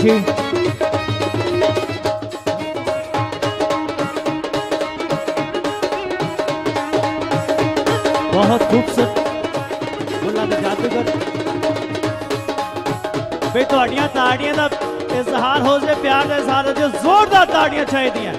ਲਓ ਜੀ ਬਹੁਤ ਖੂਬਸੂਰਤ ਬੁੱਲਾ ਦੇ ਜਾਦੂਗਰ ਵੀ ਤੁਹਾਡੀਆਂ ਤਾੜੀਆਂ ਦਾ ਇਜ਼ਹਾਰ ਹੋ ਜੇ ਪਿਆਰ ਦਾ ਇਜ਼ਹਾਰ ਹੋ ਜੇ ਜ਼ੋਰਦਾਰ ਤਾੜੀਆਂ ਚਾਹੀਦੀਆਂ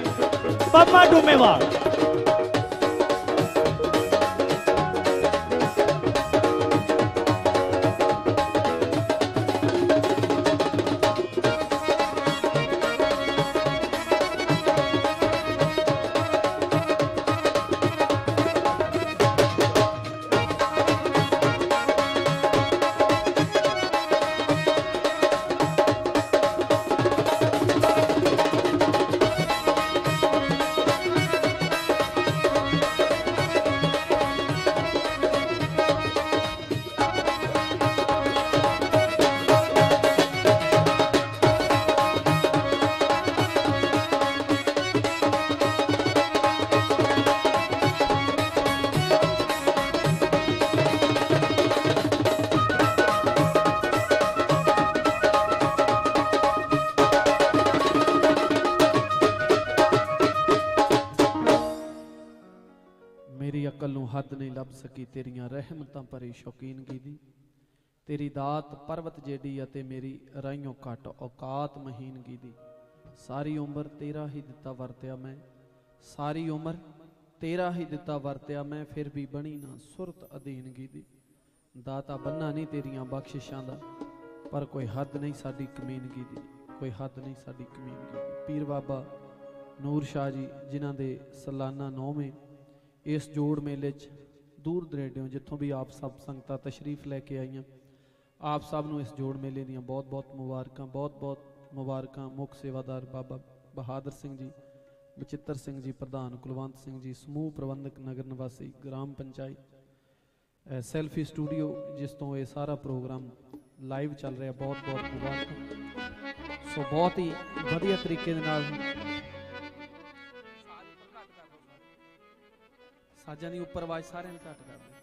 ਨਹੀਂ ਤੇਰੀਆਂ ਰਹਿਮਤਾਂ ਭਰੀ ਸ਼ੌਕੀਨਗੀ ਦੀ ਤੇਰੀ ਦਾਤ ਪਰਵਤ ਜਿਹੜੀ ਅਤੇ ਮੇਰੀ ਰਾਈਓ ਘਟ ਔਕਾਤ ਮਹੀਨਗੀ ਦੀ ਸਾਰੀ ਉਮਰ ਤੇਰਾ ਹੀ ਦਿੱਤਾ ਵਰਤਿਆ ਮੈਂ। ਸਾਰੀ ਉਮਰ ਤੇਰਾ ਹੀ ਦਿੱਤਾ ਵਰਤਿਆ ਮੈਂ, ਫਿਰ ਵੀ ਬਣੀ ਨਾ ਸੁਰਤ ਅਧੀਨਗੀ ਦੀ ਦਾਤਾ ਬੰਨਾ ਨਹੀਂ ਤੇਰੀਆਂ ਬਖਸ਼ਿਸ਼ਾਂ ਦਾ, ਪਰ ਕੋਈ ਹੱਦ ਨਹੀਂ ਸਾਡੀ ਕਮੀਨਗੀ ਦੀ ਕੋਈ ਹੱਦ ਨਹੀਂ ਸਾਡੀ ਕਮੀਨਗੀ ਦੀ ਪੀਰ ਬਾਬਾ ਨੂਰ ਸ਼ਾਹ ਜੀ, ਜਿਨ੍ਹਾਂ ਦੇ ਸਾਲਾਨਾ ਨੌਵੇਂ ਇਸ ਜੋੜ ਮੇਲੇ 'ਚ ਦੂਰ ਦਰੇਡਿਓਂ ਜਿੱਥੋਂ ਵੀ ਆਪ ਸਭ ਸੰਗਤਾਂ ਤਸ਼ਰੀਫ ਲੈ ਕੇ ਆਈਆਂ। ਆਪ ਸਭ ਨੂੰ ਇਸ ਜੋੜ ਮੇਲੇ ਦੀਆਂ ਬਹੁਤ-ਬਹੁਤ ਮੁਬਾਰਕਾਂ ਬਹੁਤ-ਬਹੁਤ ਮੁਬਾਰਕਾਂ। ਮੁੱਖ ਸੇਵਾਦਾਰ ਬਾਬਾ ਬਹਾਦਰ ਸਿੰਘ ਜੀ, ਬਚਿੱਤਰ ਸਿੰਘ ਜੀ, ਪ੍ਰਧਾਨ ਕੁਲਵੰਤ ਸਿੰਘ ਜੀ, ਸਮੂਹ ਪ੍ਰਬੰਧਕ ਨਗਰ ਨਿਵਾਸੀ, ਗ੍ਰਾਮ ਪੰਚਾਇਤ ਸੈਲਫੀ ਸਟੂਡੀਓ, ਜਿਸ ਤੋਂ ਇਹ ਸਾਰਾ ਪ੍ਰੋਗਰਾਮ ਲਾਈਵ ਚੱਲ ਰਿਹਾ। ਬਹੁਤ-ਬਹੁਤ ਮੁਬਾਰਕਾਂ। ਸੋ ਬਹੁਤ ਹੀ ਵਧੀਆ ਤਰੀਕੇ ਦੇ ਨਾਲ ਸਾਜਾਂ ਦੀ ਉੱਪਰ ਆਵਾਜ਼ ਸਾਰਿਆਂ ਨੂੰ ਘੱਟ ਕਰ ਦਿਓ।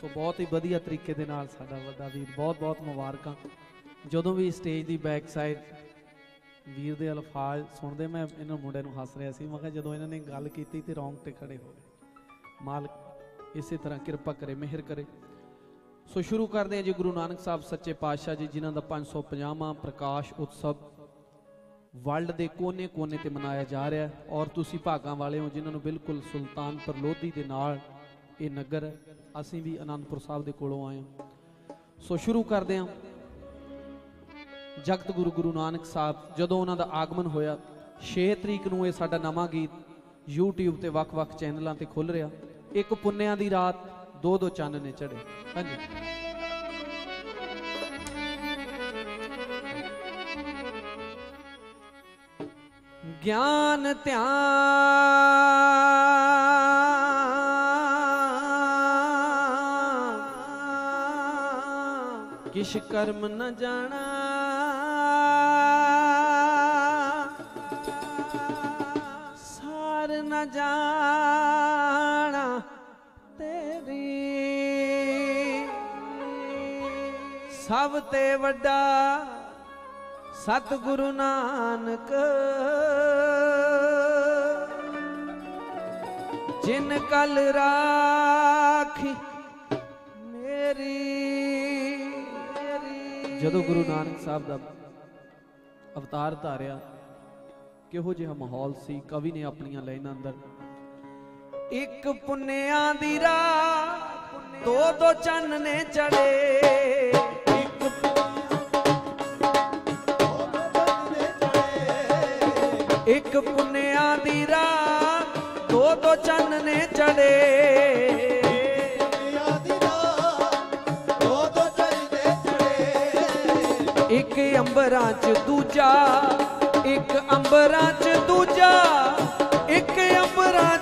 ਸੋ ਬਹੁਤ ਹੀ ਵਧੀਆ ਤਰੀਕੇ ਦੇ ਨਾਲ ਸਾਡਾ ਵੱਡਾ ਵੀਰ, ਬਹੁਤ ਬਹੁਤ ਮੁਬਾਰਕਾਂ। ਜਦੋਂ ਵੀ ਸਟੇਜ ਦੀ ਬੈਕ ਸਾਈਡ ਵੀਰ ਦੇ ਅਲਫਾਜ਼ ਸੁਣਦੇ, ਮੈਂ ਇਹਨਾਂ ਮੁੰਡਿਆਂ ਨੂੰ ਹੱਸ ਰਿਹਾ ਸੀ। ਮੈਂ ਕਿਹਾ ਜਦੋਂ ਇਹਨਾਂ ਨੇ ਗੱਲ ਕੀਤੀ ਤੇ ਰੌਂਗਟੇ ਖੜੇ ਹੋ ਗਏ। ਮਾਲਕ ਇਸੇ ਤਰ੍ਹਾਂ ਕਿਰਪਾ ਕਰੇ, ਮਿਹਰ ਕਰੇ। ਸੋ ਸ਼ੁਰੂ ਕਰਦੇ ਹਾਂ ਜੀ ਗੁਰੂ ਨਾਨਕ ਸਾਹਿਬ ਸੱਚੇ ਪਾਤਸ਼ਾਹ ਜੀ, ਜਿਨ੍ਹਾਂ ਦਾ 550ਵਾਂ ਪ੍ਰਕਾਸ਼ ਉਤਸਵ ਵਰਲਡ ਦੇ ਕੋਨੇ-ਕੋਨੇ ਤੇ ਮਨਾਇਆ ਜਾ ਰਿਹਾ ਹੈ ਔਰ ਤੁਸੀਂ ਭਾਗਾਂ ਵਾਲੇ ਹੋ ਜਿਨ੍ਹਾਂ ਨੂੰ ਬਿਲਕੁਲ ਸੁਲਤਾਨਪੁਰ ਲੋਧੀ ਦੇ ਨਾਲ ਇਹ ਨਗਰ ਹੈ। ਅਸੀਂ ਵੀ ਅਨੰਦਪੁਰ ਸਾਹਿਬ ਦੇ ਕੋਲੋਂ ਆਏ ਹਾਂ। ਸੋ ਸ਼ੁਰੂ ਕਰਦੇ ਹਾਂ। ਜਗਤ ਗੁਰੂ ਗੁਰੂ ਨਾਨਕ ਸਾਹਿਬ, ਜਦੋਂ ਉਹਨਾਂ ਦਾ ਆਗਮਨ ਹੋਇਆ 6 ਤਰੀਕ ਨੂੰ ਇਹ ਸਾਡਾ ਨਵਾਂ ਗੀਤ YouTube ਤੇ ਵੱਖ-ਵੱਖ ਚੈਨਲਾਂ ਤੇ ਖੁੱਲ ਰਿਹਾ। ਇੱਕ ਪੁੰਨਿਆਂ ਦੀ ਰਾਤ ਦੋ ਦੋ ਚੰਨ ਨੇ ਚੜੇ ਹਾਂਜੀ। ਗਿਆਨ ਧਿਆਨ। ਕਿਛ ਕਰਮ ਨ ਜਾਣਾ। ਸਾਰ ਨ ਜਾਣਾ ਤੇਰੀ। ਸਭ ਤੇ ਵੱਡਾ ਸਤਿਗੁਰੂ ਨਾਨਕ ਜਿਨ ਕਲ ਰਾਖੀ ਮੇਰੀ ਜਦੋਂ ਗੁਰੂ ਨਾਨਕ ਸਾਹਿਬ ਦਾ ਅਵਤਾਰ ਧਾਰਿਆ ਕਿਹੋ ਜਿਹਾ ਮਾਹੌਲ ਸੀ? ਕਵੀ ਨੇ ਆਪਣੀਆਂ ਲਾਈਨਾਂ ਅੰਦਰ ਇੱਕ ਪੁੰਨਿਆਂ ਦੀ ਰਾਹ ਦੋ ਦੋ ਚੰਨ ਨੇ ਚੜੇ। ਇੱਕ ਪੁੰਨਿਆਂ ਦੀ ਰਾਤ ਦੋ ਦੋ ਚੰਨ ਨੇ ਚੜੇ। ਇੱਕ ਅੰਬਰਾਂ 'ਚ ਦੂਜਾ, ਇੱਕ ਅੰਬਰਾਂ 'ਚ ਦੂਜਾ, ਇੱਕ ਅੰਬਰਾਂ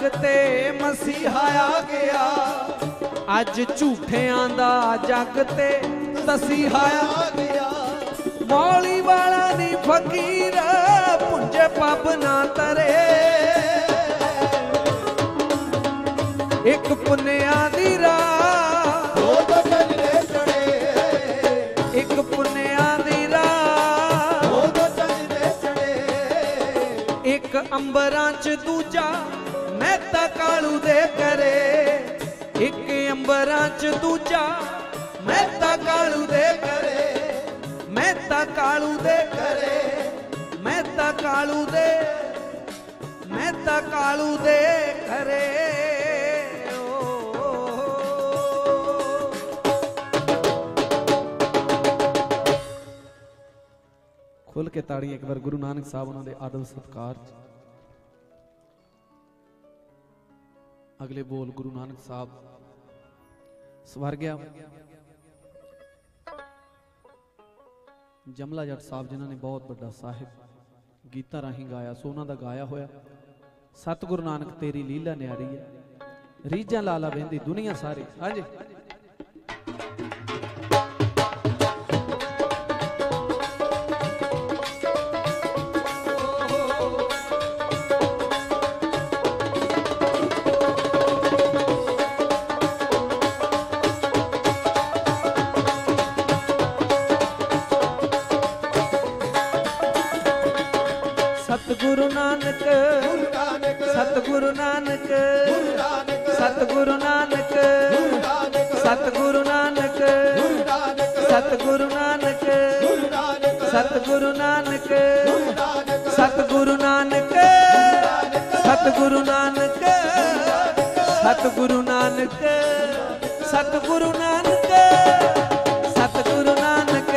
ਜੱਗ ਤੇ ਮਸੀਹਾ ਆ ਗਿਆ। ਅੱਜ ਝੂਠਿਆਂ ਦਾ ਜੱਗ ਤੇ ਤਸੀਹਾ ਆ ਗਿਆ। ਮੌਲੀ ਵਾਲਾ ਨੀ ਫਕੀਰ ਪੁੰਜੇ ਪੱਬ ਨਾ ਤਰੇ। ਇੱਕ ਪੁੰਨਿਆਂ ਦੀ ਰਾਹ। ਦੋ ਦੋ ਚੰਨੇ ਚੜੇ। ਇੱਕ ਪੁੰਨਿਆਂ ਦੀ ਰਾਹ। ਦੋ ਦੋ ਚੰਨੇ ਚੜੇ। ਇੱਕ ਅੰਬਰਾਂ ਚ ਦੂਜਾ ਮਹਿਤਾ ਕਾਲੂ ਦੇ ਕਰੇ ਇੱਕ ਅੰਬਰਾਂ ਚ ਦੂਜਾ ਮਹਿਤਾ ਕਾਲੂ ਦੇ ਕਰੇ ਮਹਿਤਾ ਕਾਲੂ ਦੇ ਕਰੇ ਮਹਿਤਾ ਕਾਲੂ ਦੇ ਮਹਿਤਾ ਕਾਲੂ ਦੇ ਕਰੇ ਖੁੱਲ ਕੇ ਤਾੜੀ ਇੱਕ ਵਾਰ ਗੁਰੂ ਨਾਨਕ ਸਾਹਿਬ ਉਹਨਾਂ ਦੇ ਆਦਮ ਸਤਕਾਰ ਅਗਲੇ ਬੋਲ ਗੁਰੂ ਨਾਨਕ ਸਾਹਿਬ ਸਵਰ ਗਿਆ ਜਮਲਾ ਜੱਟ ਸਾਹਿਬ ਜਿਨ੍ਹਾਂ ਨੇ ਬਹੁਤ ਵੱਡਾ ਸਾਹਿਬ ਗੀਤਾਂ ਰਾਹੀਂ ਗਾਇਆ ਸੋ, ਉਹਨਾਂ ਦਾ ਗਾਇਆ ਹੋਇਆ। ਸਤਿਗੁਰੂ ਨਾਨਕ ਤੇਰੀ ਲੀਲਾ ਨਿਆਰੀ ਹੈ। ਰੀਝਾਂ ਲਾਲਾ ਬਹਿੰਦੀ ਦੁਨੀਆ ਸਾਰੇ। ਹਾਂਜੀ। ਸਤਿਗੁਰੂ ਨਾਨਕ ਸਤਿਗੁਰੂ ਨਾਨਕ ਸਤਿਗੁਰੂ ਨਾਨਕ ਸਤਿਗੁਰੂ ਨਾਨਕ ਸਤਿਗੁਰੂ ਨਾਨਕ ਸਤਿਗੁਰੂ ਨਾਨਕ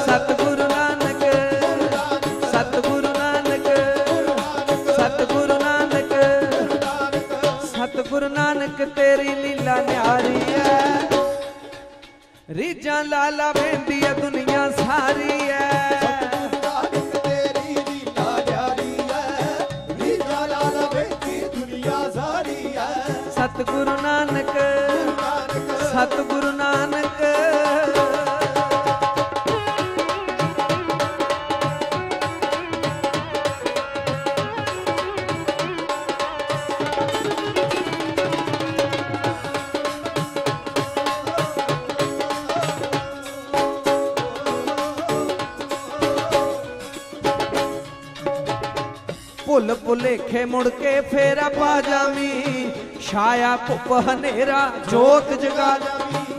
ਸਤਿਗੁਰੂ ਨਾਨਕ ਸਤਿਗੁਰੂ ਨਾਨਕ ਸਤਿਗੁਰੂ ਨਾਨਕ, ਸਤਿਗੁਰੂ ਸਤਿਗੁਰੂ ਨਾਨਕ ਤੇਰੀ ਲੀਲਾ ਨਿਆਰੀ ਐ ਰੀਜਾਂ ਲਾਲਾ ਵੇਂਦੀ ਐ ਸਤਿਗੁਰੂ ਨਾਨਕ ਨਾਨਕ ਸਤਿਗੁਰੂ ਨਾਨਕ ਛਾਇਆ ਧੁੱਪ ਹਨੇਰਾ ਜੋਤ ਜਗਾ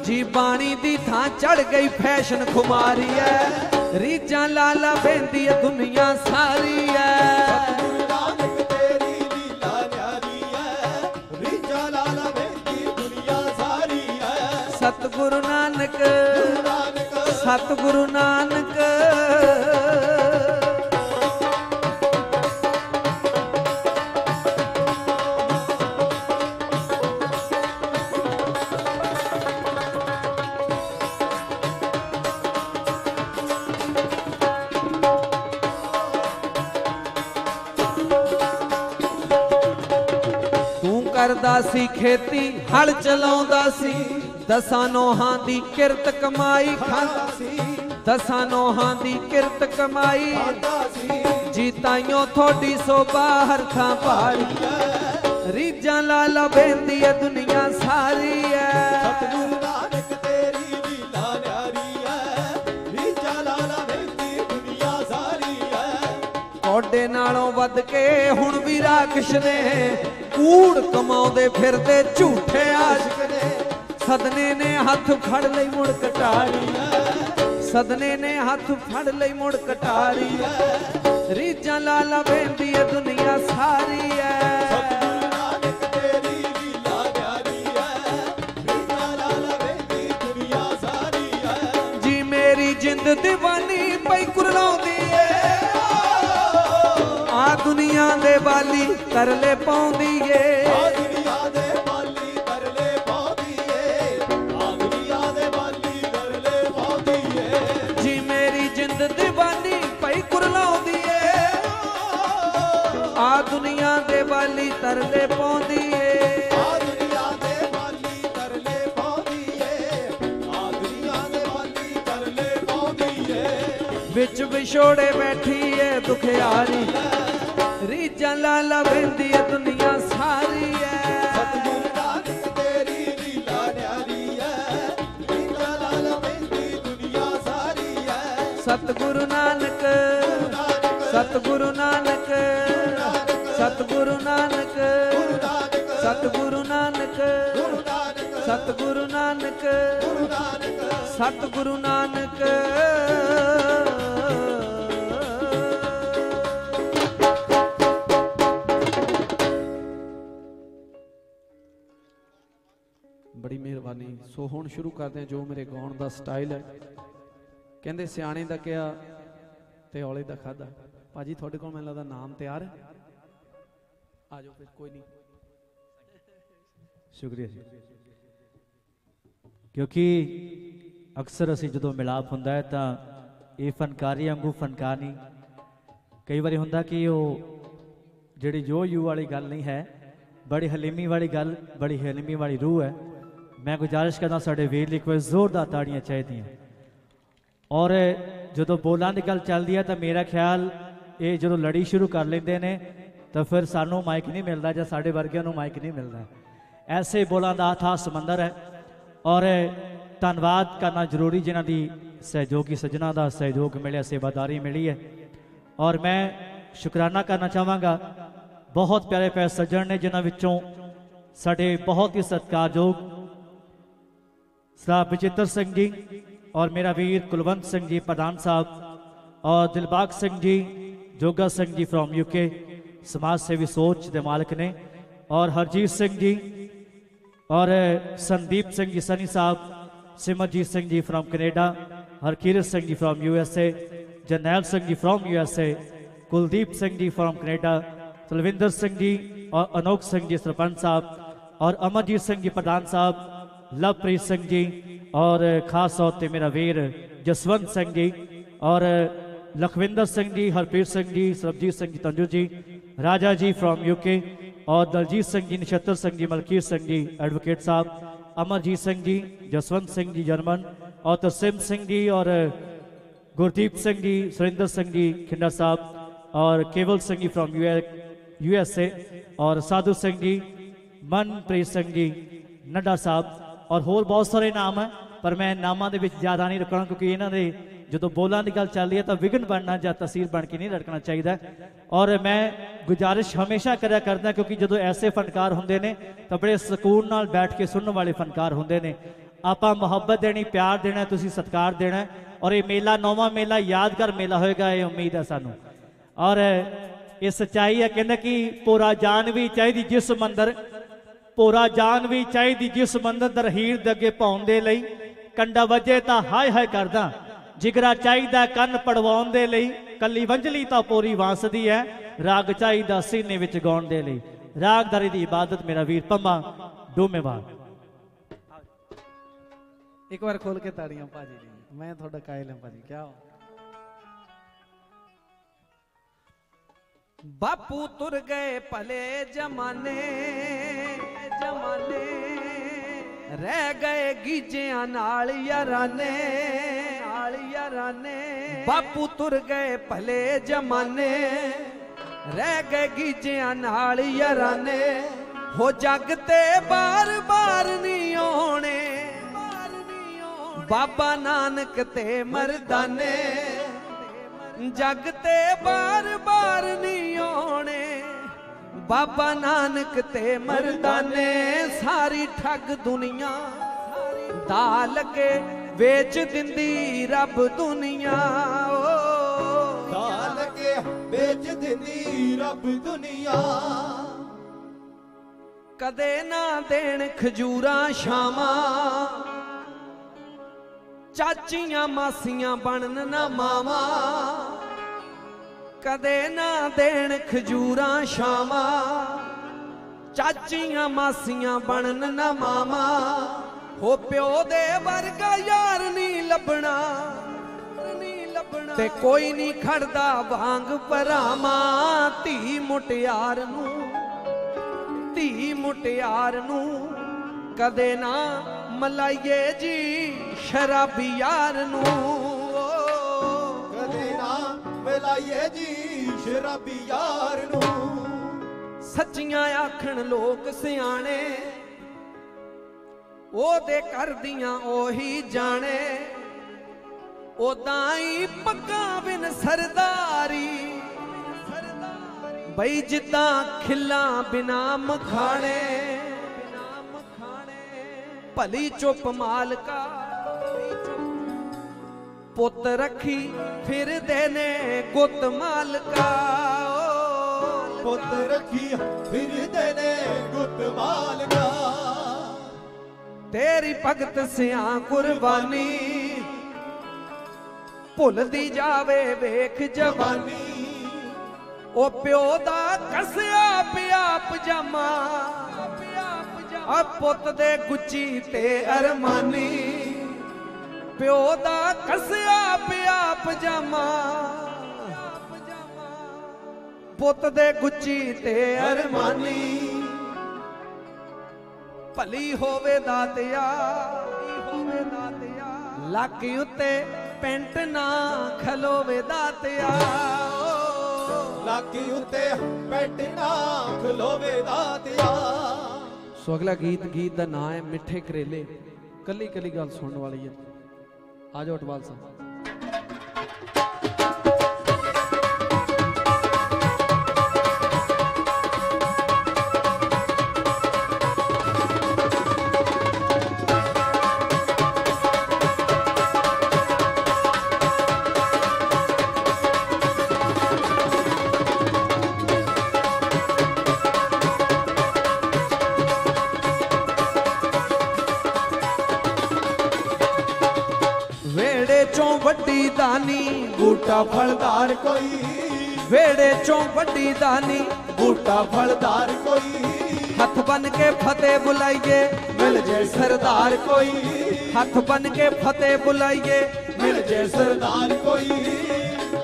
ਜੀ ਬਾਣੀ ਦੀ ਥਾਂ ਚੜ ਗਈ ਫੈਸ਼ਨ ਖੁਮਾਰੀ ਐ। ਰੀਜਾਂ ਲਾਲਾ ਬੈਂਦੀ ਐ ਦੁਨੀਆ ਸਾਰੀ ਐ। ਸਤਿਗੁਰੂ ਨਾਨਕ। ਸਤਿਗੁਰੂ ਨਾਨਕ। ਸੀ ਖੇਤੀ ਹਲ ਚਲਾਉਂਦਾ ਸੀ। ਦਸਾਂ ਨੋਹਾਂ ਦੀ ਕਿਰਤ ਕਮਾਈ ਖਾਂਦਾ ਸੀ। ਦਸਾਂ ਨੋਹਾਂ ਦੀ ਕਿਰਤ ਕਮਾਈ ਸੀ। ਜੀ ਤਾਈਓ ਥੋੜੀ ਸੋਭਾ ਹਰ ਥਾਂ ਭਾਰੀ ਰੀਜਾਂ ਐ ਦੁਨੀਆ ਸਾਰੀ ਐ। ਸਤਿਗੁਰੂ ਨਾਨਕ ਤੇਰੀ ਲੀਲਾ ਨਿਆਰੀ ਹੈ ਰੀਜਾ ਲਾਲ ਵੇਖੀ ਦੁਨੀਆ ਸਾਰੀ ਹੈ ਕੋਡੇ ਨਾਲੋਂ ਵੱਧ ਕੇ ਹੁਣ ਵੀ ਰਾਖਸ਼ ਨੇ। ਕੂੜ ਕਮਾਉਂਦੇ ਫਿਰਦੇ ਝੂਠੇ ਆਸ਼ਿਕ ਨੇ। ਸਦਨੇ ਨੇ ਹੱਥ ਫੜ ਲਈ ਮੁੜ ਕਟਾਰੀ। ਸਦਨੇ ਨੇ ਹੱਥ ਫੜ ਲਈ ਮੁੜ ਕਟਾਰੀ। ਰੀਜਾਂ ਲਾਲਾ ਬੈਂਦੀ ਐ ਦੁਨੀਆ ਸਾਰੀ ਐ। ਸਤਿਗੁਰੂ ਨਾਨਕ ਤਰਲੇ ਪਾਉਂਦੀ ਏ ਆ ਦੁਨੀਆ ਦੇ ਬਾਲੀ ਕਰਲੇ ਪਾਉਂਦੀ ਏ ਆ ਦੁਨੀਆ ਦੇ ਬਾਲੀ ਕਰਲੇ ਪਾਉਂਦੀ ਏ ਜੀ ਮੇਰੀ ਜਿੰਦ دیਵਾਨੀ ਪਈ ਕੁਰਲਾਉਂਦੀ ਏ ਆ ਦੁਨੀਆ ਦੇ ਬਾਲੀ ਤਰਲੇ ਪਾਉਂਦੀ ਏ ਵਿੱਚ ਵਿਛੋੜੇ ਬੈਠੀ ਏ ਦੁਖਿਆਰੀ। ਬੈਂਦੀ ਏ ਦੁਨੀਆ ਸਾਰੀ ਏ ਸਤਿਗੁਰੂ ਨਾਨਕ ਤੇਰੀ ਲੀਲਾ ਨਿਆਰੀ ਹੈ ਲੀਲਾ ਲਾਲ ਵੇਂਦੀ ਦੁਨੀਆ ਸਾਰੀ ਹੈ ਸਤਿਗੁਰੂ ਨਾਨਕ ਸਤਿਗੁਰੂ ਨਾਨਕ ਸਤਿਗੁਰੂ ਨਾਨਕ ਸਤਿਗੁਰੂ ਨਾਨਕ ਸਤਿਗੁਰੂ ਨਾਨਕ ਸਤਿਗੁਰੂ ਨਾਨਕ। ਸੋ ਹੁਣ ਸ਼ੁਰੂ ਕਰਦੇ ਹਾਂ ਜੋ ਮੇਰੇ ਗਾਉਣ ਦਾ ਸਟਾਈਲ ਹੈ। ਕਹਿੰਦੇ ਸਿਆਣੇ ਦਾ ਕਿਹਾ ਤੇ ਔਲੇ ਦਾ ਖਾਦਾ। ਭਾਜੀ, ਤੁਹਾਡੇ ਕੋਲ ਮੈਨੂੰ ਲੱਗਦਾ ਨਾਮ ਤਿਆਰ ਹੈ? ਆ ਜਾਓ ਫਿਰ, ਕੋਈ ਨਹੀਂ। ਸ਼ੁਕਰੀਆ ਜੀ। ਕਿਉਂਕਿ ਅਕਸਰ ਅਸੀਂ ਜਦੋਂ ਮਿਲਾਪ ਹੁੰਦਾ ਹੈ ਤਾਂ ਇਹ ਫਨਕਾਰੀ ਵਾਂਗੂ ਫਨਕਾਰ। ਨਹੀਂ ਕਈ ਵਾਰੀ ਹੁੰਦਾ ਕਿ ਉਹ ਜਿਹੜੀ ਜੋ ਯੂ ਵਾਲੀ ਗੱਲ ਨਹੀਂ ਹੈ, ਬੜੀ ਹਲੀਮੀ ਵਾਲੀ ਗੱਲ, ਬੜੀ ਹਲੀਮੀ ਵਾਲੀ ਰੂਹ ਹੈ। ਮੈਂ ਗੁਜ਼ਾਰਿਸ਼ ਕਰਦਾ ਸਾਡੇ ਵੀਰ ਲਈ ਕੋਈ ਜ਼ੋਰਦਾਰ ਤਾੜੀਆਂ ਚਾਹੀਦੀਆਂ। ਔਰ ਜਦੋਂ ਬੋਲਾਂ ਦੀ ਗੱਲ ਚੱਲਦੀ ਹੈ ਤਾਂ ਮੇਰਾ ਖਿਆਲ ਇਹ ਜਦੋਂ ਲੜੀ ਸ਼ੁਰੂ ਕਰ ਲੈਂਦੇ ਨੇ, ਤਾਂ ਫਿਰ ਸਾਨੂੰ ਮਾਈਕ ਨਹੀਂ ਮਿਲਦਾ ਜਾਂ ਸਾਡੇ ਵਰਗਿਆਂ ਨੂੰ ਮਾਈਕ ਨਹੀਂ ਮਿਲਦਾ। ਐਸੇ ਬੋਲਾਂ ਦਾ ਆਥਾ ਸਮੁੰਦਰ ਹੈ। ਔਰ ਧੰਨਵਾਦ ਕਰਨਾ ਜ਼ਰੂਰੀ ਜਿਨ੍ਹਾਂ ਦੀ ਸਹਿਯੋਗੀ ਸੱਜਣਾ ਦਾ ਸਹਿਯੋਗ ਮਿਲਿਆ, ਸੇਵਾਦਾਰੀ ਮਿਲੀ ਹੈ। ਔਰ ਮੈਂ ਸ਼ੁਕਰਾਨਾ ਕਰਨਾ ਚਾਹਾਂਗਾ, ਬਹੁਤ ਪਿਆਰੇ ਪਿਆਰੇ ਸੱਜਣ ਨੇ ਜਿਨ੍ਹਾਂ ਵਿੱਚੋਂ ਸਾਡੇ ਬਹੁਤ ਹੀ ਸਤਿਕਾਰਯੋਗ ਸਰਦਾਰ ਬਚਿੱਤਰ ਸਿੰਘ ਜੀ ਔਰ ਮੇਰਾ ਵੀਰ ਕੁਲਵੰਤ ਸਿੰਘ ਜੀ ਪ੍ਰਧਾਨ ਸਾਹਿਬ ਔਰ ਦਿਲਬਾਗ ਸਿੰਘ ਜੀ ਜੋਗਾ ਸਿੰਘ ਜੀ ਫਰੋਮ ਯੂਕੇ ਸਮਾਜ ਸੇਵੀ ਸੋਚ ਦੇ ਮਾਲਕ ਨੇ ਔਰ ਹਰਜੀਤ ਸਿੰਘ ਜੀ ਔਰ ਸੰਦੀਪ ਸਿੰਘ ਜੀ ਸਨੀ ਸਾਹਿਬ Simarjeet Singh ji from Canada Harkirat Singh ji from U S A Jarnail Singh ji from U S A Kuldeep Singh ji from Canada Talwinder Singh ji ਔਰ ਅਨੋਖ ਸਿੰਘ ਜੀ ਸਰਪੰਚ ਸਾਹਿਬ ਔਰ ਅਮਰਜੀਤ ਸਿੰਘ ਜੀ ਪ੍ਰਧਾਨ ਸਾਹਿਬ ਲਵਪ੍ਰੀਤ ਸਿੰਘ ਜੀ ਔਰ ਖਾਸ ਤੌਰ ਤੇ ਮੇਰਾ ਵੀਰ ਜਸਵੰਤ ਸਿੰਘ ਜੀ ਔਰ ਲਖਵਿੰਦਰ ਸਿੰਘ ਜੀ ਹਰਪ੍ਰੀਤ ਸਿੰਘ ਜੀ ਸਰਬਜੀਤ ਸਿੰਘ ਜੀ ਤੰਜੂ ਜੀ ਰਾਜਾ ਜੀ ਫਰੋਮ ਯੂਕੇ ਔਰ ਦਲਜੀਤ ਸਿੰਘ ਜੀ ਨਛੱਤਰ ਸਿੰਘ ਜੀ ਮਲਕੀਤ ਸਿੰਘ ਜੀ ਐਡਵੋਕੇਟ ਸਾਹਿਬ ਅਮਰਜੀਤ ਸਿੰਘ ਜੀ ਜਸਵੰਤ ਸਿੰਘ ਜੀ ਜਰਮਨ ਔਰ ਤਰਸਿਮ ਸਿੰਘ ਜੀ ਔਰ ਗੁਰਦੀਪ ਸਿੰਘ ਜੀ ਸੁਰਿੰਦਰ ਸਿੰਘ ਜੀ ਖਿੰਡਾ ਸਾਹਿਬ ਔਰ ਕੇਵਲ Singh ji from U S ਏ ਔਰ ਸਾਧੂ ਸਿੰਘ ਔਰ ਹੋਰ ਬਹੁਤ ਸਾਰੇ ਨਾਮ ਹੈ, ਪਰ ਮੈਂ ਨਾਮਾਂ ਦੇ ਵਿੱਚ ਜ਼ਿਆਦਾ ਨਹੀਂ ਰੱਖਣਾ, ਕਿਉਂਕਿ ਇਹਨਾਂ ਦੇ ਜਦੋਂ ਬੋਲਾਂ ਦੀ ਗੱਲ ਚੱਲ ਰਹੀ ਹੈ ਤਾਂ ਵਿਗਨ ਬਣਨਾ ਜਾਂ ਤਸਵੀਰ ਬਣ ਕੇ ਨਹੀਂ ਲੜਕਣਾ ਚਾਹੀਦਾ। ਔਰ ਮੈਂ ਗੁਜ਼ਾਰਿਸ਼ ਹਮੇਸ਼ਾ ਕਰਿਆ ਕਰਦਾ, ਕਿਉਂਕਿ ਜਦੋਂ ਐਸੇ ਫਨਕਾਰ ਹੁੰਦੇ ਨੇ, ਤਾਂ ਬੜੇ ਸਕੂਨ ਨਾਲ ਬੈਠ ਕੇ ਸੁਣਨ ਵਾਲੇ ਫਨਕਾਰ ਹੁੰਦੇ ਨੇ। ਆਪਾਂ ਮੁਹੱਬਤ ਦੇਣੀ, ਪਿਆਰ ਦੇਣਾ, ਤੁਸੀਂ ਸਤਿਕਾਰ ਦੇਣਾ ਔਰ ਇਹ ਮੇਲਾ, ਨੌਵਾਂ ਮੇਲਾ, ਯਾਦਗਾਰ ਮੇਲਾ ਹੋਏਗਾ, ਇਹ ਉਮੀਦ ਹੈ ਸਾਨੂੰ। ਔਰ ਇਹ ਸਚਾਈ ਹੈ, ਕਹਿੰਦਾ ਕਿ ਪੂਰਾ ਜਾਨ ਵੀ ਚਾਹੀਦੀ, ਜਿਸ ਮੰਦਰ ਪੂਰਾ ਜਾਨ ਵੀ ਚਾਹੀਦੀ ਜਿਸ ਮੰਦਰ ਦਰ ਦੇ ਅੱਗੇ ਪਾਉਣ ਦੇ ਲਈ। ਕੰਡਾ ਵਜੇ ਤਾਂ ਹਾਏ ਹਾਏ ਕਰਦਾ। ਜਿਗਰਾ ਚਾਹੀਦਾ ਕੰਨ ਪੜਵਾਉਣ ਦੇ ਲਈ। ਕੱਲੀ ਵੰਜਲੀ ਤਾਂ ਪੋਰੀ ਵਾਸਦੀ ਹੈ। ਰਾਗ ਚਾਹੀਦਾ ਸੀਨੇ ਵਿੱਚ ਗਾਉਣ ਦੇ ਲਈ। ਰਾਗਦਾਰੀ ਦੀ ਇਬਾਦਤ ਮੇਰਾ ਵੀਰ ਪੰਮਾ, ਡੋਮੇਵਾਲ। ਇੱਕ ਵਾਰ ਖੋਲ ਕੇ ਤਾੜੀਆਂ, ਭਾਜੀ ਦੀ। ਮੈਂ ਤੁਹਾਡਾ ਕਾਇਲ ਹਾਂ, ਭਾਜੀ। ਕਿਆ ਬਾਪੂ ਤੁਰ ਗਏ ਭਲੇ ਜਮਾਨੇ ਜਮਾਨੇ ਰਹਿ ਗਏ ਗੀਜਿਆਂ ਨਾਲ ਯਾਰਾਨੇ ਨਾਲ ਯਾਰਾਨੇ ਬਾਪੂ ਤੁਰ ਗਏ ਭਲੇ ਜਮਾਨੇ ਰਹਿ ਗਏ ਗੀਜਿਆਂ ਨਾਲ ਯਾਰਾਨੇ ਹੋ ਜੱਗ ਤੇ ਬਾਰ-ਬਾਰ ਨਹੀਂ ਆਉਣੇ ਬਾਬਾ ਨਾਨਕ ਤੇ ਮਰਦਾਨੇ ਜੱਗ ਤੇ ਬਾਰ-ਬਾਰ ਨਹੀਂ ਆਉਣੇ। ਬਾਬਾ ਨਾਨਕ ਤੇ ਮਰਦਾਨੇ ਸਾਰੀ ਠੱਗ ਦੁਨੀਆ। ਦਾ ਲੱਗੇ ਵੇਚ ਦਿੰਦੀ ਰੱਬ ਦੁਨੀਆ ਓ। ਦਾ ਲੱਗੇ ਵੇਚ ਦਿੰਦੀ ਰੱਬ ਦੁਨੀਆ। ਕਦੇ ਨਾ ਦੇਣ ਖਜੂਰਾਂ ਸ਼ਾਮਾਂ ਚਾਚੀਆਂ ਮਾਸੀਆਂ ਬਣਨ ਨਾ ਮਾਵਾ। ਕਦੇ ਨਾ ਦੇਣ ਖਜੂਰਾਂ ਸ਼ਾਮਾਂ ਚਾਚੀਆਂ ਮਾਸੀਆਂ ਬਣਨ ਨਾ ਮਾਵਾ। ਹੋ ਪਿਓ ਦੇ ਵਰਗਾ ਯਾਰ ਨਹੀਂ ਲੱਭਣਾ ਲੱਭਣਾ। ਤੇ ਕੋਈ ਨਹੀਂ ਖੜਦਾ ਵਾਂਗ ਭਰਾਵਾਂ। ਧੀ ਮੁਟਿਆਰ ਨੂੰ, ਧੀ ਮੁਟਿਆਰ ਨੂੰ ਕਦੇ ਨਾ ਮਲਾਈਏ ਜੀ ਸ਼ਰਾਬੀ ਯਾਰ ਨੂੰ। ਮਿਲਾਈਏ ਜੀ ਸ਼ਰਾਬੀ ਯਾਰ ਨੂੰ। ਸੱਚੀਆਂ ਆਖਣ ਲੋਕ ਸਿਆਣੇ, ਉਹਦੇ ਕਰਦੀਆਂ ਉਹੀ ਜਾਣੇ। ਉਦਾਂ ਹੀ ਪੱਕਾ ਬਿਨ ਸਰਦਾਰੀ, ਬਈ ਜਿੱਦਾਂ ਖਿੱਲਾਂ ਬਿਨਾ ਮਖਾਣੇ ਬਿਨਾ ਮਖਾਣੇ। ਭਲੀ ਚੁੱਪ ਮਾਲਕਾ ਪੁੱਤ ਰੱਖੀ ਫਿਰਦੇ ਨੇ ਗੁੱਤ ਮਾਲਕਾ ਪੁੱਤ ਰੱਖੀ ਫਿਰਦੇ ਨੇ ਗੁੱਤ ਮਾਲਕਾ। ਤੇਰੀ ਭਗਤ ਸਿਆਂ ਕੁਰਬਾਨੀ ਭੁੱਲਦੀ ਜਾਵੇ ਵੇਖ ਜਵਾਨੀ। ਉਹ ਪਿਓ ਦਾ ਕਸਿਆ ਪਿਆ ਪਜਾਮਾ ਆ ਪੁੱਤ ਦੇ ਗੁੱਚੀ ਤੇ ਅਰਮਾਨੀ। ਪਿਓ ਦਾ ਕਸਿਆ ਪਿਆ ਪਜਾਮਾ ਪੁੱਤ ਦੇ ਗੁੱਚੀ ਤੇ ਅਰਮਾਨੀ। ਭਲੀ ਹੋਵੇ ਦਾਤਿਆ ਹੋਵੇ ਦਾਤਿਆ। ਲੱਕ ਉੱਤੇ ਪੈਂਟ ਨਾ ਖਲੋਵੇ ਦਾਤਿਆ। ਲਾਕੀ ਉੱਤੇ ਬੈਠਣਾ ਖਲੋਵੇ ਦਾਤਿਆ। ਸੋ ਅਗਲਾ ਗੀਤ ਗੀਤ ਦਾ ਨਾਮ ਹੈ ਮਿੱਠੇ ਕਰੇਲੇ। ਕੱਲੀ ਕੱਲੀ ਗੱਲ ਸੁਣਨ ਵਾਲੀ ਹੈ। ਆ ਜਾਓ ਅਟਵਾਲ ਸਾਹਿਬ। ਬੂਟਾ ਫਲਦਾਰ ਕੋਈ। ਵੇੜੇ ਚੋਂ ਵੱਡੀ ਦਾਨੀ। ਬੂਟਾ ਫਲਦਾਰ ਕੋਈ। ਹੱਥ ਬੰਨ ਕੇ ਫਤਿਹ ਬੁਲਾਈਏ। ਮਿਲ ਜੇ ਸਰਦਾਰ ਕੋਈ। ਹੱਥ ਬੰਨ ਕੇ ਫਤਿਹ ਬੁਲਾਈਏ। ਮਿਲ ਜੇ ਸਰਦਾਰ ਕੋਈ।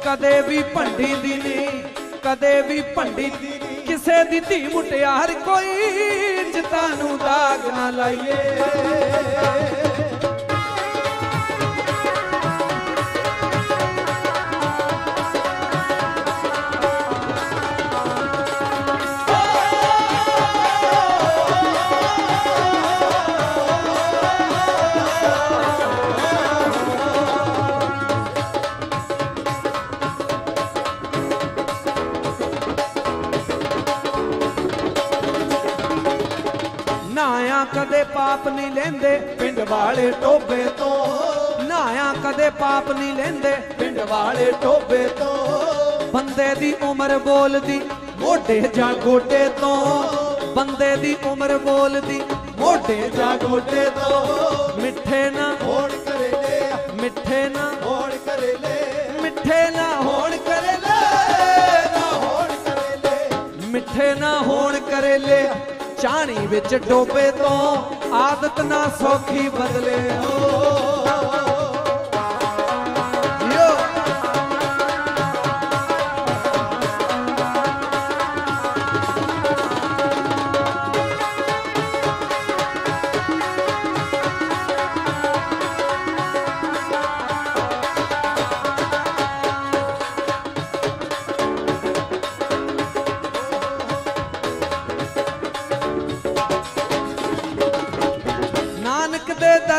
ਕਦੇ ਵੀ ਭੰਡੀ ਦੀ ਨਹੀਂ ਕਦੇ ਵੀ ਭੰਡੀ ਦੀ। ਕਿਸੇ ਦੀ ਧੀ ਮੁਟਿਆਰ ਕੋਈ ਜਿੱਤਾਂ ਨੂੰ ਦਾਗ ਨਾ ਲਾਈਏ। ਪਾਪ ਨਹੀਂ ਲੈਂਦੇ, ਪਿੰਡ ਵਾਲੇ ਟੋਬੇ ਤੋਂ। ਨਾਇਆ ਕਦੇ ਪਾਪ ਨਹੀਂ ਲੈਂਦੇ, ਪਿੰਡ ਵਾਲੇ ਟੋਬੇ ਤੋਂ। ਬੰਦੇ ਦੀ ਉਮਰ ਬੋਲਦੀ, ਮੋਢੇ ਜਾਂ ਗੋਡੇ ਤੋਂ। ਬੰਦੇ ਦੀ ਉਮਰ ਬੋਲਦੀ, ਮੋਢੇ ਜਾ ਗੋਡੇ ਤੋਂ। ਮਿੱਠੇ ਨਾ ਹੋਣ ਕਰੇਲੇ, ਮਿੱਠੇ ਨਾ ਹੋਣ ਕਰੇਲੇ। ਮਿੱਠੇ ਨਾ ਹੋਣ ਕਰੇਲੇ, ਨਾ ਹੋਣ ਕਰੇਲੇ। ਮਿੱਠੇ ਨਾ ਹੋਣ ਕਰੇਲੇ, ਚਾਣੀ ਵਿੱਚ ਡੋਬੇ ਤੋਂ। ਆਦਤ ਨਾ ਸੌਖੀ ਬਦਲੇ ਯੋ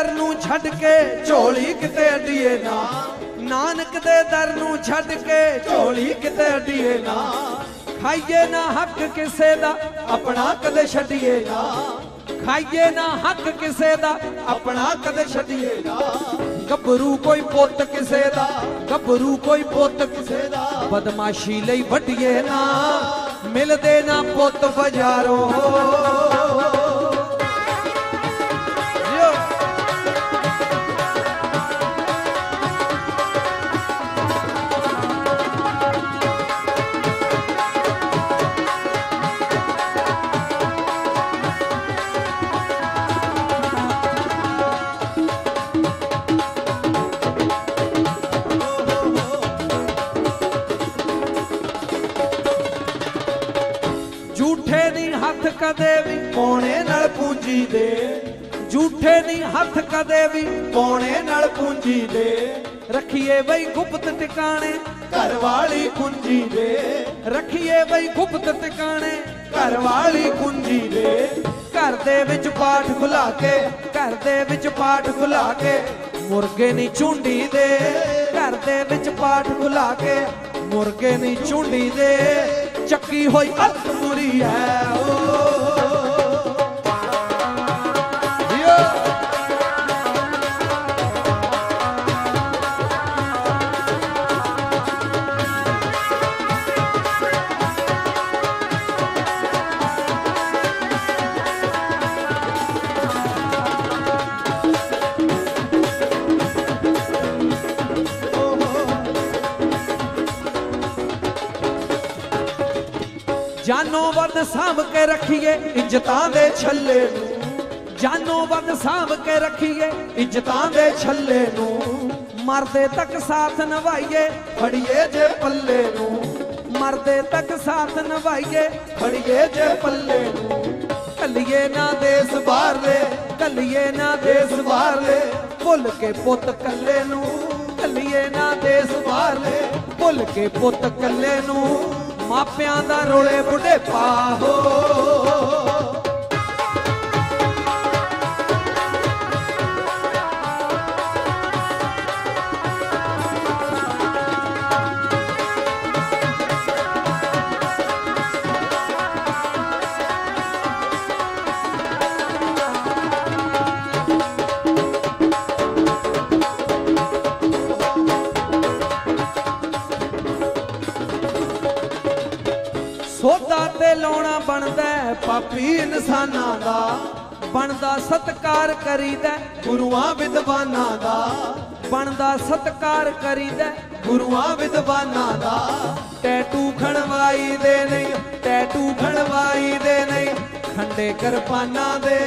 ਦਰ ਨੂੰ ਛੱਡ ਕੇ ਝੋਲੀ ਕਿਤੇ ਅਡੀਏ ਨਾ। ਨਾਨਕ ਦੇ ਦਰ ਨੂੰ ਛੱਡ ਕੇ ਝੋਲੀ ਕਿਤੇ ਅਡੀਏ ਨਾ। ਖਾਈਏ ਨਾ ਹੱਕ ਕਿਸੇ ਦਾ, ਆਪਣਾ ਕਦੇ ਛੱਡੀਏ ਨਾ। ਖਾਈਏ ਨਾ ਹੱਕ ਕਿਸੇ ਦਾ, ਆਪਣਾ ਕਦੇ ਛੱਡੀਏ ਨਾ। ਗੱਭਰੂ ਕੋਈ ਪੁੱਤ ਕਿਸੇ ਦਾ, ਗੱਭਰੂ ਕੋਈ ਪੁੱਤ ਕਿਸੇ ਦਾ। ਬਦਮਾਸ਼ੀ ਲਈ ਵੱਢੀਏ ਨਾ। ਮਿਲਦੇ ਨਾ ਪੁੱਤ ਬਾਜ਼ਾਰੋਂ। ਕਦੇ ਵੀ ਪੌਣੇ ਨਾਲ ਪੂੰਜੀ ਦੇ ਝੂਠੇ ਨਹੀਂ ਹੱਥ ਕਦੇ ਵੀ ਪੌਣੇ ਨਾਲ ਪੂੰਜੀ ਦੇ ਰੱਖੀਏ ਬਈ ਗੁਪਤ ਟਿਕਾਣੇ ਘਰ ਵਾਲੀ ਕੁੰਜੀ ਦੇ ਰੱਖੀਏ ਬਈ ਗੁਪਤ ਟਿਕਾਣੇ ਘਰ ਵਾਲੀ ਕੁੰਜੀ ਦੇ ਘਰ ਦੇ ਵਿੱਚ ਪਾਠ ਖੁਲਾ ਕੇ, ਘਰ ਦੇ ਵਿੱਚ ਪਾਠ ਖੁਲਾ ਕੇ ਮੁਰਗੇ ਨਹੀਂ ਝੁੰਡੀ ਦੇ ਘਰ ਦੇ ਵਿੱਚ ਪਾਠ ਖੁਲਾ ਕੇ ਮੁਰਗੇ ਨਹੀਂ ਝੁੰਡੀ ਦੇ ਚੱਕੀ ਹੋਈ ਅੱਤ ਮੁਰੀ ਹੈ ਸਾਂਭ ਕੇ ਰੱਖੀਏ ਇੱਜ਼ਤਾਂ ਦੇ ਛੱਲੇ ਨੂੰ। ਜਾਨੋਂ ਵੱਧ ਸਾਂਭ ਕੇ ਰੱਖੀਏ ਇੱਜ਼ਤਾਂ ਦੇ ਛੱਲੇ ਨੂੰ। ਮਰਦੇ ਤੱਕ ਸਾਥ ਨਿਭਾਈਏ ਫੜੀਏ ਜੇ ਪੱਲੇ ਨੂੰ। ਮਰਦੇ ਤੱਕ ਸਾਥ ਨਿਭਾਈਏ ਫੜੀਏ ਜੇ ਪੱਲੇ ਨੂੰ। ਕੱਲੀਏ ਨਾ ਦੇਸ ਬਾਹਰਲੇ, ਕੱਲੀਏ ਨਾ ਦੇਸ ਬਾਹਰਲੇ, ਭੁੱਲ ਕੇ ਪੁੱਤ ਕੱਲੇ ਨੂੰ। ਕੱਲੀਏ ਨਾ ਦੇਸ ਬਾਹਰਲੇ, ਭੁੱਲ ਕੇ ਪੁੱਤ ਕੱਲੇ ਨੂੰ। ਮਾਪਿਆਂ ਦਾ ਰੋਲੇ ਬੁਢੇਪਾ ਹੋ। ਪਾਪੀ ਇਨਸਾਨਾਂ ਦਾ ਬਣਦਾ ਸਤਕਾਰ ਕਰੀਦਾ ਗੁਰੂਆਂ ਵਿਦਵਾਨਾਂ ਦਾ ਬਣਦਾ ਸਤਕਾਰ ਕਰੀਦਾ ਗੁਰੂਆਂ ਵਿਦਵਾਨਾਂ ਦਾ। ਟੈਟੂ ਖਣਵਾਈ ਦੇ ਨਹੀਂ, ਟੈਟੂ ਖਣਵਾਈ ਦੇ ਨਹੀਂ, ਖੰਡੇ ਕਿਰਪਾਨਾਂ ਦੇ।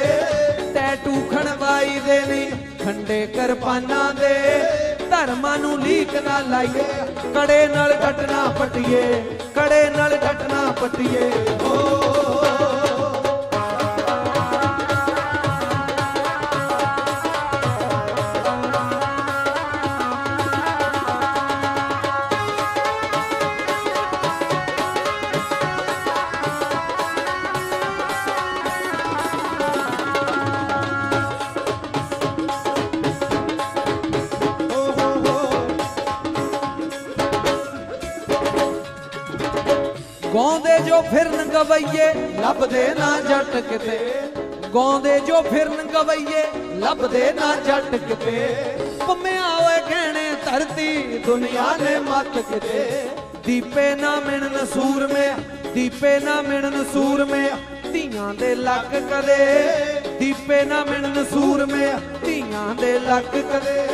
ਟੈਟੂ ਖਣਵਾਈ ਦੇ ਨਹੀਂ, ਖੰਡੇ ਕਿਰਪਾਨਾਂ ਦੇ। ਧਰਮਾਂ ਨੂੰ ਲੀਕ ਨਾ ਲਾਈਏ, ਕੜੇ ਨਾਲ ਘਟਨਾ ਪਟੀਏ, ਕੜੇ ਨਾਲ ਘਟਨਾ ਪਟੀਏ। ਗਵਈਏ ਲੱਭਦੇ ਨਾ ਜੱਟ ਕਿਤੇ। ਗਾਉਂਦੇ ਜੋ ਫਿਰਨ ਗਵਈਏ ਲੱਭਦੇ ਨਾ ਜੱਟ ਕਿਤੇ। ਪੰਮਿਆ ਓਏ ਗਹਿਣੇ ਧਰਤੀ ਦੁਨੀਆ ਨੇ ਮੱਤ ਕਿਤੇ। ਦੀਪੇ ਨਾ ਮਿਣਨ ਸੂਰਮੇ ਦੀਪੇ ਨਾ ਮਿਣਨ ਸੂਰਮੇ ਧੀਆਂ ਦੇ ਲੱਕ ਕਦੇ। ਦੀਪੇ ਨਾ ਮਿਣਨ ਸੂਰਮੇ ਧੀਆਂ ਦੇ ਲੱਕ ਕਦੇ।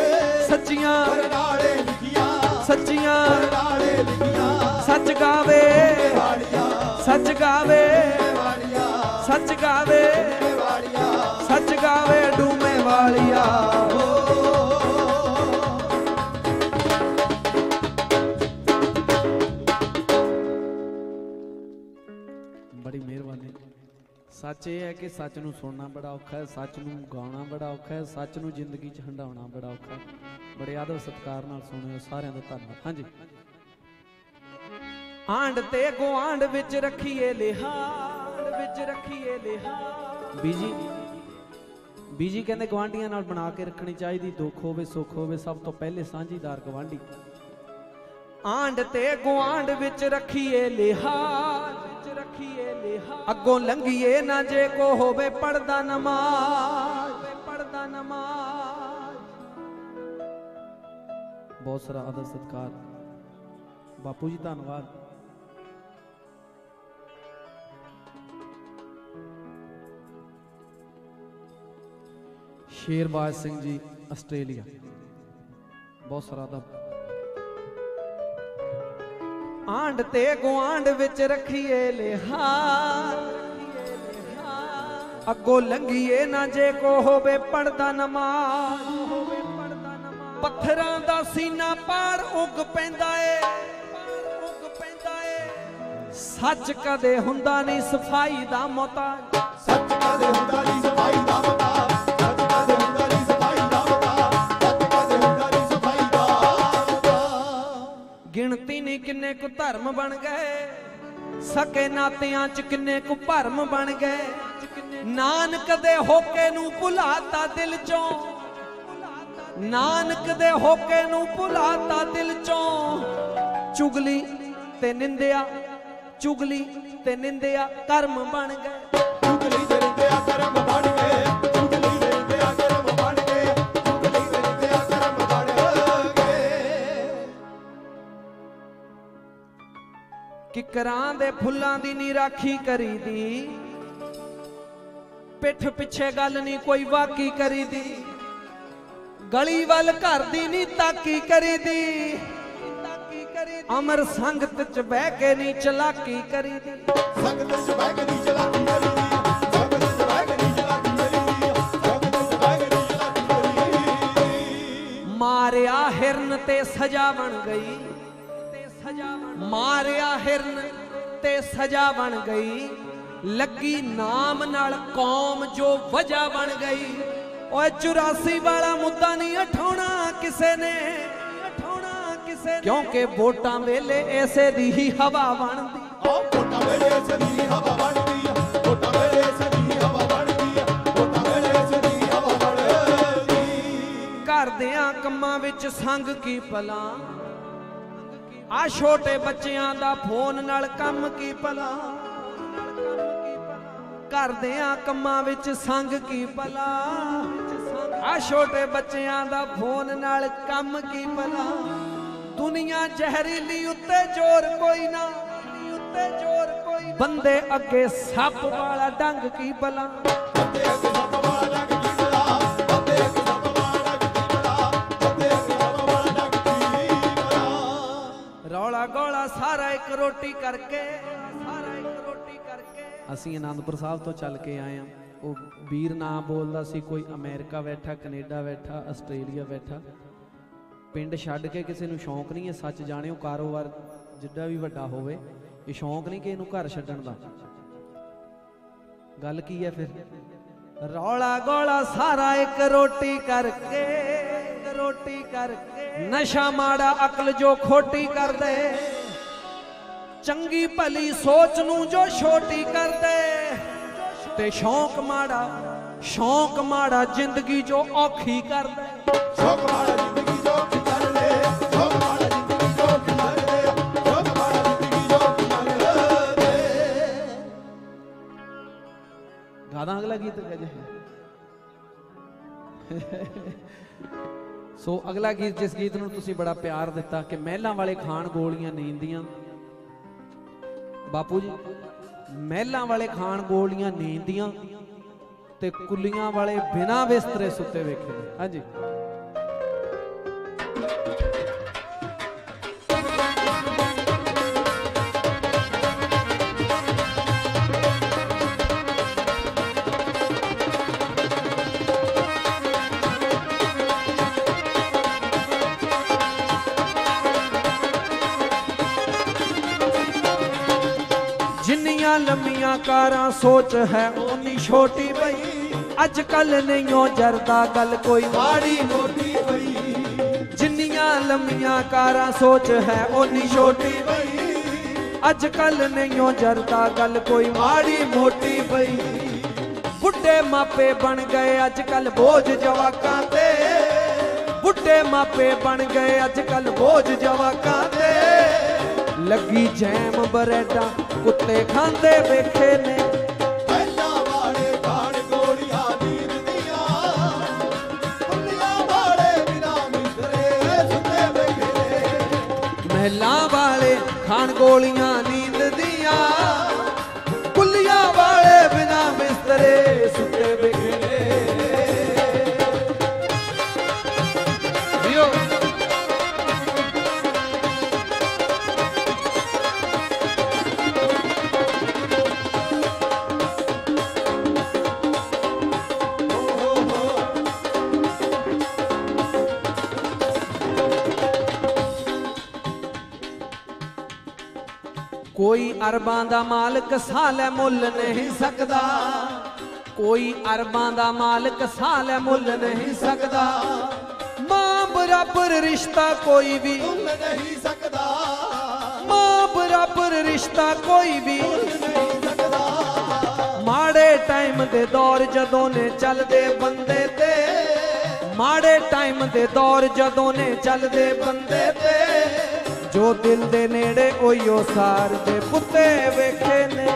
ਸੱਚੀਆਂ ਲਿਖੀਆਂ ਸੱਚੀਆਂ ਲਿਖੀਆਂ। ਸੱਚ ਗਾਵੇ। ਸੱਚ ਗਾਵੇ ਵਾੜੀਆਂ ਸੱਚ ਗਾਵੇ ਵਾੜੀਆਂ ਸੱਚ ਗਾਵੇ ਡੂਮੇ ਵਾਲੀਆ। ਬੜੀ ਮਿਹਰਬਾਨੀ। ਸੱਚ ਇਹ ਹੈ ਕਿ ਸੱਚ ਨੂੰ ਸੁਣਨਾ ਬੜਾ ਔਖਾ ਹੈ, ਸੱਚ ਨੂੰ ਗਾਉਣਾ ਬੜਾ ਔਖਾ ਹੈ, ਸੱਚ ਨੂੰ ਜ਼ਿੰਦਗੀ 'ਚ ਹੰਡਾਉਣਾ ਬੜਾ ਔਖਾ ਹੈ। ਬੜੇ ਆਦਰ ਸਤਿਕਾਰ ਨਾਲ ਸੁਣਿਓ, ਸਾਰਿਆਂ ਦਾ ਧੰਨਵਾਦ। ਹਾਂਜੀ। ਆਂਡ ਤੇ ਗੁਆਂਡ ਵਿੱਚ ਰੱਖੀਏ ਲਿਹਾੜ ਵਿੱਚ ਰੱਖੀਏ ਲਿਹਾੜ ਬੀਜੀ ਬੀਜੀ ਕਹਿੰਦੇ ਗਵਾਂਡੀਆਂ ਨਾਲ ਬਣਾ ਕੇ ਰੱਖਣੀ ਚਾਹੀਦੀ, ਦੁੱਖ ਹੋਵੇ, ਸੁੱਖ ਹੋਵੇ, ਸਭ ਤੋਂ ਪਹਿਲੇ ਸਾਂਝੀਦਾਰ ਗਵਾਂਡੀ ਆਂਡ ਤੇ ਗੁਆਂਡ ਵਿੱਚ ਰੱਖੀਏ ਲਿਹਾੜ ਵਿੱਚ ਰੱਖੀਏ ਲਿਹਾੜ ਅੱਗੋਂ ਲੰਘੀਏ ਨਾ ਜੇ ਕੋ ਹੋਵੇ ਪੜਦਾ ਨਮਾਜ਼ ਪੜਦਾ ਨਮਾਜ਼। ਬਹੁਤ ਸਾਰਾ ਆਦਰ ਸਤਿਕਾਰ ਬਾਪੂ ਜੀ, ਧੰਨਵਾਦ। ਸ਼ੇਰਬਾਜ ਸਿੰਘ ਜੀ, ਆਸਟ੍ਰੇਲੀਆ। ਬਹੁਤ ਸਾਰਾ ਦਾ ਆਂਡ ਤੇ ਗੁਆਂਡ ਵਿੱਚ ਰੱਖੀਏ ਲਿਹਾਰ ਅੱਗੋਂ ਲੰਘੀਏ ਨਾ ਜੇ ਕੋ ਹੋਵੇ ਪੜਦਾ ਨਮਾਜ਼। ਪੱਥਰਾਂ ਦਾ ਸੀਨਾ ਪਾੜ ਉੱਗ ਪੈਂਦਾ ਏ। ਪੈਂਦਾ ਏ ਸੱਚ ਕਦੇ ਹੁੰਦਾ ਨਹੀਂ ਸਫ਼ਾਈ ਦਾ ਮੁਹਤਾਜ ਸੱਚ ਕਦੇ ਹੁੰਦਾ ਨਹੀਂ ਗਿਣਤੀ ਨਹੀਂ ਕਿੰਨੇ ਕੁ ਧਰਮ ਬਣ ਗਏ? ਸਕੇ ਨਾਤਿਆਂ ਚ ਕਿੰਨੇ ਕੁ ਭਰਮ ਬਣ ਗਏ? ਨਾਨਕ ਦੇ ਹੋਕੇ ਨੂੰ ਭੁਲਾਤਾ ਦਿਲ ਚੋਂ। ਨਾਨਕ ਦੇ ਹੋਕੇ ਨੂੰ ਭੁਲਾਤਾ ਦਿਲ ਚੋਂ। ਚੁਗਲੀ ਤੇ ਨਿੰਦਿਆ, ਚੁਗਲੀ ਤੇ ਨਿੰਦਿਆ ਕਰਮ ਬਣ ਗਏ। ਕਿਕਰਾਂ ਦੇ ਫੁੱਲਾਂ ਦੀ ਨੀ ਰਾਖੀ ਕਰੀਦੀ। ਪਿੱਠ ਪਿੱਛੇ ਗੱਲ ਨਹੀਂ ਕੋਈ ਵਾਕੀ ਕਰੀਦੀ। ਗਲੀ ਵੱਲ ਘਰ ਦੀ ਨੀ ਤਾਕੀ ਕਰੀਦੀ। ਅਮਰ ਸੰਗਤ ਚ ਬਹਿ ਕੇ ਕੇ ਨਹੀਂ ਚਲਾਕੀ ਕਰੀਦੀ। ਸੰਗਤ ਚ ਬਹਿ ਕੇ ਨਹੀਂ ਚਲਾਕੀ ਕਰੀਦੀ। ਸੰਗਤ ਚ ਬਹਿ ਕੇ ਨਹੀਂ ਚਲਾਕੀ ਕਰੀਦੀ। ਮਾਰਿਆ ਹਿਰਨ ਤੇ ਸਜ਼ਾ ਬਣ ਗਈ। ਮਾਰਿਆ ਹਿਰਨ ਤੇ ਸਜ਼ਾ ਬਣ ਗਈ। ਲੱਗੀ ਨਾਮ ਨਾਲ ਕੌਮ ਜੋ ਵਜ੍ਹਾ ਬਣ ਗਈ। ਓਏ 84 ਵਾਲਾ ਮੁੱਦਾ ਨਹੀਂ ਉਠਾਉਣਾ ਕਿਸੇ ਨੇ ਉਠਾਉਣਾ ਕਿਸੇ ਨੇ। ਕਿਉਂਕਿ ਵੋਟਾਂ ਵੇਲੇ ਐਸੇ ਦੀ ਹੀ ਹਵਾ ਬਣਦੀ ਆਹ ਕੋਟਾ ਵੇਲੇ ਸਦੀ ਹਵਾ ਬਣਦੀ ਆ। ਕੋਟਾ ਵੇਲੇ ਸਦੀ ਹਵਾ ਬਣਦੀ ਆ। ਕੋਟਾ ਵੇਲੇ ਸਦੀ ਹਵਾ ਬਣਦੀ ਘਰਦਿਆਂ ਕੰਮਾਂ ਵਿੱਚ ਸੰਗ ਕੀ ਭਲਾ? ਆ ਛੋਟੇ ਬੱਚਿਆਂ ਦਾ ਫੋਨ ਨਾਲ ਕੰਮ ਕੀ ਭਲਾ? ਘਰਦਿਆਂ ਕੰਮਾਂ ਵਿੱਚ ਸੰਗ ਕੀ ਭਲਾ? ਆ ਛੋਟੇ ਬੱਚਿਆਂ ਦਾ ਫੋਨ ਨਾਲ ਕੰਮ ਕੀ ਭਲਾ? ਦੁਨੀਆ ਜ਼ਹਿਰੀਲੀ ਉੱਤੇ ਜ਼ੋਰ ਕੋਈ ਨਾ। ਉੱਤੇ ਜ਼ੋਰ ਕੋਈ ਬੰਦੇ ਅੱਗੇ ਸੱਪ ਵਾਲਾ ਡੰਗ ਕੀ ਭਲਾ? ਬੰਦੇ ਅੱਗੇ ਸੱਪ ਰੌਲਾ ਗੋਲਾ ਸਾਰਾ ਇੱਕ ਰੋਟੀ ਕਰਕੇ ਸਾਰਾ ਇੱਕ ਰੋਟੀ ਅਸੀਂ ਆਨੰਦਪੁਰ ਸਾਹਿਬ ਤੋਂ ਚੱਲ ਕੇ ਆਏ ਆ ਉਹ ਵੀਰ ਨਾਂ ਬੋਲਦਾ ਸੀ ਕੋਈ ਅਮਰੀਕਾ ਬੈਠਾ ਕੈਨੇਡਾ ਬੈਠਾ ਆਸਟ੍ਰੇਲੀਆ ਬੈਠਾ। ਪਿੰਡ ਛੱਡ ਕੇ ਕਿਸੇ ਨੂੰ ਸ਼ੌਂਕ ਨਹੀਂ ਹੈ ਸੱਚ ਜਾਣਿਓ ਕਾਰੋਬਾਰ ਜਿੱਡਾ ਵੀ ਵੱਡਾ ਹੋਵੇ ਇਹ ਸ਼ੌਂਕ ਨਹੀਂ ਕਿ ਇਹਨੂੰ ਘਰ ਛੱਡਣ ਦਾ। ਗੱਲ ਕੀ ਹੈ ਫਿਰ? ਰੌਲਾ ਗੋਲਾ ਸਾਰਾ ਇੱਕ ਰੋਟੀ ਕਰਕੇ। ਰੋਟੀ ਕਰਕੇ। ਨਸ਼ਾ ਮਾੜਾ ਅਕਲ ਜੋ ਖੋਟੀ ਕਰਦੇ। ਚੰਗੀ ਭਲੀ ਸੋਚ ਨੂੰ ਜੋ ਛੋਟੀ ਕਰਦੇ। ਤੇ ਸ਼ੌਂਕ ਮਾੜਾ ਸ਼ੌਂਕ ਮਾੜਾ ਜ਼ਿੰਦਗੀ ਜੋ ਔਖੀ ਕਰਦੇ। ਸ਼ੋਕ ਮਾੜਾ ਜ਼ਿੰਦਗੀ ਜੋ ਲੈ ਸ਼ੋਕ ਮਾੜਾ ਜ਼ਿੰਦਗੀ ਜੋ ਲੈ ਸ਼ੋਕ ਮਾੜਾ ਜ਼ਿੰਦਗੀ ਜੋ ਲੈ ਗਾਦਾ ਅਗਲਾ ਗੀਤ ਗਜੇ ਸੋ ਅਗਲਾ ਗੀਤ, ਜਿਸ ਗੀਤ ਨੂੰ ਤੁਸੀਂ ਬੜਾ ਪਿਆਰ ਦਿੱਤਾ ਕਿ ਮਹਿਲਾਂ ਵਾਲੇ ਖਾਣ ਗੋਲੀਆਂ ਨੀਂਦੀਆਂ ਬਾਪੂ ਜੀ, ਮਹਿਲਾਂ ਵਾਲੇ ਖਾਣ ਗੋਲੀਆਂ ਨੀਂਦੀਆਂ ਤੇ ਕੁੱਲੀਆਂ ਵਾਲੇ ਬਿਨਾਂ ਬਿਸਤਰੇ ਸੁੱਤੇ ਵੇਖੇ ਨੇ। ਹਾਂਜੀ। ਸੋਚ ਹੈ ਓਨੀ ਛੋਟੀ ਬਈ। ਅੱਜ ਕੱਲ ਉਹ ਜਰਦਾ ਗੱਲ ਕੋਈ ਮਾੜੀ ਮੋਟੀ ਪਈ ਜਿੰਨੀਆਂ ਲੰਮੀਆਂ ਕਾਰਾਂ ਸੋਚ ਹੈ ਓਨੀ ਛੋਟੀ ਪਈ ਅੱਜ ਕੱਲ ਨਹੀਂਓ ਜਰਦਾ ਗੱਲ ਕੋਈ ਮਾੜੀ ਮੋਟੀ ਬਈ। ਬੁੱਢੇ ਮਾਪੇ ਬਣ ਗਏ ਅੱਜ ਕੱਲ ਬੋਝ ਜਵਾਕਾਂ ਤੇ। ਬੁੱਢੇ ਮਾਪੇ ਬਣ ਗਏ ਅੱਜ ਕੱਲ ਬੋਝ ਜਵਾਕਾਂ ਤੇ। ਲੱਗੀ ਜੈਮ ਬਰੈਡਾਂ ਕੁੱਤੇ ਖਾਂਦੇ ਵੇਖੇ ਖਾਣ ਗੋਲੀਆਂ ਅਰਬਾਂ ਦਾ ਮਾਲਕ ਸਾਲੇ ਮੁੱਲ ਨਹੀਂ ਸਕਦਾ। ਕੋਈ ਅਰਬਾਂ ਦਾ ਮਾਲਕ ਸਾਲੇ ਮੁੱਲ ਨਹੀਂ ਸਕਦਾ। ਮਾਂ ਬਰਾਬਰ ਰਿਸ਼ਤਾ ਕੋਈ ਵੀ ਭੁੱਲ ਨਹੀਂ ਸਕਦਾ। ਮਾਂ ਬਰਾਬਰ ਰਿਸ਼ਤਾ ਕੋਈ ਵੀ ਨਹੀਂ ਸਕਦਾ। ਮਾੜੇ ਟਾਈਮ ਦੇ ਦੌਰ ਜਦੋਂ ਨੇ ਚੱਲਦੇ ਬੰਦੇ ਤੇ। ਮਾੜੇ ਟਾਈਮ ਦੇ ਦੌਰ ਜਦੋਂ ਨੇ ਚੱਲਦੇ ਬੰਦੇ ਤੇ। ਜੋ ਦਿਲ ਦੇ ਨੇੜੇ ਉਹੀਓ ਸਾਰ ਦੇ ਪੁੱਤੇ ਵੇਖੇ ਨੇ।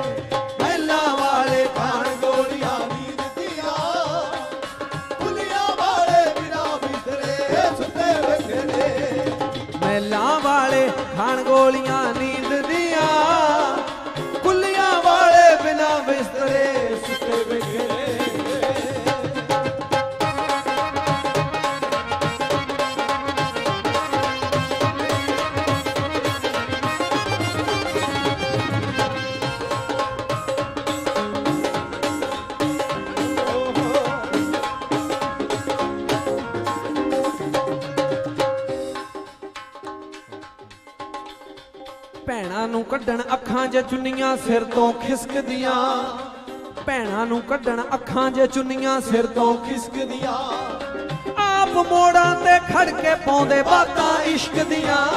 ਅੱਖਾਂ 'ਚ ਚੁੰਨੀਆਂ ਸਿਰ ਤੋਂ ਖਿਸਕਦੀਆਂ। ਭੈਣਾਂ ਨੂੰ ਕੱਢਣ ਅੱਖਾਂ 'ਚ ਚੁੰਨੀਆਂ ਸਿਰ ਤੋਂ ਖਿਸਕਦੀਆਂ। ਆਪ ਮੋੜਾਂ ਤੇ ਖੜ ਕੇ ਪਾਉਂਦੇ ਬਾਤਾਂ ਇਸ਼ਕ ਦੀਆਂ।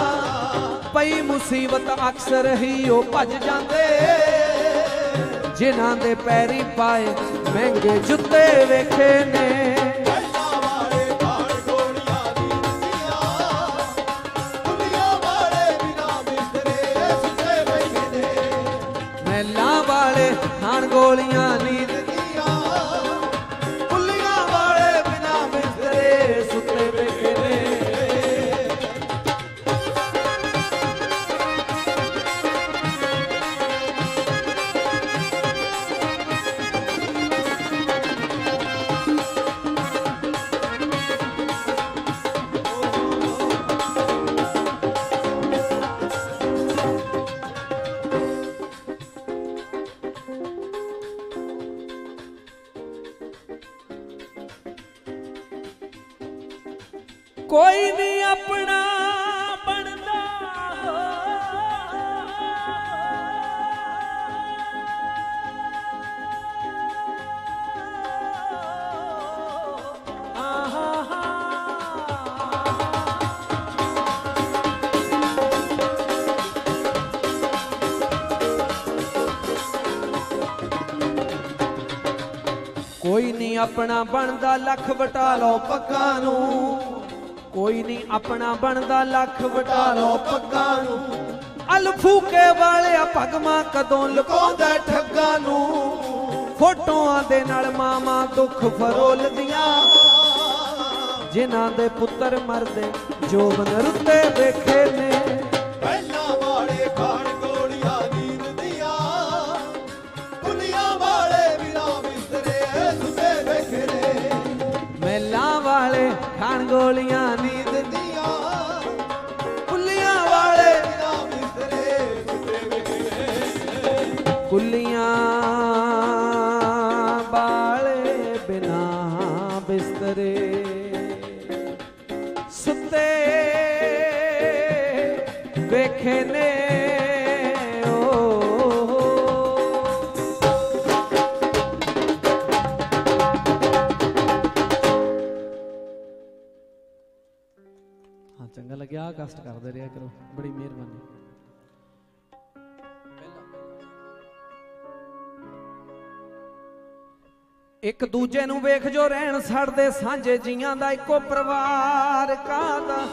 ਪਈ ਮੁਸੀਬਤ ਅਕਸਰ ਹੀ ਉਹ ਭੱਜ ਜਾਂਦੇ। ਜਿਨ੍ਹਾਂ ਦੇ ਪੈਰੀ ਪਾਏ ਮਹਿੰਗੇ ਜੁੱਤੇ ਵੇਖੇ ਨੇ। ਕੋਈ ਨਹੀਂ ਆਪਣਾ ਬਣਦਾ ਲੱਖ ਵਟਾ ਲਓ ਪੱਕਾਂ ਨੂੰ। ਕੋਈ ਨਹੀਂ ਆਪਣਾ ਬਣਦਾ ਲੱਖ ਵਟਾ ਲਓ ਪੱਗਾਂ ਨੂੰ। ਅਲਫੂਕੇ ਵਾਲਿਆ ਭਗਮਾ ਕਦੋਂ ਲੁਕਾਉਂਦਾ ਪਾਉਂਦਾ ਠੱਗਾਂ ਨੂੰ। ਫੋਟੋਆਂ ਦੇ ਨਾਲ ਮਾਮਾ ਦੁੱਖ ਫਰੋਲਦੀਆਂ। ਜਿਨ੍ਹਾਂ ਦੇ ਪੁੱਤਰ ਮਰਦੇ ਜੋਬਨ ਰੁੱਤੇ ਵੇਖੇ ਨੇ। ਖਾਣ ਕਸ਼ਟ ਕਰਦੇ ਰਿਹਾ ਕਰੋ, ਬੜੀ ਮਿਹਰਬਾਨੀ। ਇੱਕ ਦੂਜੇ ਨੂੰ ਵੇਖ ਜੋ ਰਹਿਣ ਛੱਡਦੇ, ਸਾਂਝੇ ਜੀਆਂ ਦਾ ਇੱਕੋ ਪਰਿਵਾਰ ਕਾਦਾ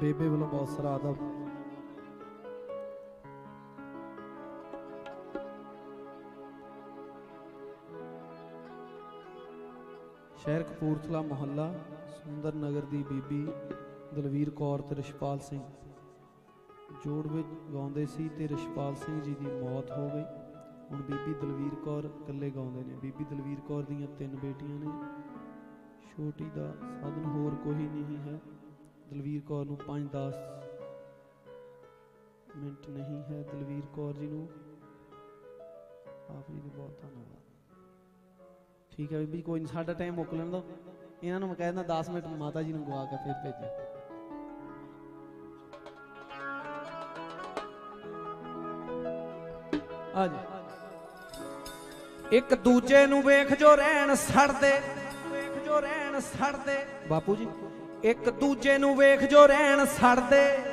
ਬੇਬੇ ਵੱਲੋਂ ਬਹੁਤ ਸਾਰਾ ਆਦਬ। ਸ਼ਹਿਰ ਕਪੂਰਥਲਾ ਮੁਹੱਲਾ, ਸੁੰਦਰ ਨਗਰ ਦੀ ਬੀਬੀ ਦਲਵੀਰ ਕੌਰ ਤੇ ਰਿਸ਼ਪਾਲ ਸਿੰਘ। ਜੋੜ ਵਿੱਚ ਗਾਉਂਦੇ ਸੀ ਤੇ ਰਿਸ਼ਪਾਲ ਸਿੰਘ ਜੀ ਦੀ ਮੌਤ ਹੋ ਗਈ। ਹੁਣ ਬੀਬੀ ਦਲਵੀਰ ਕੌਰ ਇਕੱਲੇ ਗਾਉਂਦੇ ਨੇ। ਬੀਬੀ ਦਲਵੀਰ ਕੌਰ ਦੀਆਂ ਤਿੰਨ ਬੇਟੀਆਂ ਨੇ। ਛੋਟੀ ਦਾ ਸਾਧਨ ਹੋਰ ਕੋਈ ਨਹੀਂ ਹੈ। ਦਲਵੀਰ ਕੌਰ ਨੂੰ 5-10 ਮਿੰਟ ਨਹੀਂ ਹੈ ਦਲਵੀਰ ਕੌਰ ਜੀ ਨੂੰ। ਆਪ ਜੀ ਦਾ ਬਹੁਤ ਧੰਨਵਾਦ। ਠੀਕ ਹੈ ਬੀਬੀ ਕੋਈ ਨਹੀਂ ਸਾਡਾ ਟਾਈਮ ਮੁੱਕ ਲੈਣ ਦੋ। ਇਹਨਾਂ ਨੂੰ ਮੈਂ ਕਹਿ ਦਿੰਦਾ 10 ਮਿੰਟ ਮਾਤਾ ਜੀ ਨੂੰ ਗਵਾ ਕੇ ਫਿਰ ਭੇਜੋ। ਆ ਜਾ। ਇੱਕ ਦੂਜੇ ਨੂੰ ਵੇਖ ਜੋ ਰਹਿਣ ਸੜਦੇ, ਵੇਖ ਜੋ ਰਹਿਣ ਸੜਦੇ। ਬਾਪੂ ਜੀ, ਇੱਕ ਦੂਜੇ ਨੂੰ ਵੇਖ ਜੋ ਰਹਿਣ ਸੜਦੇ।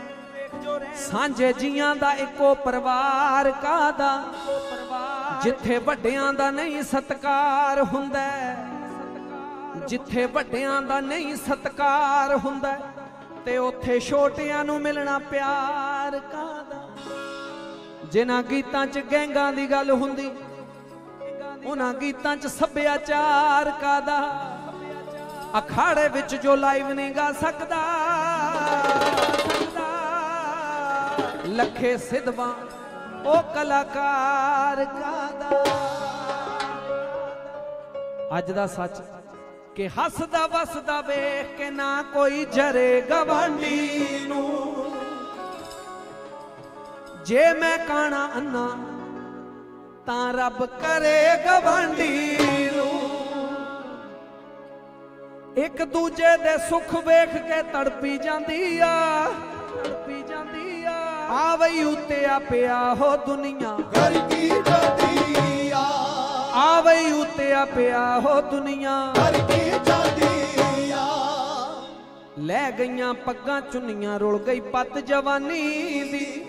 ਸਾਂਝੇ ਜੀਆਂ ਦਾ ਇੱਕੋ ਪਰਿਵਾਰ ਕਾਦਾ ਜਿੱਥੇ ਵੱਡਿਆਂ ਦਾ ਨਹੀਂ ਸਤਕਾਰ ਹੁੰਦਾ ਜਿੱਥੇ ਵੱਡਿਆਂ ਦਾ ਨਹੀਂ ਸਤਕਾਰ ਹੁੰਦਾ ਤੇ ਉੱਥੇ ਛੋਟਿਆਂ ਨੂੰ ਮਿਲਣਾ ਪਿਆਰ ਕਾਦਾ ਜਿਨ੍ਹਾਂ ਗੀਤਾਂ 'ਚ ਗੈਂਗਾਂ ਦੀ ਗੱਲ ਹੁੰਦੀ, ਉਹਨਾਂ ਗੀਤਾਂ 'ਚ ਸੱਭਿਆਚਾਰ ਕਾਦਾ ਅਖਾੜੇ ਵਿੱਚ ਜੋ ਲਾਈਵ ਨਹੀਂ ਗਾ ਸਕਦਾ। ਲੱਖੇ ਸਿਧਵਾ, ਉਹ ਕਲਾਕਾਰ ਕਾਦਾ ਅੱਜ ਦਾ ਸੱਚ ਕਿ ਹੱਸਦਾ ਵਸਦਾ ਵੇਖ ਕੇ ਨਾ ਕੋਈ ਜਰੇ ਗਵਾਂਢੀ ਨੂੰ। ਜੇ ਮੈਂ ਕਾਣਾ ਅੰਨਾ, ਤਾਂ ਰੱਬ ਕਰੇ ਗਵਾਂਢੀ ਨੂੰ। ਇੱਕ ਦੂਜੇ ਦੇ ਸੁੱਖ ਵੇਖ ਕੇ ਤੜਪੀ ਜਾਂਦੀ ਆ, ਤੜਪੀ ਜਾਂਦੀ ਆ ਆਵਈ ਉੱਤੇ ਆ ਪਿਆ ਹੋ ਦੁਨੀਆ। ਕਰ ਕੀ ਜਾਂਦੀ ਆ ਆਵਈ ਉੱਤੇ ਆ ਪਿਆ ਹੋ ਦੁਨੀਆ। ਕਰ ਕੀ ਜਾਂਦੀ ਆ ਲੈ ਗਈਆਂ ਪੱਗਾਂ ਚੁੰਨੀਆਂ ਰੁਲ ਗਈ ਪੱਤ ਜਵਾਨੀ ਦੀ।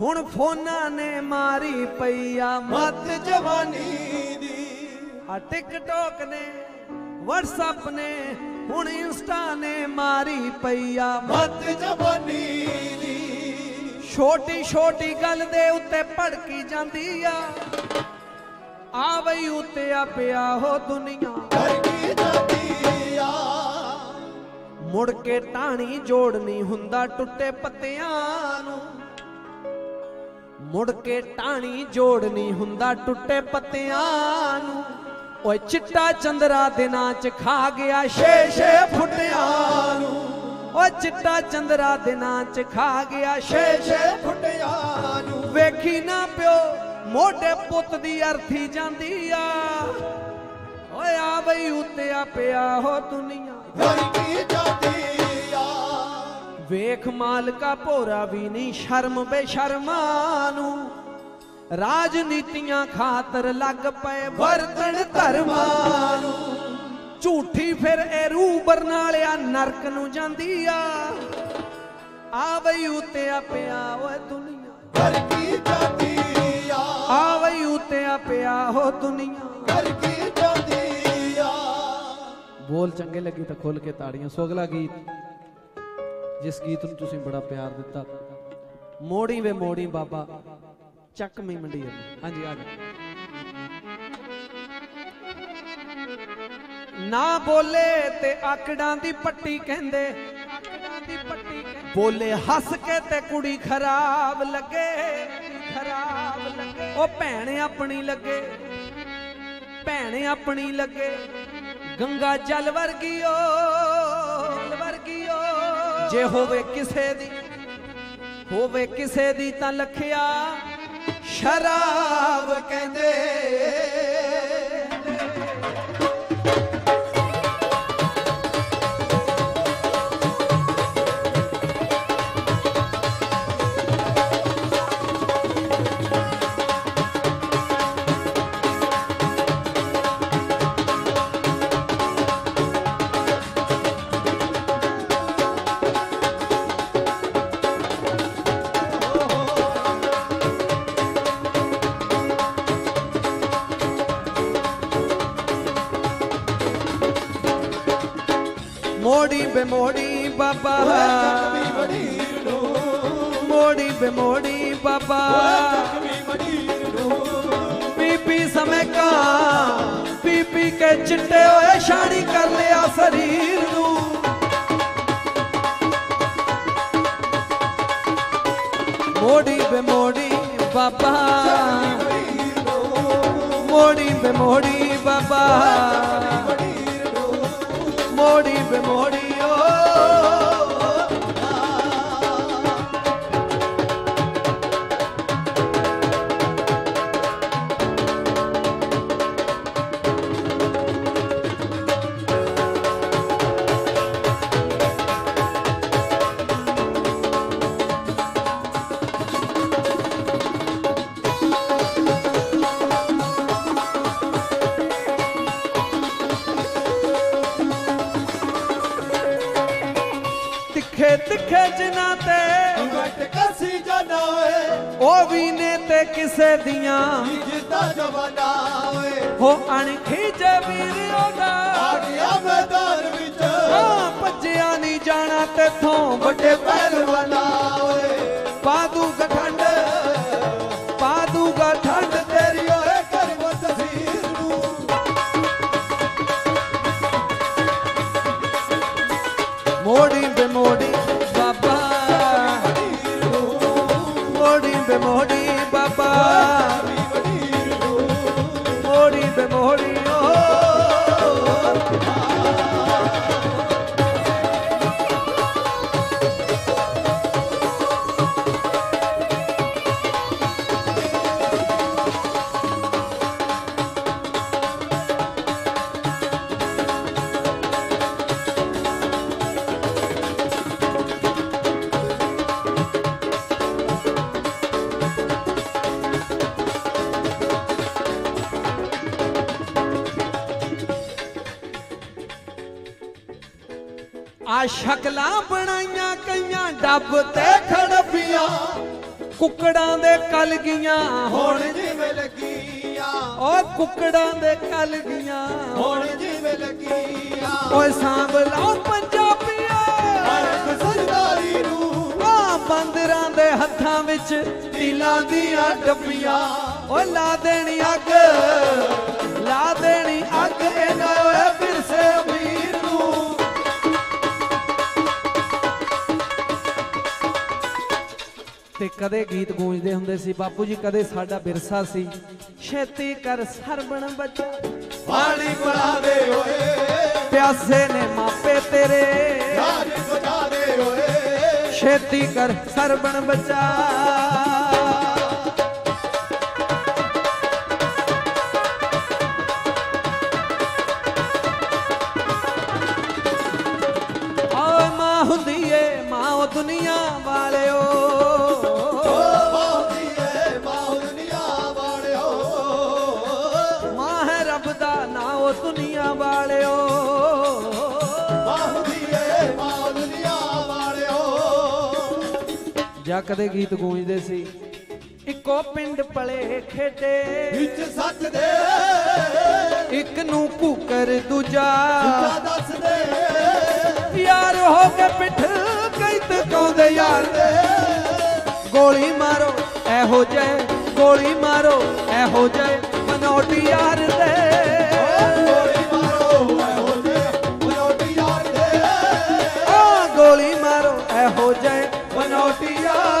ਹੁਣ ਫੋਨਾਂ ਨੇ ਮਾਰੀ ਪਈ ਆ ਮੱਤ ਜਵਾਨੀ ਦੀ। ਆ ਟਿਕਟੋਕ ਨੇ WhatsApp ਨੇ ਹੁਣ ਇੰਸਟਾ ਨੇ ਮਾਰੀ ਪਈ ਆ ਮਤ ਜਵਾਨੀ ਦੀ। ਛੋਟੀ ਛੋਟੀ ਗੱਲ ਦੇ ਉੱਤੇ ਭੜਕੀ ਜਾਂਦੀ ਆ। ਆ ਬਈ ਉੱਤੇ ਆ ਪਿਆ ਹੋ ਦੁਨੀਆ। ਕਰ ਕੀ ਜਾਂਦੀ ਆ। ਮੁੜ ਕੇ ਟਾਣੀ ਜੋੜਨੀ ਹੁੰਦਾ ਟੁੱਟੇ ਪੱਤਿਆਂ ਨੂੰ। ਮੁੜ ਕੇ ਟਾਣੀ ਜੋੜਨੀ ਹੁੰਦਾ ਟੁੱਟੇ ਪੱਤਿਆਂ ਨੂੰ। ਓਏ ਚਿੱਟਾ ਚੰਦਰਾ ਦਿਨਾਂ ਚ ਖਾ ਗਿਆ ਛੇ ਛੇ ਫੁੱਟਿਆਂ ਨੂੰ। ਚਿੱਟਾ ਚੰਦਰਾ ਦਿਨਾਂ ਚ ਖਾ ਗਿਆ ਛੇ ਛੇ ਛੇ ਫੁੱਟਿਆਂ ਨੂੰ। ਵੇਖੀ ਨਾ ਪਿਓ ਮੋਢੇ ਪੁੱਤ ਦੀ ਅਰਥੀ ਜਾਂਦੀ ਆ। ਓਏ ਆ ਬਈ ਉੱਤੇ ਆ ਪਿਆ ਹੋ ਦੁਨੀਆ। ਜਾਂਦੀ ਆ। ਵੇਖ ਮਾਲਕਾ ਭੋਰਾ ਵੀ ਨਹੀਂ ਸ਼ਰਮ ਬੇਸ਼ਰਮਾਂ ਨੂੰ। ਰਾਜਨੀਤੀਆਂ ਖਾਤਰ ਲੱਗ ਪਏ ਵਰਤਣ ਧਰਮਾਂ ਨੂੰ। ਝੂਠੀ ਫਿਰ ਇਹ ਰੂਹ ਬਰਨਾਲਿਆ ਨਰਕ ਨੂੰ ਜਾਂਦੀ ਆ। ਆ ਬਈ ਉੱਤੇ ਆ ਪਿਆ ਓਏ ਦੁਨੀਆ। ਕੀ ਜਾਂਦੀ ਆ? ਆ ਬਈ ਉੱਤੇ ਆ ਪਿਆ ਹੋ ਦੁਨੀਆ ਕੀ ਜਾਂਦੀ ਆ? ਬੋਲ ਚੰਗੇ ਲੱਗੇ ਤਾਂ ਖੁੱਲ ਕੇ ਤਾੜੀਆਂ। ਸੋ ਅਗਲਾ ਗੀਤ। ਜਿਸ ਗੀਤ ਨੂੰ ਤੁਸੀਂ ਬੜਾ ਪਿਆਰ ਦਿੱਤਾ। ਮੋੜੀ ਵੇ ਮੋੜੀ ਬਾਬਾ ਚੱਕਵੀਂ ਮੰਡੀਰ ਹਾਂਜੀ ਆ ਜਾ ਨਾ ਬੋਲੇ ਤੇ ਆਕੜਾਂ ਦੀ ਪੱਟੀ ਕਹਿੰਦੇ। ਆਕੜਾਂ ਦੀ ਪੱਟੀ ਬੋਲੇ ਹੱਸ ਕੇ ਤੇ ਕੁੜੀ ਖਰਾਬ ਲੱਗੇ ਖਰਾਬ ਲੱਗੇ। ਉਹ ਭੈਣ ਆਪਣੀ ਲੱਗੇ, ਭੈਣ ਆਪਣੀ ਲੱਗੇ। ਗੰਗਾ ਜਲ ਵਰਗੀ ਵਰਗੀਓ ਜਲ ਓ। ਜੇ ਹੋਵੇ ਕਿਸੇ ਦੀ, ਹੋਵੇ ਕਿਸੇ ਦੀ ਤਾਂ ਲਖਿਆ, ਸ਼ਰਾਬ ਕਹਿੰਦੇ। ਮੋੜੀ ਬੇ ਬਾਬਾ। ਮੋੜੀ ਬਮੋੜੀ ਬਾਬਾ। ਬੀਬੀ ਸਮੇਂ ਕਾ ਬੀਬੀ ਕੇ ਚਿੱਟੇ ਹੋਏ ਸ਼ਾਣੀ ਕਰ ਲਿਆ ਸਰੀਰ ਨੂੰ। ਮੋੜੀ ਬੇ ਬਾਬਾ। ਮੋੜੀ ਬਮੋੜੀ ਬਾਬਾ। ਨੂੰ ਮੋੜੀ ਬੇ ਦੀਆਂ। ਜਿੱਦਾ ਜਵਾਨਾ ਓਏ। ਹੋ ਅਣਖੀ ਜੇ ਵੀਰ ਉਹਦਾ। ਆ ਗਿਆ ਮੈਦਾਨ ਵਿੱਚ। ਹਾਂ ਭੱਜਿਆ ਨਹੀਂ ਜਾਣਾ ਤੇਥੋਂ ਵੱਡੇ ਪਹਿਲਵਾਨਾ। ਓਏ ਪਾਦੂ ਗਠੰਡ ਗਈਆਂ ਹੁਣ ਜਿਵੇਂ ਲੱਗੀਆਂ ਓ ਕੁੱਕੜਾਂ ਦੇ ਕਲ ਗਈਆਂ ਹੁਣ ਜਿਵੇਂ ਲੱਗੀਆਂ ਓਏ ਸਾਂਭ ਲਓ ਪੰਜਾਬੀਆਂ। ਹਰਕ ਸਰਦਾਰੀ ਨੂੰ। ਆ ਬੰਦਰਾਂ ਦੇ ਹੱਥਾਂ ਵਿੱਚ ਤੀਲਾਂ ਦੀਆਂ ਡੱਬੀਆਂ। ਓ ਲਾ ਦੇਣੀ ਅੱਗ ਲਾ ਦੇਣੀ ਅੱਗ ਇਹਨਾਂ ਓਏ ਬਿਰਸੇ ਤੇ ਕਦੇ ਗੀਤ ਗੂੰਜਦੇ ਹੁੰਦੇ ਸੀ। ਬਾਪੂ ਜੀ ਕਦੇ ਸਾਡਾ ਵਿਰਸਾ ਸੀ। ਛੇਤੀ ਕਰ ਸਰਬਣ ਬੱਚਾ ਪਾਣੀ ਬਣਾ ਦੇ ਓਏ। ਪਿਆਸੇ ਨੇ ਮਾਪੇ ਤੇਰੇ। ਯਾਰ ਬਜਾ ਦੇ ਓਏ। ਛੇਤੀ ਕਰ ਸਰਬਣ ਬੱਚਾ ਚੱਕ ਦੇ ਗੀਤ ਗੂੰਜਦੇ ਸੀ। ਇੱਕੋ ਪਿੰਡ ਪਲੇ ਖੇਡੇ ਵਿੱਚ ਸੱਚ ਦੇ। ਇੱਕ ਨੂੰ ਕੂਕਰ ਦੂਜਾ। ਜਾ ਦੱਸ ਦੇ। ਯਾਰ ਹੋ ਕੇ ਪਿੱਠ ਕਈ ਤਕਾਉਂਦੇ ਯਾਰ ਦੇ। ਗੋਲੀ ਮਾਰੋ ਇਹੋ ਜੇ ਗੋਲੀ ਮਾਰੋ ਇਹੋ ਜੇ ਮਨੋਟੀ ਯਾਰ ਦੇ। ਗੋਲੀ ਮਾਰੋ ਇਹੋ ਜੇ ਮਨੋਟੀ ਯਾਰ ਦੇ। ਆ ਗੋਲੀ ਮਾਰੋ ਇਹੋ ਜੇ ਮਨੋਟੀ ਯਾਰ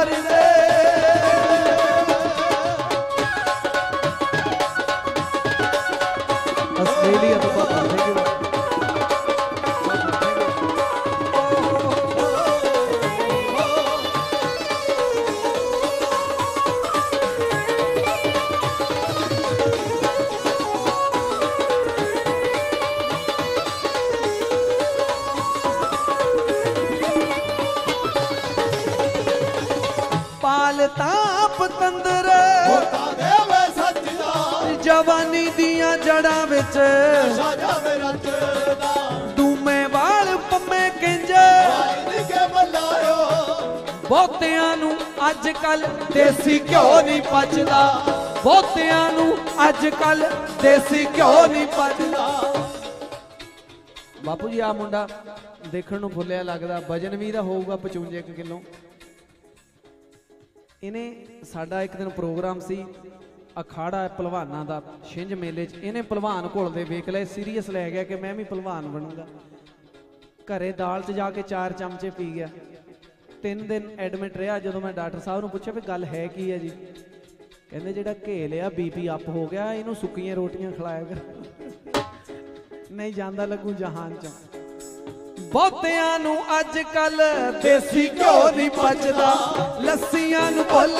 ਬਹੁਤਿਆਂ ਨੂੰ ਅੱਜ ਕੱਲ ਦੇਸੀ ਘਿਓ ਨਹੀਂ ਪਚਦਾ। ਬਹੁਤਿਆਂ ਨੂੰ ਅੱਜ ਕੱਲ ਦੇਸੀ ਘਿਓ ਨਹੀਂ ਪਚਦਾ। ਬਾਪੂ ਜੀ ਆ ਮੁੰਡਾ ਦੇਖਣ ਨੂੰ ਫੁੱਲਿਆ ਲੱਗਦਾ। ਵਜਨ ਵੀ ਦਾ ਹੋਊਗਾ 55 ਕਿਲੋ। ਇਹਨੇ ਸਾਡਾ ਇੱਕ ਦਿਨ ਪ੍ਰੋਗਰਾਮ ਸੀ ਅਖਾੜਾ ਪਹਿਲਵਾਨਾਂ ਦਾ, ਛਿੰਝ ਮੇਲੇ 'ਚ। ਇਹਨੇ ਪਹਿਲਵਾਨ ਘੁਲਦੇ ਵੇਖ ਲਏ, ਸੀਰੀਅਸ ਲੈ ਗਿਆ ਕਿ ਮੈਂ ਵੀ ਪਹਿਲਵਾਨ ਬਣੂੰਗਾ। ਘਰੇ ਦਾਲ 'ਚ ਜਾ ਕੇ ਚਾਰ ਚਮਚੇ ਪੀ ਗਿਆ। ਤਿੰਨ ਦਿਨ ਐਡਮਿਟ ਰਿਹਾ ਜਦੋਂ ਮੈਂ ਡਾਕਟਰ ਸਾਹਿਬ ਨੂੰ ਪੁੱਛਿਆ ਵੀ ਗੱਲ ਹੈ ਕੀ ਹੈ ਜੀ। ਕਹਿੰਦੇ ਜਿਹੜਾ ਘੇਲ ਆ ਬੀਪੀ ਅਪ ਹੋ ਗਿਆ, ਇਹਨੂੰ ਸੁੱਕੀਆਂ ਰੋਟੀਆਂ ਖਿਲਾਇਆ ਕਰ। ਨਹੀਂ ਜਾਂਦਾ ਲੱਗੂ ਜਹਾਨ 'ਚ। ਬਹੁਤਿਆਂ ਨੂੰ ਅੱਜ ਕੱਲ ਦੇਸੀ ਘਿਓ ਨਹੀਂ ਪਚਦਾ। ਲੱਸੀਆਂ ਨੂੰ ਭੁੱਲ,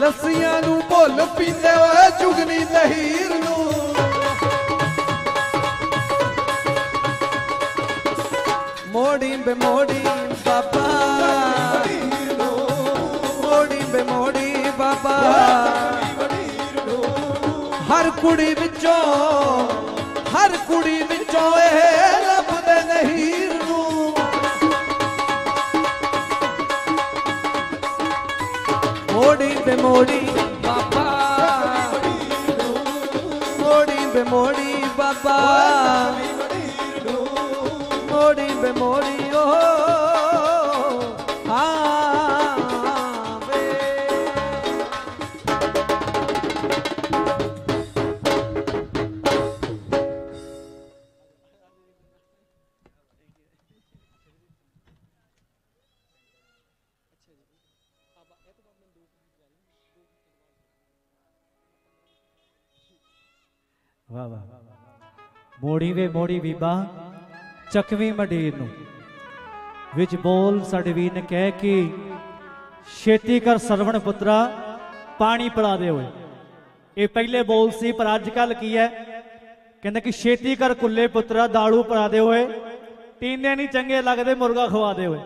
ਲੱਸੀਆਂ ਨੂੰ ਭੁੱਲ ਪੀਂਦੇ ਓਏ ਜੁਗਨੀ ਤਹੀਰ ਨੂੰ। ਮੋੜੀ ਬੇ ਮੋੜੀ ਬਾਬਾ। ਹਰ ਕੁੜੀ ਵਿੱਚੋਂ, ਹਰ ਕੁੜੀ ਵਿੱਚੋਂ ਇਹ ਲੱਭਦੇ ਨਹੀਂ ਨੂੰ। ਮੋੜੀ ਬੇ ਮੋੜੀ ਬਾਬਾ, ਮੋੜੀ ਬੇ ਮੋੜੀ ਬਾਬਾ। ਮੋੜੀ ਬੇ ਮੋੜੀ ਓ ਮੋੜੀ ਵੇ ਮੋੜੀ ਬੀਬਾ ਚੱਕਵੀਂ ਮੰਡੀਰ ਨੂੰ। ਵਿੱਚ ਬੋਲ ਸਾਡੇ ਵੀਰ ਨੇ ਕਹਿ ਕਿ ਛੇਤੀ ਕਰ ਸਰਵਣ ਪੁੱਤਰਾ ਪਾਣੀ ਪਿਲਾ ਦੇ ਓਏ। ਇਹ ਪਹਿਲੇ ਬੋਲ ਸੀ ਪਰ ਅੱਜ ਕੱਲ ਕੀ ਹੈ? ਕਹਿੰਦਾ ਕਿ ਛੇਤੀ ਕਰ ਕੁੱਲੇ ਪੁੱਤਰਾ ਦਾਲੂ ਪਿਲਾ ਦੇ ਓਏ। ਟੀਨੇ ਨਹੀਂ ਚੰਗੇ ਲੱਗਦੇ ਮੁਰਗਾ ਖਵਾ ਦੇ ਓਏ।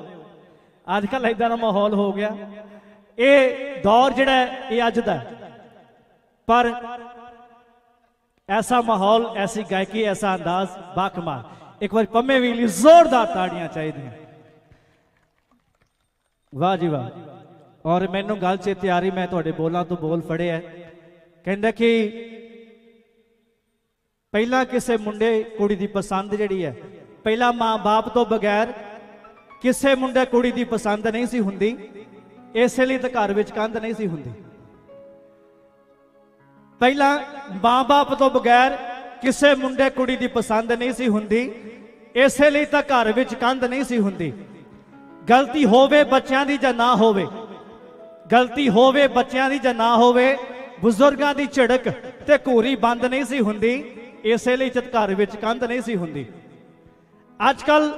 ਅੱਜ ਕੱਲ ਇਦਾਂ ਦਾ ਮਾਹੌਲ ਹੋ ਗਿਆ। ਇਹ ਦੌਰ ਜਿਹੜਾ ਹੈ, ਇਹ ਅੱਜ ਦਾ ਪਰ ਐਸਾ ਮਾਹੌਲ ਐਸੀ ਗਾਇਕੀ ਐਸਾ ਅੰਦਾਜ਼ ਬਾਕਮਾਲ ਇੱਕ ਵਾਰ ਪੰਮੇ ਵੀ ਲਈ ਜ਼ੋਰਦਾਰ ਤਾੜੀਆਂ ਚਾਹੀਦੀਆਂ ਵਾਹ ਜੀ ਵਾਹ ਔਰ ਮੈਨੂੰ ਗੱਲ ਚੇਤੇ ਆ ਰਹੀ ਮੈਂ ਤੁਹਾਡੇ ਬੋਲਾਂ ਤੋਂ ਬੋਲ ਫੜਿਆ ਕਹਿੰਦਾ ਕਿ ਪਹਿਲਾਂ ਕਿਸੇ ਮੁੰਡੇ ਕੁੜੀ ਦੀ ਪਸੰਦ ਜਿਹੜੀ ਹੈ ਪਹਿਲਾਂ ਮਾਂ-ਬਾਪ ਤੋਂ ਬਗੈਰ ਕਿਸੇ ਮੁੰਡੇ ਕੁੜੀ ਦੀ ਪਸੰਦ ਨਹੀਂ ਸੀ ਹੁੰਦੀ ਇਸੇ ਲਈ ਤਾਂ ਘਰ ਵਿੱਚ ਕੰਧ ਨਹੀਂ ਸੀ ਹੁੰਦੀ ਪਹਿਲਾਂ ਮਾਂ-ਬਾਪ ਤੋਂ ਬਗੈਰ ਕਿਸੇ ਮੁੰਡੇ ਕੁੜੀ ਦੀ ਪਸੰਦ ਨਹੀਂ ਸੀ ਹੁੰਦੀ, ਇਸੇ ਲਈ ਤਾਂ ਘਰ ਵਿੱਚ ਕੰਧ ਨਹੀਂ ਸੀ ਹੁੰਦੀ। ਗਲਤੀ ਹੋਵੇ ਬੱਚਿਆਂ ਦੀ ਜਾਂ ਨਾ ਹੋਵੇ, ਗਲਤੀ ਹੋਵੇ ਬੱਚਿਆਂ ਦੀ ਜਾਂ ਨਾ ਹੋਵੇ, ਬਜ਼ੁਰਗਾਂ ਦੀ ਝਿੜਕ ਤੇ ਘੂਰੀ ਬੰਦ ਨਹੀਂ ਸੀ ਹੁੰਦੀ, ਇਸੇ ਲਈ ਜਦ ਘਰ ਵਿੱਚ ਕੰਧ ਨਹੀਂ ਸੀ ਹੁੰਦੀ। ਅੱਜ ਕੱਲ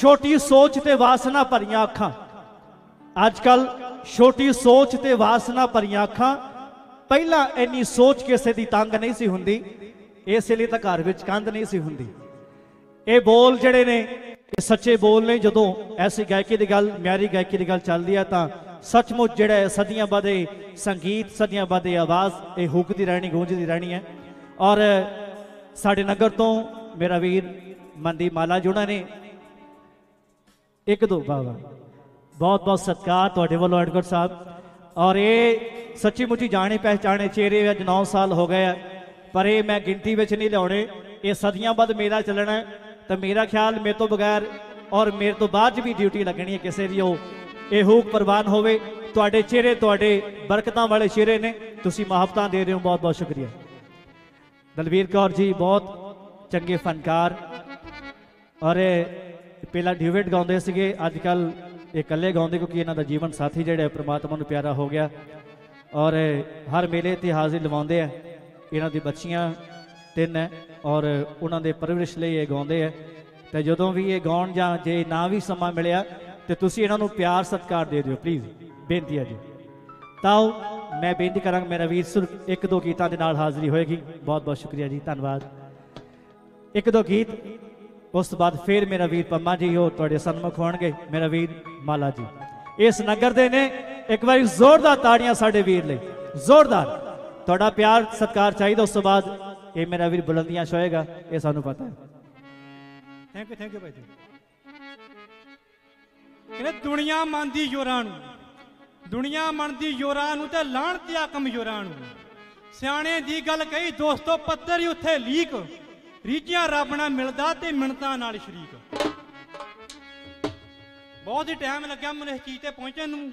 ਛੋਟੀ ਸੋਚ ਤੇ ਵਾਸਨਾ ਭਰੀਆਂ ਅੱਖਾਂ। ਅੱਜ ਕੱਲ ਛੋਟੀ ਸੋਚ ਤੇ ਵਾਸਨਾ ਭਰੀਆਂ ਅੱਖਾਂ ਪਹਿਲਾਂ ਇੰਨੀ ਸੋਚ ਕਿਸੇ ਦੀ ਤੰਗ ਨਹੀਂ ਸੀ ਹੁੰਦੀ, ਇਸੇ ਲਈ ਤਾਂ ਘਰ ਵਿੱਚ ਕੰਧ ਨਹੀਂ ਸੀ ਹੁੰਦੀ। ਇਹ ਬੋਲ ਜਿਹੜੇ ਨੇ, ਇਹ ਸੱਚੇ ਬੋਲ ਨੇ, ਜਦੋਂ ਐਸੀ ਗਾਇਕੀ ਦੀ ਗੱਲ, ਮਿਆਰੀ ਗਾਇਕੀ ਦੀ ਗੱਲ ਚੱਲਦੀ ਹੈ ਤਾਂ ਸੱਚਮੁੱਚ ਜਿਹੜਾ ਸਦੀਆਂ ਬਾਅਦ ਇਹ ਸੰਗੀਤ, ਸਦੀਆਂ ਬਾਅਦ ਇਹ ਆਵਾਜ਼, ਇਹ ਹੁਕਦੀ ਰਹਿਣੀ, ਗੂੰਜਦੀ ਰਹਿਣੀ ਹੈ। ਔਰ ਸਾਡੇ ਨਗਰ ਤੋਂ ਮੇਰਾ ਵੀਰ ਮੰਦੀ ਮਾਲਾ ਜੁਣਾ ਨੇ ਇੱਕ ਦੋ ਵਾਹ ਬਹੁਤ ਬਹੁਤ ਸਤਿਕਾਰ ਤੁਹਾਡੇ ਵੱਲੋਂ ਐਡਵੋਕੇਟ ਸਾਹਿਬ। ਔਰ ਇਹ ਸੱਚੀ ਮੁੱਚੀ ਜਾਣੇ ਪਹਿਚਾਣੇ ਚਿਹਰੇ ਅੱਜ 9 ਸਾਲ ਹੋ ਗਏ ਆ। ਪਰ ਇਹ ਮੈਂ ਗਿਣਤੀ ਵਿੱਚ ਨਹੀਂ ਲਿਆਉਣੇ। ਇਹ ਸਦੀਆਂ ਬਾਅਦ ਮੇਰਾ ਚੱਲਣਾ ਤਾਂ ਮੇਰਾ ਖਿਆਲ ਮੇਰੇ ਤੋਂ ਬਗੈਰ ਔਰ ਮੇਰੇ ਤੋਂ ਬਾਅਦ 'ਚ ਵੀ ਡਿਊਟੀ ਲੱਗਣੀ ਹੈ ਕਿਸੇ ਦੀ ਉਹ। ਇਹ ਹੂਕ ਪ੍ਰਵਾਨ ਹੋਵੇ। ਤੁਹਾਡੇ ਚਿਹਰੇ, ਤੁਹਾਡੇ ਬਰਕਤਾਂ ਵਾਲੇ ਚਿਹਰੇ ਨੇ। ਤੁਸੀਂ ਮੁਹੱਬਤਾਂ ਦੇ ਰਹੇ ਹੋ। ਬਹੁਤ ਬਹੁਤ ਸ਼ੁਕਰੀਆ। ਦਲਵੀਰ ਕੌਰ ਜੀ, ਬਹੁਤ ਚੰਗੇ ਫਨਕਾਰ। ਔਰ ਇਹ ਪਹਿਲਾਂ ਡਿਊਟ ਗਾਉਂਦੇ ਸੀਗੇ। ਅੱਜ ਕੱਲ੍ਹ ਇਹ ਇਕੱਲੇ ਗਾਉਂਦੇ ਕਿਉਂਕਿ ਇਹਨਾਂ ਦਾ ਜੀਵਨ ਸਾਥੀ ਜਿਹੜਾ ਹੈ ਪ੍ਰਮਾਤਮਾ ਨੂੰ ਪਿਆਰਾ ਹੋ ਗਿਆ। ਔਰ ਹਰ ਮੇਲੇ ਤੇ ਹਾਜ਼ਰੀ ਲਵਾਉਂਦੇ ਆ। ਇਹਨਾਂ ਦੀ ਬੱਚੀਆਂ ਤਿੰਨ ਹੈ ਔਰ ਉਹਨਾਂ ਦੇ ਪਰਵਰਿਸ਼ ਲਈ ਇਹ ਗਾਉਂਦੇ ਆ। ਤੇ ਜਦੋਂ ਵੀ ਇਹ ਗਾਉਣ ਜਾਂ ਜੇ ਨਾ ਵੀ ਸਮਾਂ ਮਿਲਿਆ ਤੇ ਤੁਸੀਂ ਇਹਨਾਂ ਨੂੰ ਪਿਆਰ ਸਤਿਕਾਰ ਦੇ ਦਿਓ ਪਲੀਜ਼ ਬੇਨਤੀ ਹੈ ਜੀ। ਤਾਂ ਆਓ, ਮੈਂ ਬੇਨਤੀ ਕਰਾਂਗਾ ਮੇਰਾ ਵੀਰ ਸਿਰਫ ਇੱਕ ਦੋ ਗੀਤਾਂ ਦੇ ਨਾਲ ਹਾਜ਼ਰੀ ਹੋਏਗੀ। ਬਹੁਤ ਬਹੁਤ ਸ਼ੁਕਰੀਆ ਜੀ ਧੰਨਵਾਦ। ਇੱਕ ਦੋ ਗੀਤ ਉਸ ਤੋਂ ਬਾਅਦ ਫਿਰ ਮੇਰਾ ਵੀਰ ਪੰਮਾ ਜੀ ਉਹ ਤੁਹਾਡੇ ਸਨਮੁਖ ਹੋਣਗੇ। ਮੇਰਾ ਵੀਰ ਮਾਲਾ ਜੀ। ਇਸ ਨਗਰ ਦੇ ਨੇ ਇੱਕ ਵਾਰੀ ਜ਼ੋਰਦਾਰ ਤਾੜੀਆਂ ਸਾਡੇ ਵੀਰ ਲਈ। ਜ਼ੋਰਦਾਰ। ਤੁਹਾਡਾ ਪਿਆਰ, ਸਤਿਕਾਰ ਚਾਹੀਦਾ ਉਸ ਤੋਂ ਬਾਅਦ ਇਹ ਮੇਰਾ ਵੀਰ ਬੁਲੰਦੀਆਂ ਛੋਏਗਾ ਇਹ ਸਾਨੂੰ ਪਤਾ ਹੈ। ਥੈਂਕ ਯੂ ਥੈਂਕ ਯੂ ਭਾਈ ਜੀ। ਕਹਿੰਦੇ ਦੁਨੀਆ ਮੰਨਦੀ ਯੋਰਾਂ ਨੂੰ। ਦੁਨੀਆ ਮੰਨਦੀ ਯੋਰਾਂ ਨੂੰ ਤੇ ਲਾਹਣਤ ਆ ਕਮਜ਼ੋਰਾਂ ਨੂੰ। ਸਿਆਣੇ ਦੀ ਗੱਲ ਕਹੀ, ਦੋਸਤੋ, ਪੱਤਰ ਹੀ ਉੱਥੇ ਲੀਕ। ਰੀਝਿਆ ਰੱਬ ਨਾਲ ਮਿਲਦਾ ਤੇ ਮਿੰਨਤਾਂ ਨਾਲ ਸ਼ਰੀਕ। ਬਹੁਤ ਹੀ ਟਾਈਮ ਲੱਗਿਆ ਮੈਨੂੰ ਇਸ ਚੀਜ਼ ਤੇ ਪਹੁੰਚਣ ਨੂੰ।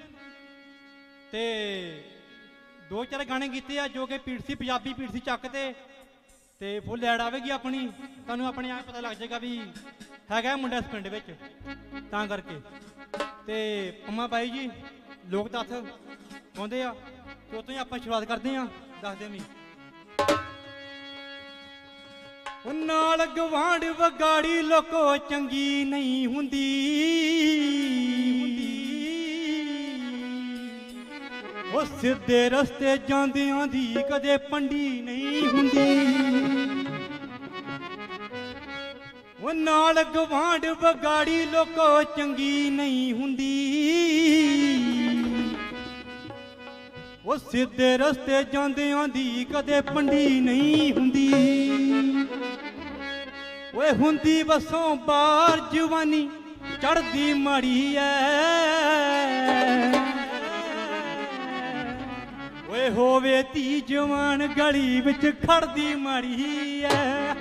ਤੇ ਦੋ ਚਾਰ ਗਾਣੇ ਕੀਤੇ ਆ ਜੋ ਕਿ ਪੀੜਸੀ ਪੰਜਾਬੀ, ਪੀੜਸੀ ਚੱਕ ਤੇ ਤੇ ਫੁੱਲ ਐਡ ਆਵੇਗੀ ਆਪਣੀ। ਤੁਹਾਨੂੰ ਆਪਣੇ ਆਪ ਪਤਾ ਲੱਗ ਜਾਏਗਾ ਵੀ ਹੈਗਾ ਮੁੰਡਾ ਇਸ ਪਿੰਡ ਵਿੱਚ। ਤਾਂ ਕਰਕੇ। ਤੇ ਪੰਮਾ ਬਾਈ ਜੀ, ਲੋਕ ਤੱਥ ਕਹਿੰਦੇ ਆ, ਤੇ ਉਤੋਂ ਹੀ ਆਪਾਂ ਸ਼ੁਰੂਆਤ ਕਰਦੇ ਆ ਦੱਸਦੇ ਵੀ ਨਾਲ ਗਵਾਂਢ ਵਗਾੜੀ ਲੋਕੋ ਚੰਗੀ ਨਹੀਂ ਹੁੰਦੀ। ਉਹ ਸਿੱਧੇ ਰਸਤੇ ਜਾਂਦਿਆਂ ਦੀ ਕਦੇ ਪੰਡੀ ਨਹੀਂ ਹੁੰਦੀ। ਉਹ ਨਾਲ ਗਵਾਂਢ ਵਗਾੜੀ ਲੋਕੋ ਚੰਗੀ ਨਹੀਂ ਹੁੰਦੀ। ਉਹ ਸਿੱਧੇ ਰਸਤੇ ਜਾਂਦਿਆਂ ਦੀ ਕਦੇ ਪੰਡੀ ਨਹੀਂ ਹੁੰਦੀ। ਓਏ ਹੁੰਦੀ ਵਸੋਂ ਬਾਹਰ ਜਵਾਨੀ ਚੜਦੀ ਮਾੜੀ ਐ। ਓਏ ਹੋਵੇ ਧੀ ਜਵਾਨ ਗਲੀ ਵਿੱਚ ਖੜਦੀ ਮਾੜੀ ਐ।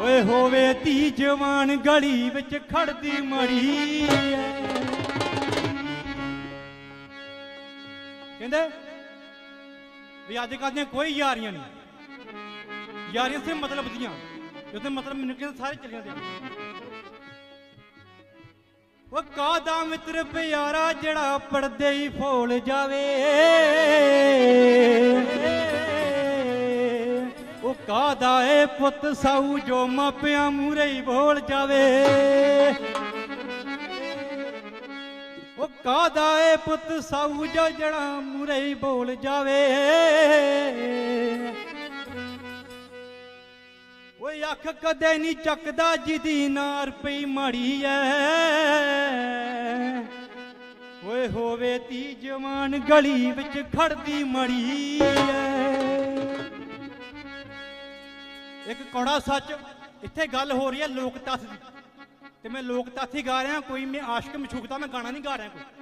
ਓਏ ਹੋਵੇ ਧੀ ਜਵਾਨ ਗਲੀ ਵਿੱਚ ਖੜਦੀ ਮਾੜੀ ਐ। ਕਹਿੰਦੇ ਵੀ ਅੱਜ ਕੱਲ੍ਹ ਦੀਆਂ ਕੋਈ ਯਾਰੀਆਂ ਨਹੀਂ। ਯਾਰੀਆਂ ਸੇ ਮਤਲਬ ਦੀਆਂ। ਉਹਦੇ ਮਤਲਬ ਮੈਨੂੰ ਕਹਿੰਦੇ ਸਾਰੇ ਚਲੇ ਜਾਂਦੇ ਉਹ ਕਾਦਾ ਮਿੱਤਰ ਪਿਆਰਾ ਜਿਹੜਾ ਪਰਦੇ ਹੀ ਫੋਲ ਜਾਵੇ? ਉਹ ਕਾਦਾ ਏ ਪੁੱਤ ਸਾਊ ਜੋ ਮਾਪਿਆਂ ਮੂਰੇ ਹੀ ਬੋਲ ਜਾਵੇ? ਕਾਦਾ ਏ ਪੁੱਤ ਸਾਊ ਜੋ ਜੜਾ ਮੂਰੇ ਹੀ ਬੋਲ ਜਾਵੇ? ਓਏ ਅੱਖ ਕਦੇ ਨਹੀਂ ਚੱਕਦਾ ਜਿਹਦੀ ਨਾਰ ਪਈ ਮਾੜੀ ਐ। ਓਏ ਹੋਵੇ ਤੀ ਜਵਾਨ ਗਲੀ ਵਿੱਚ ਖੜਦੀ ਮੜੀ ਐ। ਇੱਕ ਕੌੜਾ ਸੱਚ, ਇੱਥੇ ਗੱਲ ਹੋ ਰਹੀ ਹੈ ਲੋਕ ਤੱਥ ਦੀ। ਤੇ ਮੈਂ ਲੋਕ ਤੱਥ ਹੀ ਗਾ ਰਿਹਾ, ਕੋਈ ਮੈਂ ਆਸ਼ਕ ਮਸ਼ੂਕਤਾ ਮੈਂ ਗਾਣਾ ਨਹੀਂ ਗਾ ਰਿਹਾ ਕੋਈ।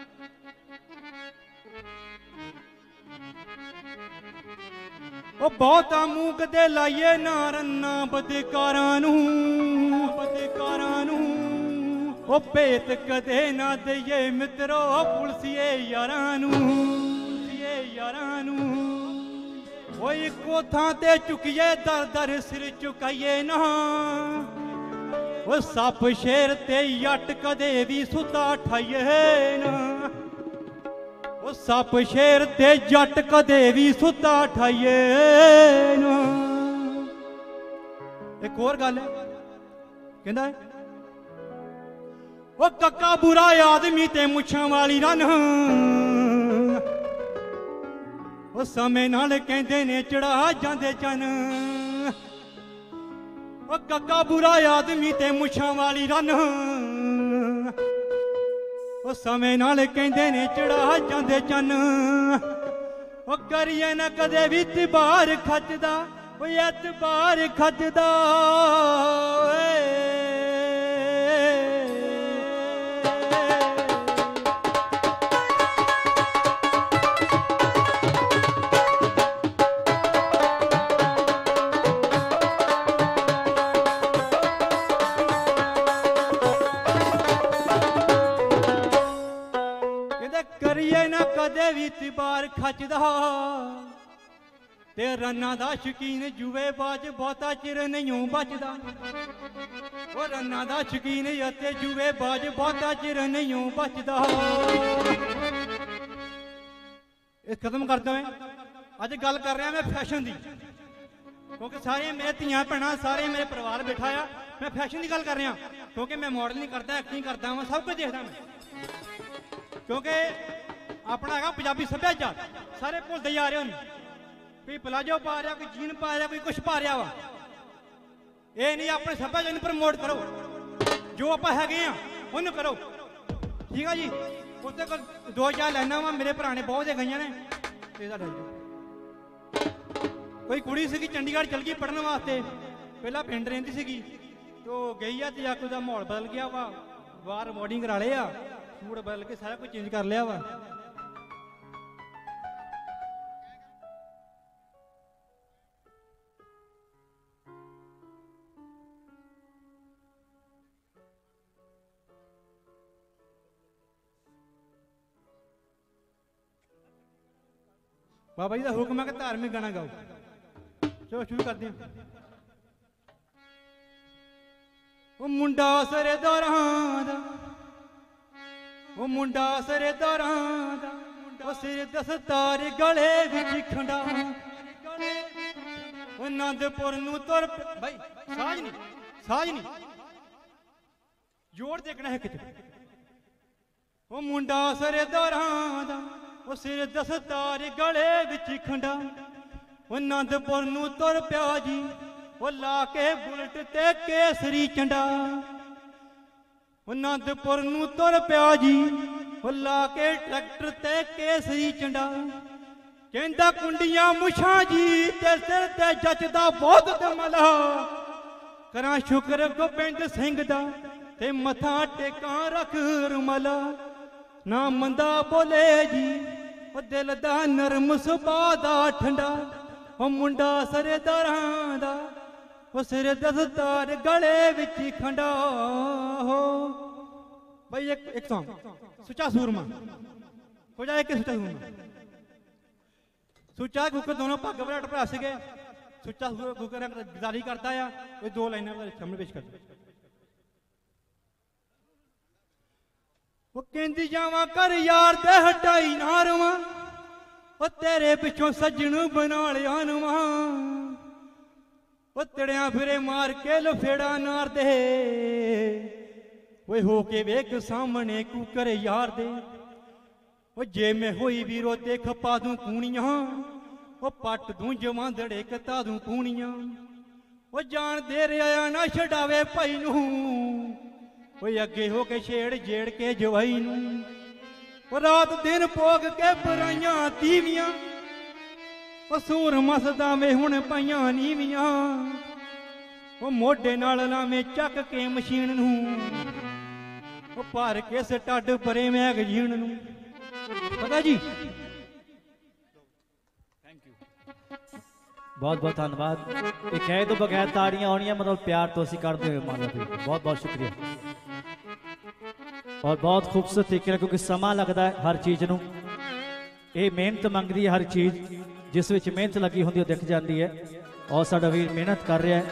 ਉਹ ਬਹੁਤਾ ਮੂੰਹ ਕਦੇ ਲਾਈਏ ਨਾ ਰੰਨਾ ਬਦਕਾਰਾਂ ਨੂੰ ਬਦਕਾਰਾਂ ਨੂੰ। ਉਹ ਭੇਤ ਕਦੇ ਨਾ ਦਈਏ ਮਿੱਤਰੋ, ਪੁਲਸੀਏ ਯਾਰਾਂ ਨੂੰ, ਪੁਲਸੀਏ ਯਾਰਾਂ ਨੂੰ। ਓਏ ਇੱਕੋ ਥਾਂ ਤੇ ਚੁਕੀਏ ਦਰ ਦਰ ਸਿਰ ਚੁਕਾਈਏ ਨਾ। ਉਹ ਸੱਪ ਸ਼ੇਰ ਤੇ ਜੱਟ ਕਦੇ ਵੀ ਸੁੱਤਾ ਠਾਈਏ ਨਾ। ਉਹ ਸੱਪ ਸ਼ੇਰ ਤੇ ਜੱਟ ਕਦੇ ਵੀ ਸੁੱਤਾ ਠਾਈਏ ਨਾ। ਇੱਕ ਹੋਰ ਗੱਲ ਹੈ। ਕਹਿੰਦਾ ਹੈ, ਉਹ ਕੱਕਾ ਬੁਰਾ ਆਦਮੀ ਤੇ ਮੁੱਛਾਂ ਵਾਲੀ ਰਨ ਉਹ ਸਮੇਂ ਨਾਲ ਕਹਿੰਦੇ ਨੇ ਚੜਾ ਜਾਂਦੇ ਚਨ। ਉਹ ਕੱਕਾ ਬੁਰਾ ਆਦਮੀ ਤੇ ਮੁੱਛਾਂ ਵਾਲੀ ਰਨ ਉਹ ਸਮੇਂ ਨਾਲ ਕਹਿੰਦੇ ਨੇ ਚੜਾ ਜਾਂਦੇ ਚੰਨ। ਉਹ ਕਰੀਏ ਨਾ ਕਦੇ ਵੀ ਤਿਬਾਰ ਖੱਜਦਾ ਓਏ ਐਤਬਾਰ ਖੱਜਦਾ। ਓਏ। ਬਚਦਾ ਤੇ ਰੰਨਾਂ ਦਾ ਸ਼ਕੀਨ ਜੂਏ ਬਾਜ, ਬਹੁਤਾ ਚਿਰ ਨਹੀਂ ਬਚਦਾ। ਉਹ ਰੰਨਾਂ ਦਾ ਸ਼ਕੀਨ ਅਤੇ ਜੂਏ ਬਾਜ, ਬਹੁਤਾ ਚਿਰ ਨਹੀਂ ਬਚਦਾ। ਇਹ ਖਤਮ ਕਰਦਾ ਮੈਂ। ਅੱਜ ਗੱਲ ਕਰ ਰਿਹਾ ਮੈਂ ਫੈਸ਼ਨ ਦੀ। ਕਿਉਂਕਿ ਸਾਰੇ ਮੇਰੇ ਧੀਆਂ ਭੈਣਾਂ, ਸਾਰੇ ਮੇਰੇ ਪਰਿਵਾਰ ਬੈਠਾ ਆ। ਮੈਂ ਫੈਸ਼ਨ ਦੀ ਗੱਲ ਕਰ ਰਿਹਾ। ਕਿਉਂਕਿ ਮੈਂ ਮਾਡਲਿੰਗ ਕਰਦਾ ਐਕਟਿੰਗ ਕਰਦਾ ਹਾਂ ਸਭ ਕੁਝ ਦੇਖਦਾ ਮੈਂ। ਕਿਉਂਕਿ ਆਪਣਾ ਹੈਗਾ ਪੰਜਾਬੀ ਸੱਭਿਆਚਾਰ। ਸਾਰੇ ਭੁੱਲਦੇ ਜਾ ਰਹੇ ਹਨ ਕੋਈ ਪਲਾਜੋ ਪਾ ਰਿਹਾ, ਕੋਈ ਜੀਨ ਪਾ ਰਿਹਾ, ਕੋਈ ਕੁਛ ਪਾ ਰਿਹਾ ਵਾ। ਇਹ ਨਹੀਂ ਆਪਣੇ ਸੱਭਿਆਚਾਰ ਨੂੰ ਪ੍ਰਮੋਟ ਕਰੋ। ਜੋ ਆਪਾਂ ਹੈਗੇ ਆ, ਉਹਨੂੰ ਕਰੋ। ਠੀਕ ਆ ਜੀ? ਉੱਤੇ ਕੋਈ ਦੋ ਚਾਰ ਲੈਣਾ ਵਾ, ਮੇਰੇ ਭਰਾਣੇ ਬਹੁਤ ਦੇ ਗਈਆਂ ਨੇ। ਤੇ ਇਹਦਾ ਕੋਈ ਕੁੜੀ ਸੀਗੀ, ਚੰਡੀਗੜ੍ਹ ਚਲ ਗਈ ਪੜਨ ਵਾਸਤੇ। ਪਹਿਲਾਂ ਪਿੰਡ ਰਹਿੰਦੀ ਸੀਗੀ। ਤੇ ਉਹ ਗਈ ਆ ਤੇ ਜਾਕੂ ਦਾ ਮਾਹੌਲ ਬਦਲ ਗਿਆ ਵਾ। ਬਾਹਰ ਮੋਡਿੰਗ ਕਰਾ ਲਏ ਆ। ਸੂਟ ਬਦਲ ਕੇ ਸਾਰਾ ਕੁਝ ਚੇਂਜ ਕਰ ਲਿਆ ਵਾ। ਬਾਬਾ ਜੀ ਦਾ ਹੁਕਮ ਹੈ ਕਿ ਧਾਰਮਿਕ ਗਾਣਾ ਗਾਓ। ਚਲੋ ਸ਼ੁਰੂ ਕਰਦੇ ਹਾਂ। ਉਹ ਮੁੰਡਾ ਸਰੇ ਦੌਰਾਂ ਦਾ ਉਹ ਮੁੰਡਾ ਸਰੇ ਦੌਰਾਂ ਦਾ ਉਹ ਸਿਰ ਦਸਤਾਰ ਗਲੇ ਵਿੱਚ ਖੰਡਾ। ਉਹ ਆਨੰਦਪੁਰ ਨੂੰ ਤੁਰ ਪ- ਸਾਜ ਨਹੀਂ ਸਾਜ ਨਹੀਂ। ਜੋੜ ਦੇਖਣਾ ਹੈ ਕਿਤੇ। ਉਹ ਮੁੰਡਾ ਸਰੇ ਦੌਰਾਂ ਦਾ ਉਹ ਸਿਰ ਦਸਤਾਰ ਗਲੇ ਵਿੱਚ ਖੰਡਾ। ਉਹ ਆਨੰਦਪੁਰ ਨੂੰ ਤੁਰ ਪਿਆ ਜੀ। ਉਹ ਲਾ ਕੇ ਬੁਲਟ ਤੇ ਕੇਸਰੀ ਚੰਡਾ ਉਹ ਆਨੰਦਪੁਰ ਨੂੰ ਤੁਰ ਪਿਆ ਜੀ। ਉਹ ਲਾ ਕੇ ਟਰੈਕਟਰ ਤੇ ਕੇਸਰੀ ਚੰਡਾ ਕਹਿੰਦਾ, ਕੁੰਡੀਆਂ ਮੁਛਾਂ ਜੀ ਤੇ ਸਿਰ ਤੇ ਜੱਜਦਾ ਬਹੁਤ ਦਮਲਾ ਕਰਾਂ ਸ਼ੁਕਰ ਗੋਬਿੰਦ ਸਿੰਘ ਦਾ ਤੇ ਮੱਥਾ ਟੇਕਾਂ ਰੱਖ ਰੁਮਲਾ ਨਾ ਮੰਦਾ ਬੋਲੇ ਜੀ, ਉਹ ਦਿਲ ਦਾ ਨਰਮ ਸੁਭਾਅ ਦਾ ਠੰਡਾ, ਉਹ ਮੁੰਡਾ ਸਰਦਾਰਾਂ ਦਾ, ਉਹ ਸਿਰ ਦਸਤਾਰ ਗਲੇ ਵਿੱਚ ਖੰਡਾ ਹੋ ਬਈ ਇੱਕ ਇੱਕ ਸੌਂਗ ਸੁੱਚਾ ਸੂਰਮਾ। ਹੋ ਜਾ ਇੱਕ ਸੁੱਚਾ ਸੂਰਮਾ। ਸੁੱਚਾ ਗੁੱਕਰ ਦੋਨੋਂ ਪੱਗ ਬਰਾਟ ਭਰਾ ਸੀਗੇ। ਸੁੱਚਾ ਸੂ- ਗੁੱਕਰ ਗਜ਼ਾਰੀ ਕਰਦਾ ਆ, ਇਹ ਦੋ ਲਾਈਨਾਂ ਦਾ ਸਾਹਮਣੇ ਪੇਸ਼ ਕਰਦਾ ਉਹ ਕਹਿੰਦੀ ਜਾਵਾਂ ਕਰ ਯਾਰ ਤੇ ਹਟਾਈ ਨਾ ਰਵਾਂ। ਉਹ ਤੇਰੇ ਪਿੱਛੋਂ ਸੱਜਣ ਬਣਾ ਲਿਆ ਨਵਾਂ। ਉਹ ਤੜਿਆਂ ਫਿਰੇ ਮਾਰ ਕੇ ਲਫੇੜਾ ਨਾਰ ਦੇ। ਓਏ ਹੋ ਕੇ ਵੇਖ ਸਾਹਮਣੇ ਕੂਕਰ ਯਾਰ ਦੇ। ਉਹ ਜੇ ਮੈਂ ਹੋਈ ਵੀਰੋ ਤੇ ਖਪਾ ਦੂੰ ਕੂਣੀਆਂ। ਉਹ ਪੱਟ ਦੂੰ ਜਵਾਂਦੜੇ ਕਤਾ ਦੂੰ ਕੂਣੀਆਂ। ਉਹ ਜਾਣ ਦੇ ਰਿਆ ਨਾ ਛਡਾਵੇ ਭਾਈ ਨੂੰ। ਓਏ ਅੱਗੇ ਹੋ ਕੇ ਛੇੜ ਜੇੜ ਕੇ ਜਵਾਈ ਨੂੰ। ਉਹ ਰਾਤ ਦਿਨ ਭੋਗ ਕੇ ਬਰਾਈਆਂ ਤੀਵੀਆਂ। ਉਹ ਸੂਰ ਮਸਦਾ ਵੇ ਹੁਣ ਪਈਆਂ ਨੀਵੀਆਂ। ਉਹ ਮੋਢੇ ਨਾਲ ਲਾਵੇਂ ਚੱਕ ਕੇ ਮਸ਼ੀਨ ਨੂੰ। ਉਹ ਭਰ ਕੇ ਸਟੱਡ ਪਰੇ ਮੈਗਜ਼ੀਨ ਨੂੰ। ਪਤਾ ਜੀ ਬਹੁਤ ਬਹੁਤ ਧੰਨਵਾਦ। ਇਹ ਕਹਿ ਤੋਂ ਬਗੈਰ ਤਾੜੀਆਂ ਆਉਣੀਆਂ, ਮਤਲਬ ਪਿਆਰ ਤੋਂ ਅਸੀਂ ਕਰਦੇ ਹੋ ਮਾਲਾ ਜੀ। ਬਹੁਤ ਬਹੁਤ ਸ਼ੁਕਰੀਆ। ਔਰ ਬਹੁਤ ਖੂਬਸੂਰਤ ਤਰੀਕੇ ਨਾਲ, ਕਿਉਂਕਿ ਸਮਾਂ ਲੱਗਦਾ ਹੈ ਹਰ ਚੀਜ਼ ਨੂੰ। ਇਹ ਮਿਹਨਤ ਮੰਗਦੀ ਹੈ ਹਰ ਚੀਜ਼, ਜਿਸ ਵਿੱਚ ਮਿਹਨਤ ਲੱਗੀ ਹੁੰਦੀ ਉਹ ਦਿਖ ਜਾਂਦੀ ਹੈ। ਔਰ ਸਾਡਾ ਵੀਰ ਮਿਹਨਤ ਕਰ ਰਿਹਾ ਹੈ,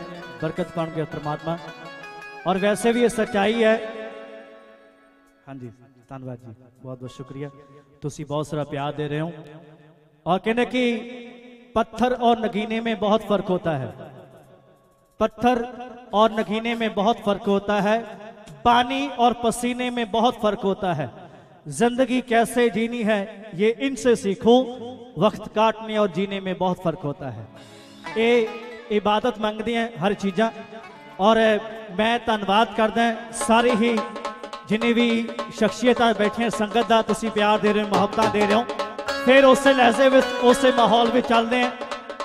ਬਰਕਤ ਪਾਉਣਗੇ ਪਰਮਾਤਮਾ। ਔਰ ਵੈਸੇ ਵੀ ਇਹ ਸੱਚਾਈ ਹੈ। ਹਾਂਜੀ, ਧੰਨਵਾਦ ਜੀ। ਬਹੁਤ ਬਹੁਤ ਸ਼ੁਕਰੀਆ। ਤੁਸੀਂ ਬਹੁਤ ਸਾਰਾ ਪਿਆਰ ਦੇ ਰਹੇ ਹੋ। ਔਰ ਕਹਿੰਦੇ ਕਿ पत्थर और नगीने में बहुत फर्क होता है पत्थर और नगीने में बहुत फर्क होता है पानी और पसीने में बहुत फर्क होता है जिंदगी कैसे जीनी है ये इनसे सीखो वक्त काटने और जीने में बहुत फर्क होता है ये इबादत मंगदी हैं हर चीज़ा और मैं ਧੰਨਵਾਦ ਕਰਦਾ ਹਾਂ ਸਾਰੇ ਹੀ ਜਿੰਨੇ ਵੀ ਸ਼ਖਸੀਅਤਾਂ ਬੈਠੀਆਂ ਸੰਗਤ ਦਾ ਤੁਸੀਂ ਪਿਆਰ ਦੇ ਰਹੇ ਹੋ ਮੁਹੱਬਤਾਂ ਦੇ ਰਹੇ ਹੋ ਫਿਰ ਉਸੇ ਲਹਿਜ਼ੇ ਵਿੱਚ, ਉਸੇ ਮਾਹੌਲ ਵਿੱਚ ਚੱਲਦੇ ਆ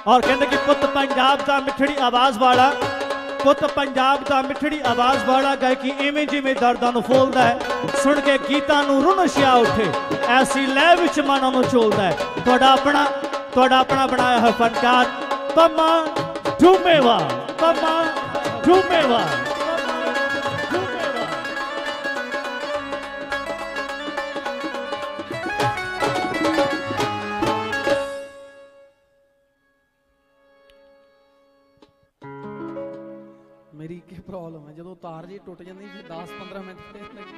ਔਰ ਕਹਿੰਦੇ ਕਿ ਪੁੱਤ ਪੰਜਾਬ ਦਾ ਮਿੱਠੜੀ ਆਵਾਜ਼ ਵਾਲਾ, ਪੁੱਤ ਪੰਜਾਬ ਦਾ ਮਿੱਠੜੀ ਆਵਾਜ਼ ਵਾਲਾ ਗਾਇਕੀ ਐਵੇਂ ਜਿਵੇਂ ਦਰਦਾਂ ਨੂੰ ਫੋਲਦਾ ਹੈ, ਸੁਣ ਕੇ ਗੀਤਾਂ ਨੂੰ ਰੁਨਸ਼ਿਆ ਉੱਠੇ, ਐਸੀ ਲਹਿ ਵਿੱਚ ਮਨ ਨੂੰ ਚੋਲਦਾ ਹੈ। ਤੁਹਾਡਾ ਆਪਣਾ ਤੁਹਾਡਾ ਆਪਣਾ ਬਣਾਇਆ ਹੋਇਆ ਫਨਕਾਰ, ਪਮਾ ਝੂਮੇਵਾ ਪਮਾ ਝੂਮੇਵਾ ਪ੍ਰੋਬਲਮ ਹੈ। ਜਦੋਂ ਤਾਰ ਜੀ ਟੁੱਟ ਜਾਂਦੀ ਫਿਰ 10 15 ਮਿੰਟ ਫੇਰ ਲੱਗੀ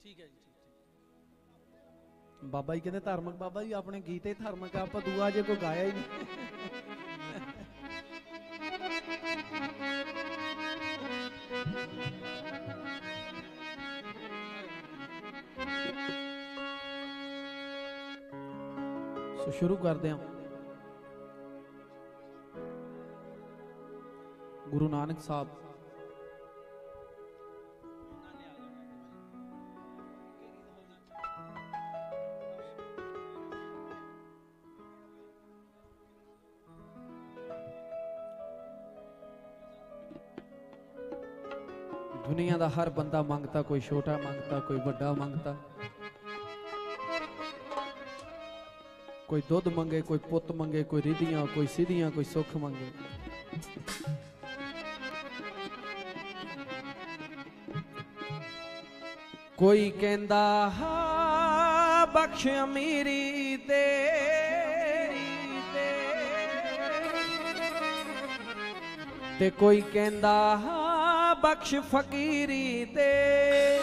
ਠੀਕ ਹੈ ਜੀ ਬਾਬਾ ਜੀ ਕਹਿੰਦੇ ਧਾਰਮਿਕ, ਬਾਬਾ ਜੀ ਆਪਣੇ ਗੀਤ ਹੀ ਧਾਰਮਿਕ ਆਪਾਂ ਦੂਆ ਜੇ ਕੋਈ ਗਾਇਆ ਹੀ ਨਹੀਂ। ਸੋ ਸ਼ੁਰੂ ਕਰਦੇ ਹਾਂ। ਗੁਰੂ ਨਾਨਕ ਸਾਹਿਬ। ਦੁਨੀਆ ਦਾ ਹਰ ਬੰਦਾ ਮੰਗਤਾ ਕੋਈ ਛੋਟਾ ਮੰਗਤਾ ਕੋਈ ਵੱਡਾ ਮੰਗਤਾ ਕੋਈ ਦੁੱਧ ਮੰਗੇ, ਕੋਈ ਪੁੱਤ ਮੰਗੇ, ਕੋਈ ਰਿਧੀਆਂ, ਕੋਈ ਸਿਧੀਆਂ, ਕੋਈ ਸੁੱਖ ਮੰਗੇ। ਕੋਈ ਕਹਿੰਦਾ, ਹਾ, ਬਖਸ਼ ਅਮੀਰੀ ਤੇਰੀ ਤੇ। ਕੋਈ ਕਹਿੰਦਾ, ਹਾ, ਬਖਸ਼ ਫਕੀਰੀ ਤੇ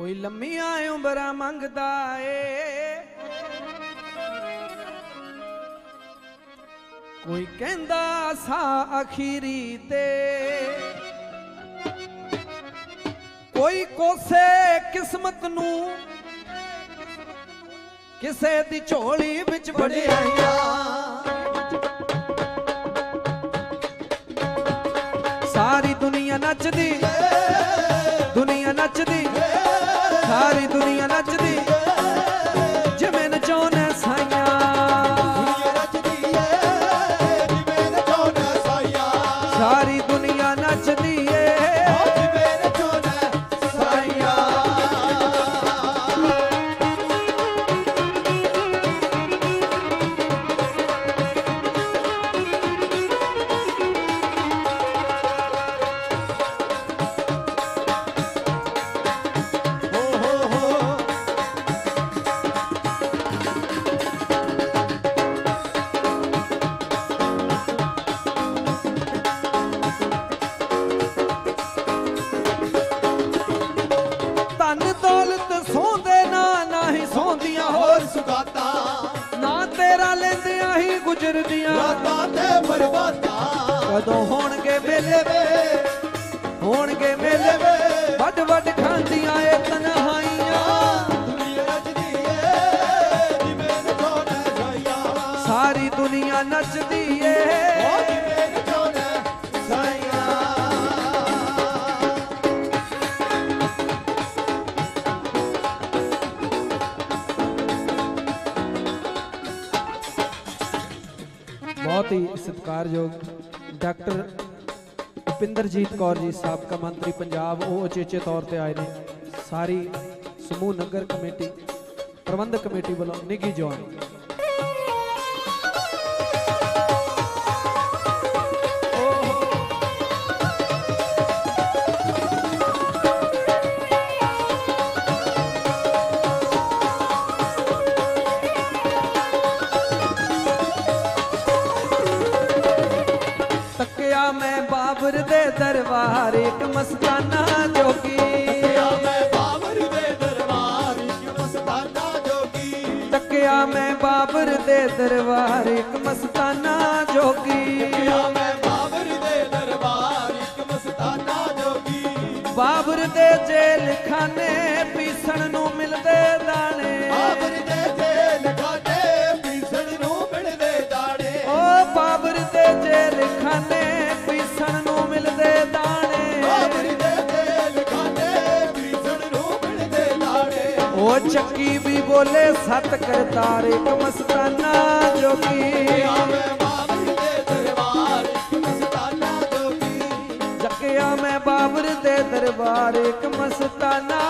ਕੋਈ ਲੰਮੀਆਂ ਉਮਰਾਂ ਮੰਗਦਾ ਏ। ਕੋਈ ਕਹਿੰਦਾ ਸਾ ਅਖੀਰੀ ਤੇ। ਕੋਈ ਕੋਸੇ ਕਿਸਮਤ ਨੂੰ ਕਿਸੇ ਦੀ ਝੋਲੀ ਵਿੱਚ ਵੜਿਆਈਆਂ ਸਾਰੀ ਦੁਨੀਆ ਨੱਚਦੀ ਦੁਨੀਆ ਨੱਚਦੀ। ਨੱਚਦੀ ਜੀ, ਸਾਬਕਾ ਮੰਤਰੀ ਪੰਜਾਬ ਉਹ ਉਚੇਚੇ ਤੌਰ ਤੇ ਆਏ ਨੇ। ਸਾਰੀ ਸਮੂਹ ਨਗਰ ਕਮੇਟੀ, ਪ੍ਰਬੰਧਕ ਕਮੇਟੀ ਵੱਲੋਂ ਨਿੱਘੀ ਜਵਾਨ ਦਰਬਾਰ ਇੱਕ ਮਸਤਾਨਾ ਜੋਗੀ। ਕਿਆ ਮੈਂ ਬਾਬਰ ਦੇ ਦਰਬਾਰ ਇੱਕ ਮਸਤਾਨਾ ਜੋਗੀ ਬਾਬਰ ਦੇ ਜੇਲ ਖਾਨੇ ਪੀਸਣ ਨੂੰ ਮਿਲਦੇ ਦਾਣੇ। ਬਾਬਰ ਦੇ ਜੇਲ ਖਾਨੇ ਪੀਸਣ ਨੂੰ ਮਿਲਦੇ ਦਾਣੇ ਓ ਬਾਬਰ ਦੇ ਜੇਲ ਖਾਨੇ ਉਹ ਚੱਕੀ ਵੀ ਬੋਲੇ ਸਤ ਕਰਤਾਰ ਇੱਕ ਮਸਤਾਨਾ ਜੋਗੀ। ਕਿਆ ਮੈਂ ਬਾਬਰ ਦੇ ਦਰਬਾਰ ਇੱਕ ਮਸਤਾਨਾ ਜੋਗੀ ਜੱਕਿਆ ਮੈਂ ਬਾਬਰ ਦੇ ਦਰਬਾਰ ਇੱਕ ਮਸਤਾਨਾ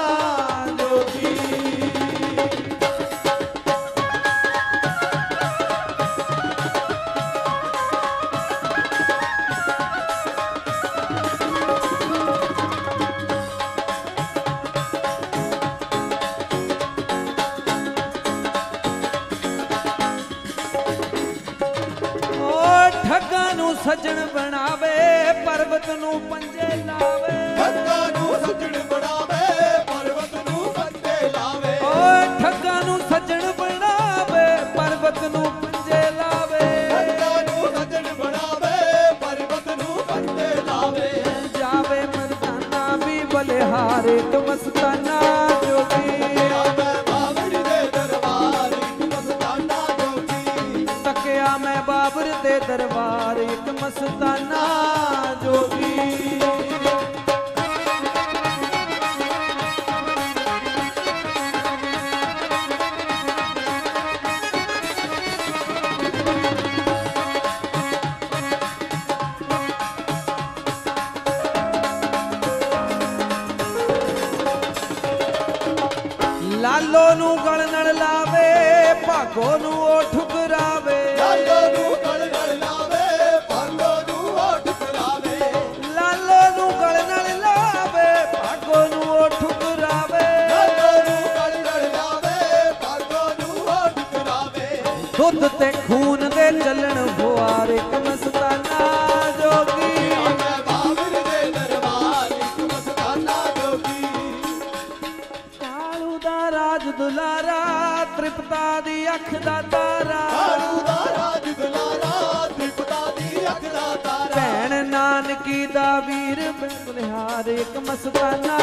ਤ੍ਰਿਪਤਾ ਦੀ ਅੱਖ ਦਾ ਤਾਰਾ। ਕਾਲੂ ਦਾ ਰਾਜ ਦੁਲਾਰਾ ਤ੍ਰਿਪਤਾ ਦੀ ਅੱਖ ਦਾ ਤਾਰਾ ਭੈਣ ਨਾਨਕੀ ਦਾ ਵੀਰ ਬਲਿਹਾਰ ਇੱਕ ਮਸਤਾਨਾ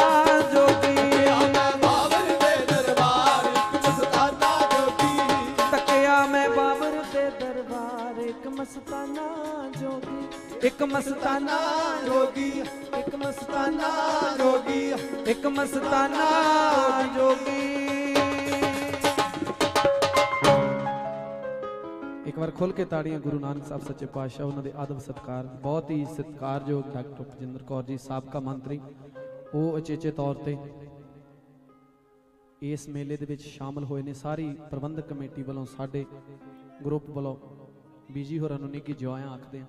ਜੋਗੀ ਆਵੇ ਬਾਬਰ ਦੇ ਦਰਬਾਰ ਇੱਕ ਮਸਤਾਨਾ ਜੋਗੀ। ਤੱਕਿਆ ਮੈਂ ਬਾਬਰ ਦੇ ਦਰਬਾਰ, ਇੱਕ ਮਸਤਾਨਾ ਜੋਗੀ। ਇੱਕ ਮਸਤਾਨਾ ਜੋਗੀ, ਇੱਕ ਮਸਤਾਨਾ ਜੋਗੀ, ਇੱਕ ਮਸਤਾਨਾ ਜੋਗੀ। ਇੱਕ ਵਾਰ ਖੁੱਲ ਕੇ ਤਾੜੀਆਂ ਗੁਰੂ ਨਾਨਕ ਸਾਹਿਬ ਸੱਚੇ ਪਾਤਸ਼ਾਹ, ਉਹਨਾਂ ਦੇ ਆਦਬ ਸਤਕਾਰ, ਬਹੁਤ ਹੀ ਸਤਿਕਾਰਯੋਗ ਡਾਕਟਰ ਭਜਿੰਦਰ ਕੌਰ ਜੀ, ਸਾਬਕਾ ਮੰਤਰੀ। ਉਹ ਅਚੇਚੇ ਤੌਰ ਤੇ ਇਸ ਮੇਲੇ ਦੇ ਵਿੱਚ ਸ਼ਾਮਲ ਹੋਏ ਨੇ। ਸਾਰੀ ਪ੍ਰਬੰਧਕ ਕਮੇਟੀ ਵੱਲੋਂ, ਸਾਡੇ ਗਰੁੱਪ ਵੱਲੋਂ ਬੀਜੀ ਹੋਰਾਂ ਨੂੰ ਨਿੱਕੀ ਜੁਆਇਆਂ ਆਖਦੇ ਹਾਂ।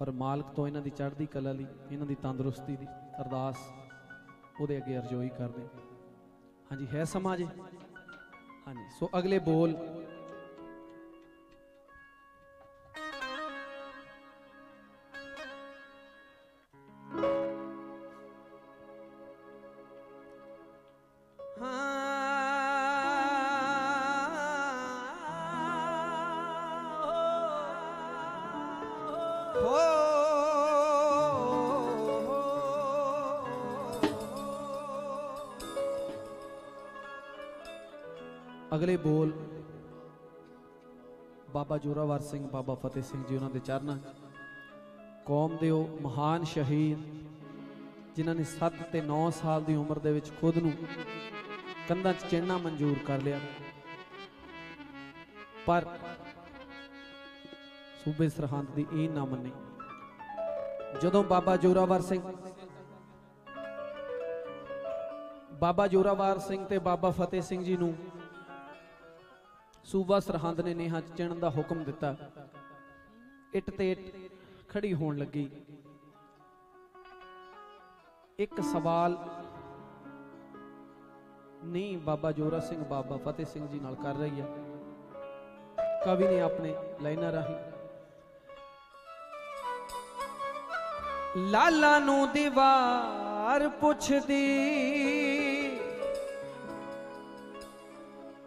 ਔਰ ਮਾਲਕ ਤੋਂ ਇਹਨਾਂ ਦੀ ਚੜ੍ਹਦੀ ਕਲਾ ਲਈ, ਇਹਨਾਂ ਦੀ ਤੰਦਰੁਸਤੀ ਦੀ ਅਰਦਾਸ ਉਹਦੇ ਅੱਗੇ ਅਰਜ਼ੋਈ ਕਰਦੇ ਹਾਂਜੀ, ਹੈ ਸਮਾਂ ਜੀ ਹਾਂਜੀ, ਸੋ ਅਗਲੇ ਬੋਲ ਬਾਬਾ ਜੋਰਾਵਰ ਸਿੰਘ, ਬਾਬਾ ਫਤਿਹ ਸਿੰਘ ਜੀ ਉਹਨਾਂ ਦੇ ਚਰਨਾਂ ਕੌਮ ਦੇ ਉਹ ਮਹਾਨ ਸ਼ਹੀਦ, ਜਿਨ੍ਹਾਂ ਨੇ 7 ਤੇ 9 ਸਾਲ ਦੀ ਉਮਰ ਦੇ ਵਿੱਚ ਖੁਦ ਨੂੰ ਕੰਧਾਂ 'ਚ ਚਿਣਨਾ ਮਨਜ਼ੂਰ ਕਰ ਲਿਆ। ਪਰ ਸੂਬੇ ਸਰਹੰਦ ਦੀ ਇਹ ਨਾ ਮੰਨੀ। ਜਦੋਂ ਬਾਬਾ ਜੋਰਾਵਰ ਸਿੰਘ, ਬਾਬਾ ਜੋਰਾਵਰ ਸਿੰਘ ਤੇ ਬਾਬਾ ਫਤਿਹ ਸਿੰਘ ਜੀ ਨੂੰ ਸੂਬਾ ਸਰਹੰਦ ਨੇ ਨੇਹਾਂ ਚਿਣਨ ਦਾ ਹੁਕਮ ਦਿੱਤਾ। ਇੱਟ ਤੇ ਇੱਟ ਖੜੀ ਹੋਣ ਲੱਗੀ। ਇੱਕ ਸਵਾਲ, ਨਹੀਂ, ਬਾਬਾ ਜੋਰਾ ਸਿੰਘ, ਬਾਬਾ ਫਤਿਹ ਸਿੰਘ ਜੀ ਨਾਲ ਕਰ ਰਹੀ ਹੈ ਕਵੀ ਨੇ ਆਪਣੇ ਲਾਈਨਾਂ ਰਾਹੀਂ ਲਾਲਾ ਨੂੰ ਦੀਵਾਰ ਪੁੱਛਦੀ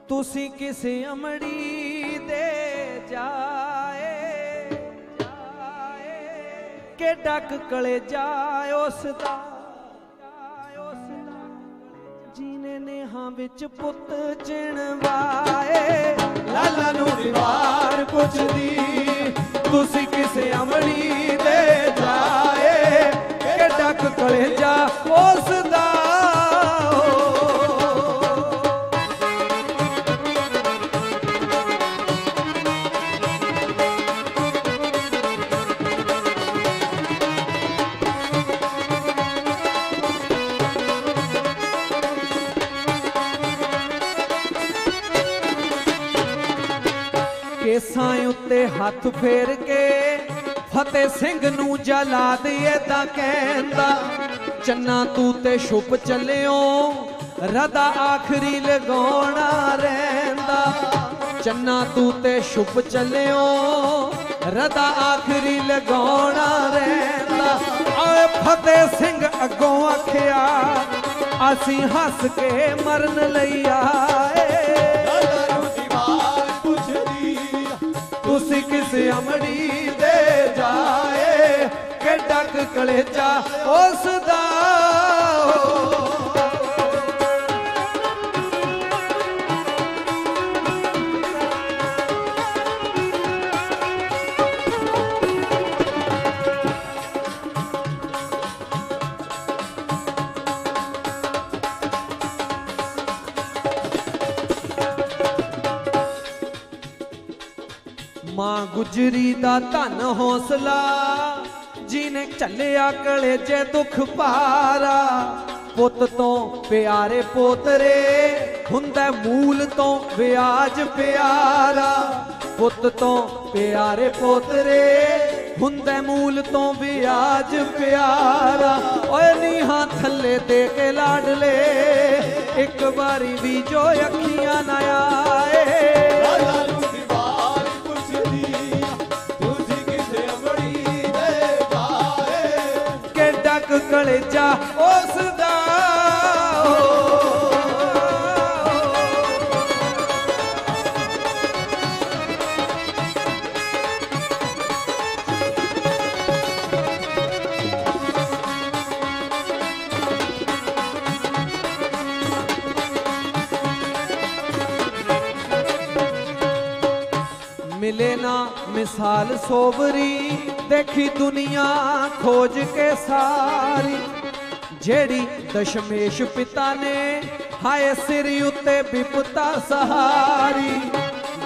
ਤੁਸੀਂ ਕਿਸੇ ਅਮੜੀ ਦੇ ਜਾਏ ਜਾਏ ਕਿ ਡੱਕ ਕਲੇ ਜਾਏ ਉਸ ਦਾ। ਜੀਨੇ ਨੇਹਾਂ ਵਿੱਚ ਪੁੱਤ ਚਿਣਵਾਏ, ਲਾਲਾ ਨੂੰ ਦੀਵਾਰ ਪੁੱਛਦੀ, ਤੁਸੀਂ ਕਿਸੇ ਅਮੜੀ ਦੇ ਜਾਏ, ਕਿ ਡੱਕ ਕਲੇ ਜਾ ਉਸ ਹੱਥ ਫੇਰ ਕੇ ਫਤਿਹ ਸਿੰਘ ਨੂੰ ਜਲਾ ਦਈਏ ਤਾਂ ਕਹਿੰਦਾ, ਚੰਨਾ ਤੂੰ ਤੇ ਛੁਪ ਚੱਲਿਓ, ਰਦਾ ਆਖਰੀ ਲਗਾਉਣਾ ਰਹਿੰਦਾ। ਚੰਨਾ ਤੂੰ ਤੇ ਛੁਪ ਚੱਲਿਓ, ਰਦਾ ਆਖਰੀ ਲਗਾਉਣਾ ਰਹਿੰਦਾ। ਓਏ ਫਤਿਹ ਸਿੰਘ ਅੱਗੋਂ ਆਖਿਆ, ਅਸੀਂ ਹੱਸ ਕੇ ਮਰਨ ਲਈ ਆਏ। ਤੁਸੀਂ ਕਿਸ ਅਮੜੀ ਦੇ ਜਾਏ ਕਿ ਡੱਕ ਕਲੇਜਾ ਉਸ ਦਾ ਮਾਂ ਗੁਜਰੀ ਦਾ ਧਨ ਹੌਸਲਾ, ਜਿਹਨੇ ਝੱਲਿਆ ਕਲੇਜੇ ਦੁੱਖ ਪਾਰਾ ਪੁੱਤ ਤੋਂ ਪਿਆਰੇ ਪੋਤਰੇ, ਹੁੰਦਾ ਮੂਲ ਤੋਂ ਵਿਆਜ ਪਿਆਰਾ। ਪੁੱਤ ਤੋਂ ਪਿਆਰੇ ਪੋਤਰੇ, ਹੁੰਦਾ ਮੂਲ ਤੋਂ ਵਿਆਜ ਪਿਆਰਾ। ਓਏ ਨੀਹਾਂ ਥੱਲੇ ਦੇ ਕੇ ਲਾਡਲੇ, ਇੱਕ ਵਾਰੀ ਵੀ ਜੋ ਅੱਖੀਆਂ ਨਾ ਆਏ। ਕਲੇਜਾ ਉਸ ਦਾ ਮਿਲੇ ਨਾ ਮਿਸਾਲ ਸੋਵਰੀ ਦੇਖੀ ਦੁਨੀਆ ਖੋਜ ਕੇ ਸਾਰੀ ਜਿਹੜੀ ਦਸ਼ਮੇਸ਼ ਪਿਤਾ ਨੇ ਹਾਏ ਸਿਰ ਉੱਤੇ ਵਿਪਤਾ ਸਹਾਰੀ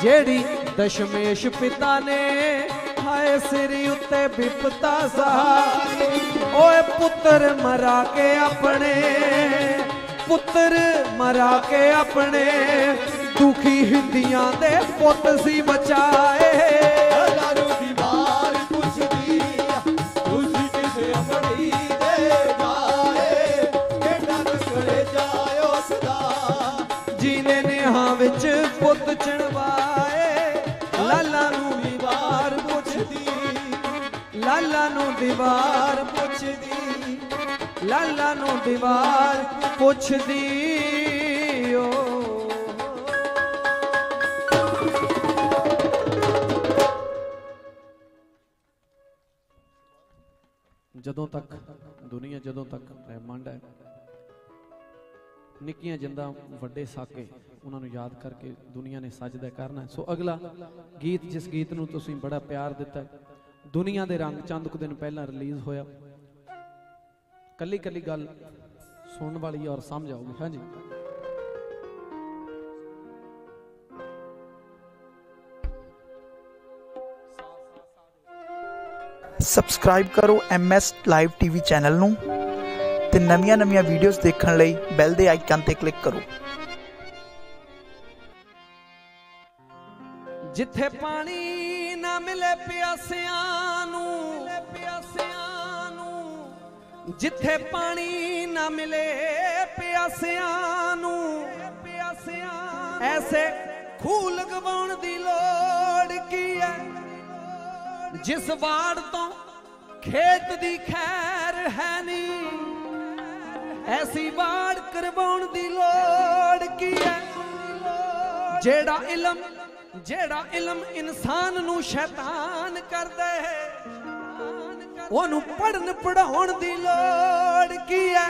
ਜਿਹੜੀ ਦਸ਼ਮੇਸ਼ ਪਿਤਾ ਨੇ ਹਾਏ ਸਿਰ ਉੱਤੇ ਵਿਪਤਾ ਸਹਾਰੀ ਓਏ ਪੁੱਤਰ ਮਰਾ ਕੇ ਆਪਣੇ ਪੁੱਤਰ ਮਰਾ ਕੇ ਆਪਣੇ ਦੁਖੀ ਹਿੰਦੀਆਂ ਦੇ ਪੁੱਤ ਸੀ ਬਚਾਏ ਦੀਵਾਰ ਪੁੱਛਦੀ, ਲਾਲਾ ਨੂੰ ਦੀਵਾਰ ਪੁੱਛਦੀ ਓ। ਜਦੋਂ ਤੱਕ ਦੁਨੀਆ ਜਦੋਂ ਤੱਕ ਬ੍ਰਹਿਮੰਡ ਹੈ, ਨਿੱਕੀਆਂ ਜਿੰਦਾਂ ਵੱਡੇ ਸਾਕੇ ਉਹਨਾਂ ਨੂੰ ਯਾਦ ਕਰਕੇ ਦੁਨੀਆ ਨੇ ਸਜਦਾ ਕਰਨਾ ਸੋ ਅਗਲਾ ਗੀਤ, ਜਿਸ ਗੀਤ ਨੂੰ ਤੁਸੀਂ ਬੜਾ ਪਿਆਰ ਦਿੱਤਾ ਦੁਨੀਆ ਦੇ ਰੰਗ ਚੰਦ ਕੁ ਦਿਨ ਪਹਿਲਾਂ ਰਿਲੀਜ਼ ਹੋਇਆ। ਕੱਲੀ ਕੱਲੀ ਗੱਲ ਸੁਣਨ ਵਾਲੀ ਔਰ ਸਮਝ ਆਊਗੀ। ਹਾਂਜੀ। ਸਬਸਕ੍ਰਾਈਬ ਕਰੋ ਐਮਐਸ ਲਾਈਵ ਟੀਵੀ ਚੈਨਲ ਨੂੰ ਤੇ ਨਵੀਆਂ-ਨਵੀਆਂ ਵੀਡੀਓਜ਼ ਦੇਖਣ ਲਈ ਬੈਲ ਦੇ ਆਈਕਨ ਤੇ ਕਲਿੱਕ ਕਰੋ। ਜਿੱਥੇ ਪਾਣੀ ਨਾ ਮਿਲੇ ਪਿਆਸਿਆਂ ਨੂੰ। ਪਿਆਸਿਆਂ ਨੂੰ ਜਿੱਥੇ ਪਾਣੀ ਨਾ ਮਿਲੇ ਪਿਆਸਿਆਂ ਨੂੰ। ਪਿਆਸਿਆਂ ਐਸੇ ਖੂਹ ਲਗਵਾਉਣ ਦੀ ਲੋੜ ਕੀ ਹੈ ਜਿਸ ਵਾੜ ਤੋਂ ਖੇਤ ਦੀ ਖੈਰ ਹੈ ਨਹੀਂ ਐਸੀ ਵਾੜ ਕਰਵਾਉਣ ਦੀ ਲੋੜ ਕੀ ਹੈ ਜਿਹੜਾ ਇਲਮ ਜਿਹੜਾ ਇਲਮ ਇਨਸਾਨ ਨੂੰ ਸ਼ੈਤਾਨ ਕਰਦਾ ਹੈ, ਉਹਨੂੰ ਪੜਨ ਪੜਾਉਣ ਦੀ ਲੋੜ ਕੀ ਹੈ?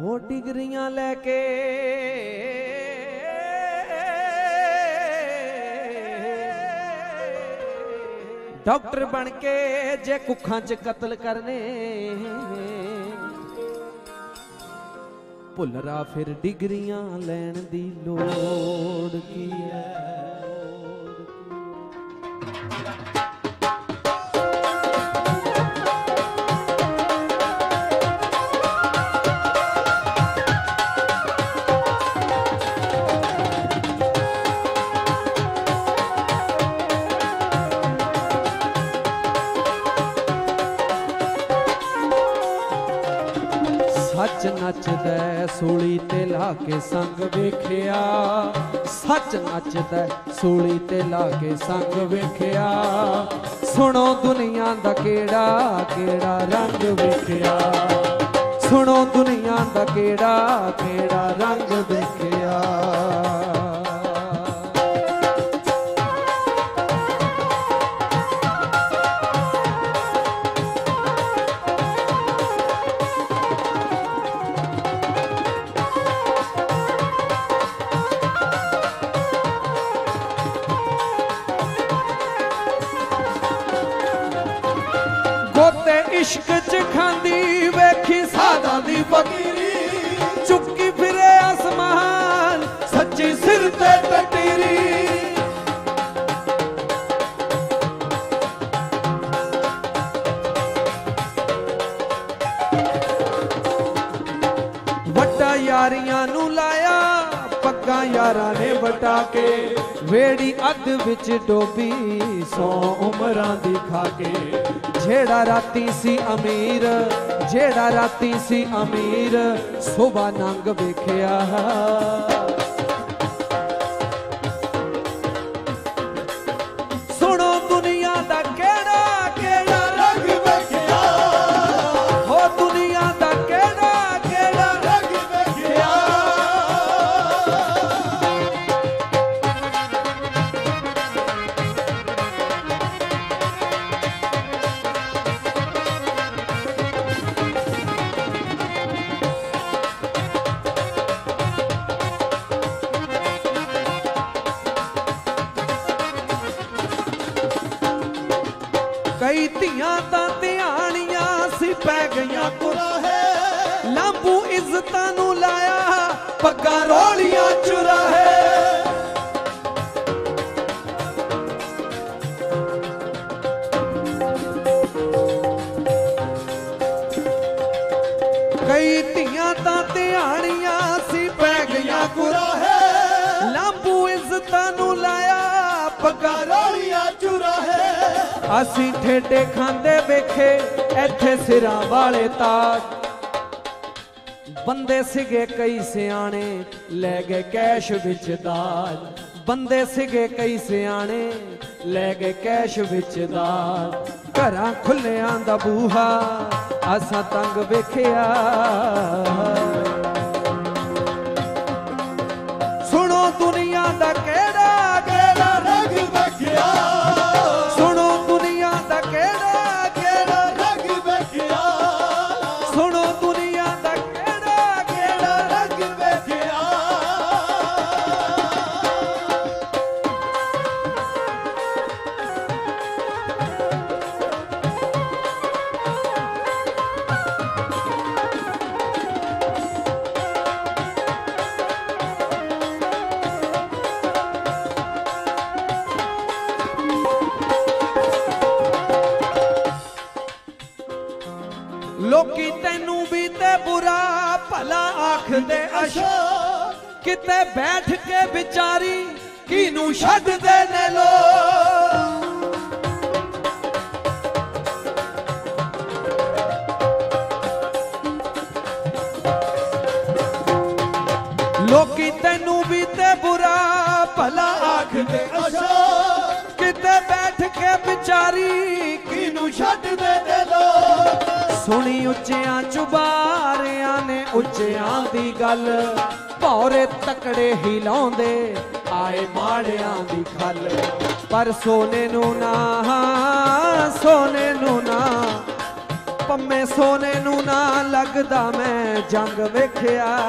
ਹੋ ਡਿਗਰੀਆਂ ਲੈ ਕੇ ਡਾਕਟਰ ਬਣ ਕੇ ਜੇ ਕੁੱਖਾਂ 'ਚ ਕਤਲ ਕਰਨੇ ਭੁੱਲਰਾ ਫਿਰ ਡਿਗਰੀਆਂ ਲੈਣ ਦੀ ਲੋੜ ਕੀ ਹੈ? ਸੱਚ ਨੱਚਦਾ ਸੂਲੀ ਤੇ ਲਾ ਕੇ ਸੰਗ ਵੇਖਿਆ। ਸੱਚ ਨੱਚਦਾ ਸੂਲੀ ਤੇ ਲਾ ਕੇ ਸੰਗ ਵੇਖਿਆ। ਸੁਣੋ ਦੁਨੀਆਂ ਦਾ ਕਿਹੜਾ ਕਿਹੜਾ ਰੰਗ ਵੇਖਿਆ। ਸੁਣੋ ਦੁਨੀਆਂ ਦਾ ਕਿਹੜਾ ਕਿਹੜਾ ਰੰਗ ਵੇਖਿਆ। इश्क ਕੇ ਵੇੜੀ ਅੱਧ ਵਿੱਚ ਡੋਬੀ ਸੌ ਉਮਰਾਂ ਦੀ ਖਾ ਕੇ ਜਿਹੜਾ ਰਾਤੀ ਸੀ ਅਮੀਰ, ਜਿਹੜਾ ਰਾਤੀ ਸੀ ਅਮੀਰ ਸੁਬਾ ਨੰਗ ਵੇਖਿਆ। ਕੈਸ਼ ਵਿੱਚ ਦਾਜ ਬੰਦੇ ਸਿਗੇ ਕਈ ਸਿਆਣੇ, ਲੈ ਗਏ ਕੈਸ਼ ਵਿੱਚ ਦਾਜ ਘਰਾਂ ਖੁੱਲਿਆਂ ਦਾ ਬੂਹਾ, ਅਸਾਂ ਤੰਗ ਵੇਖਿਆ। রাখিয়া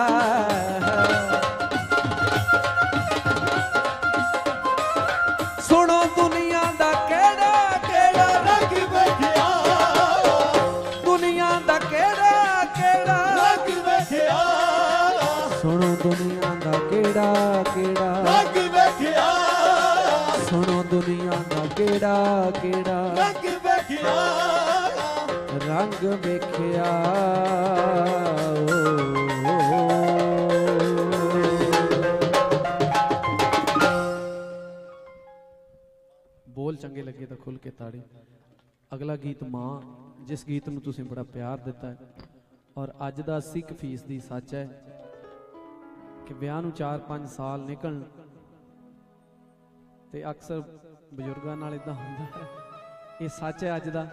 ਤਾੜੀ। ਅਗਲਾ ਗੀਤ ਮਾਂ, ਜਿਸ ਗੀਤ ਨੂੰ ਤੁਸੀਂ ਬੜਾ ਪਿਆਰ ਦਿੱਤਾ ਹੈ। ਔਰ ਅੱਜ ਦਾ 80% ਦੀ ਸੱਚ ਹੈ ਕਿ ਵਿਆਹ ਨੂੰ 4-5 ਸਾਲ ਨਿਕਲਣ ਤੇ ਅਕਸਰ ਬਜ਼ੁਰਗਾਂ ਨਾਲ ਇਦਾਂ ਹੁੰਦਾ ਹੈ। ਇਹ ਸੱਚ ਹੈ ਅੱਜ ਦਾ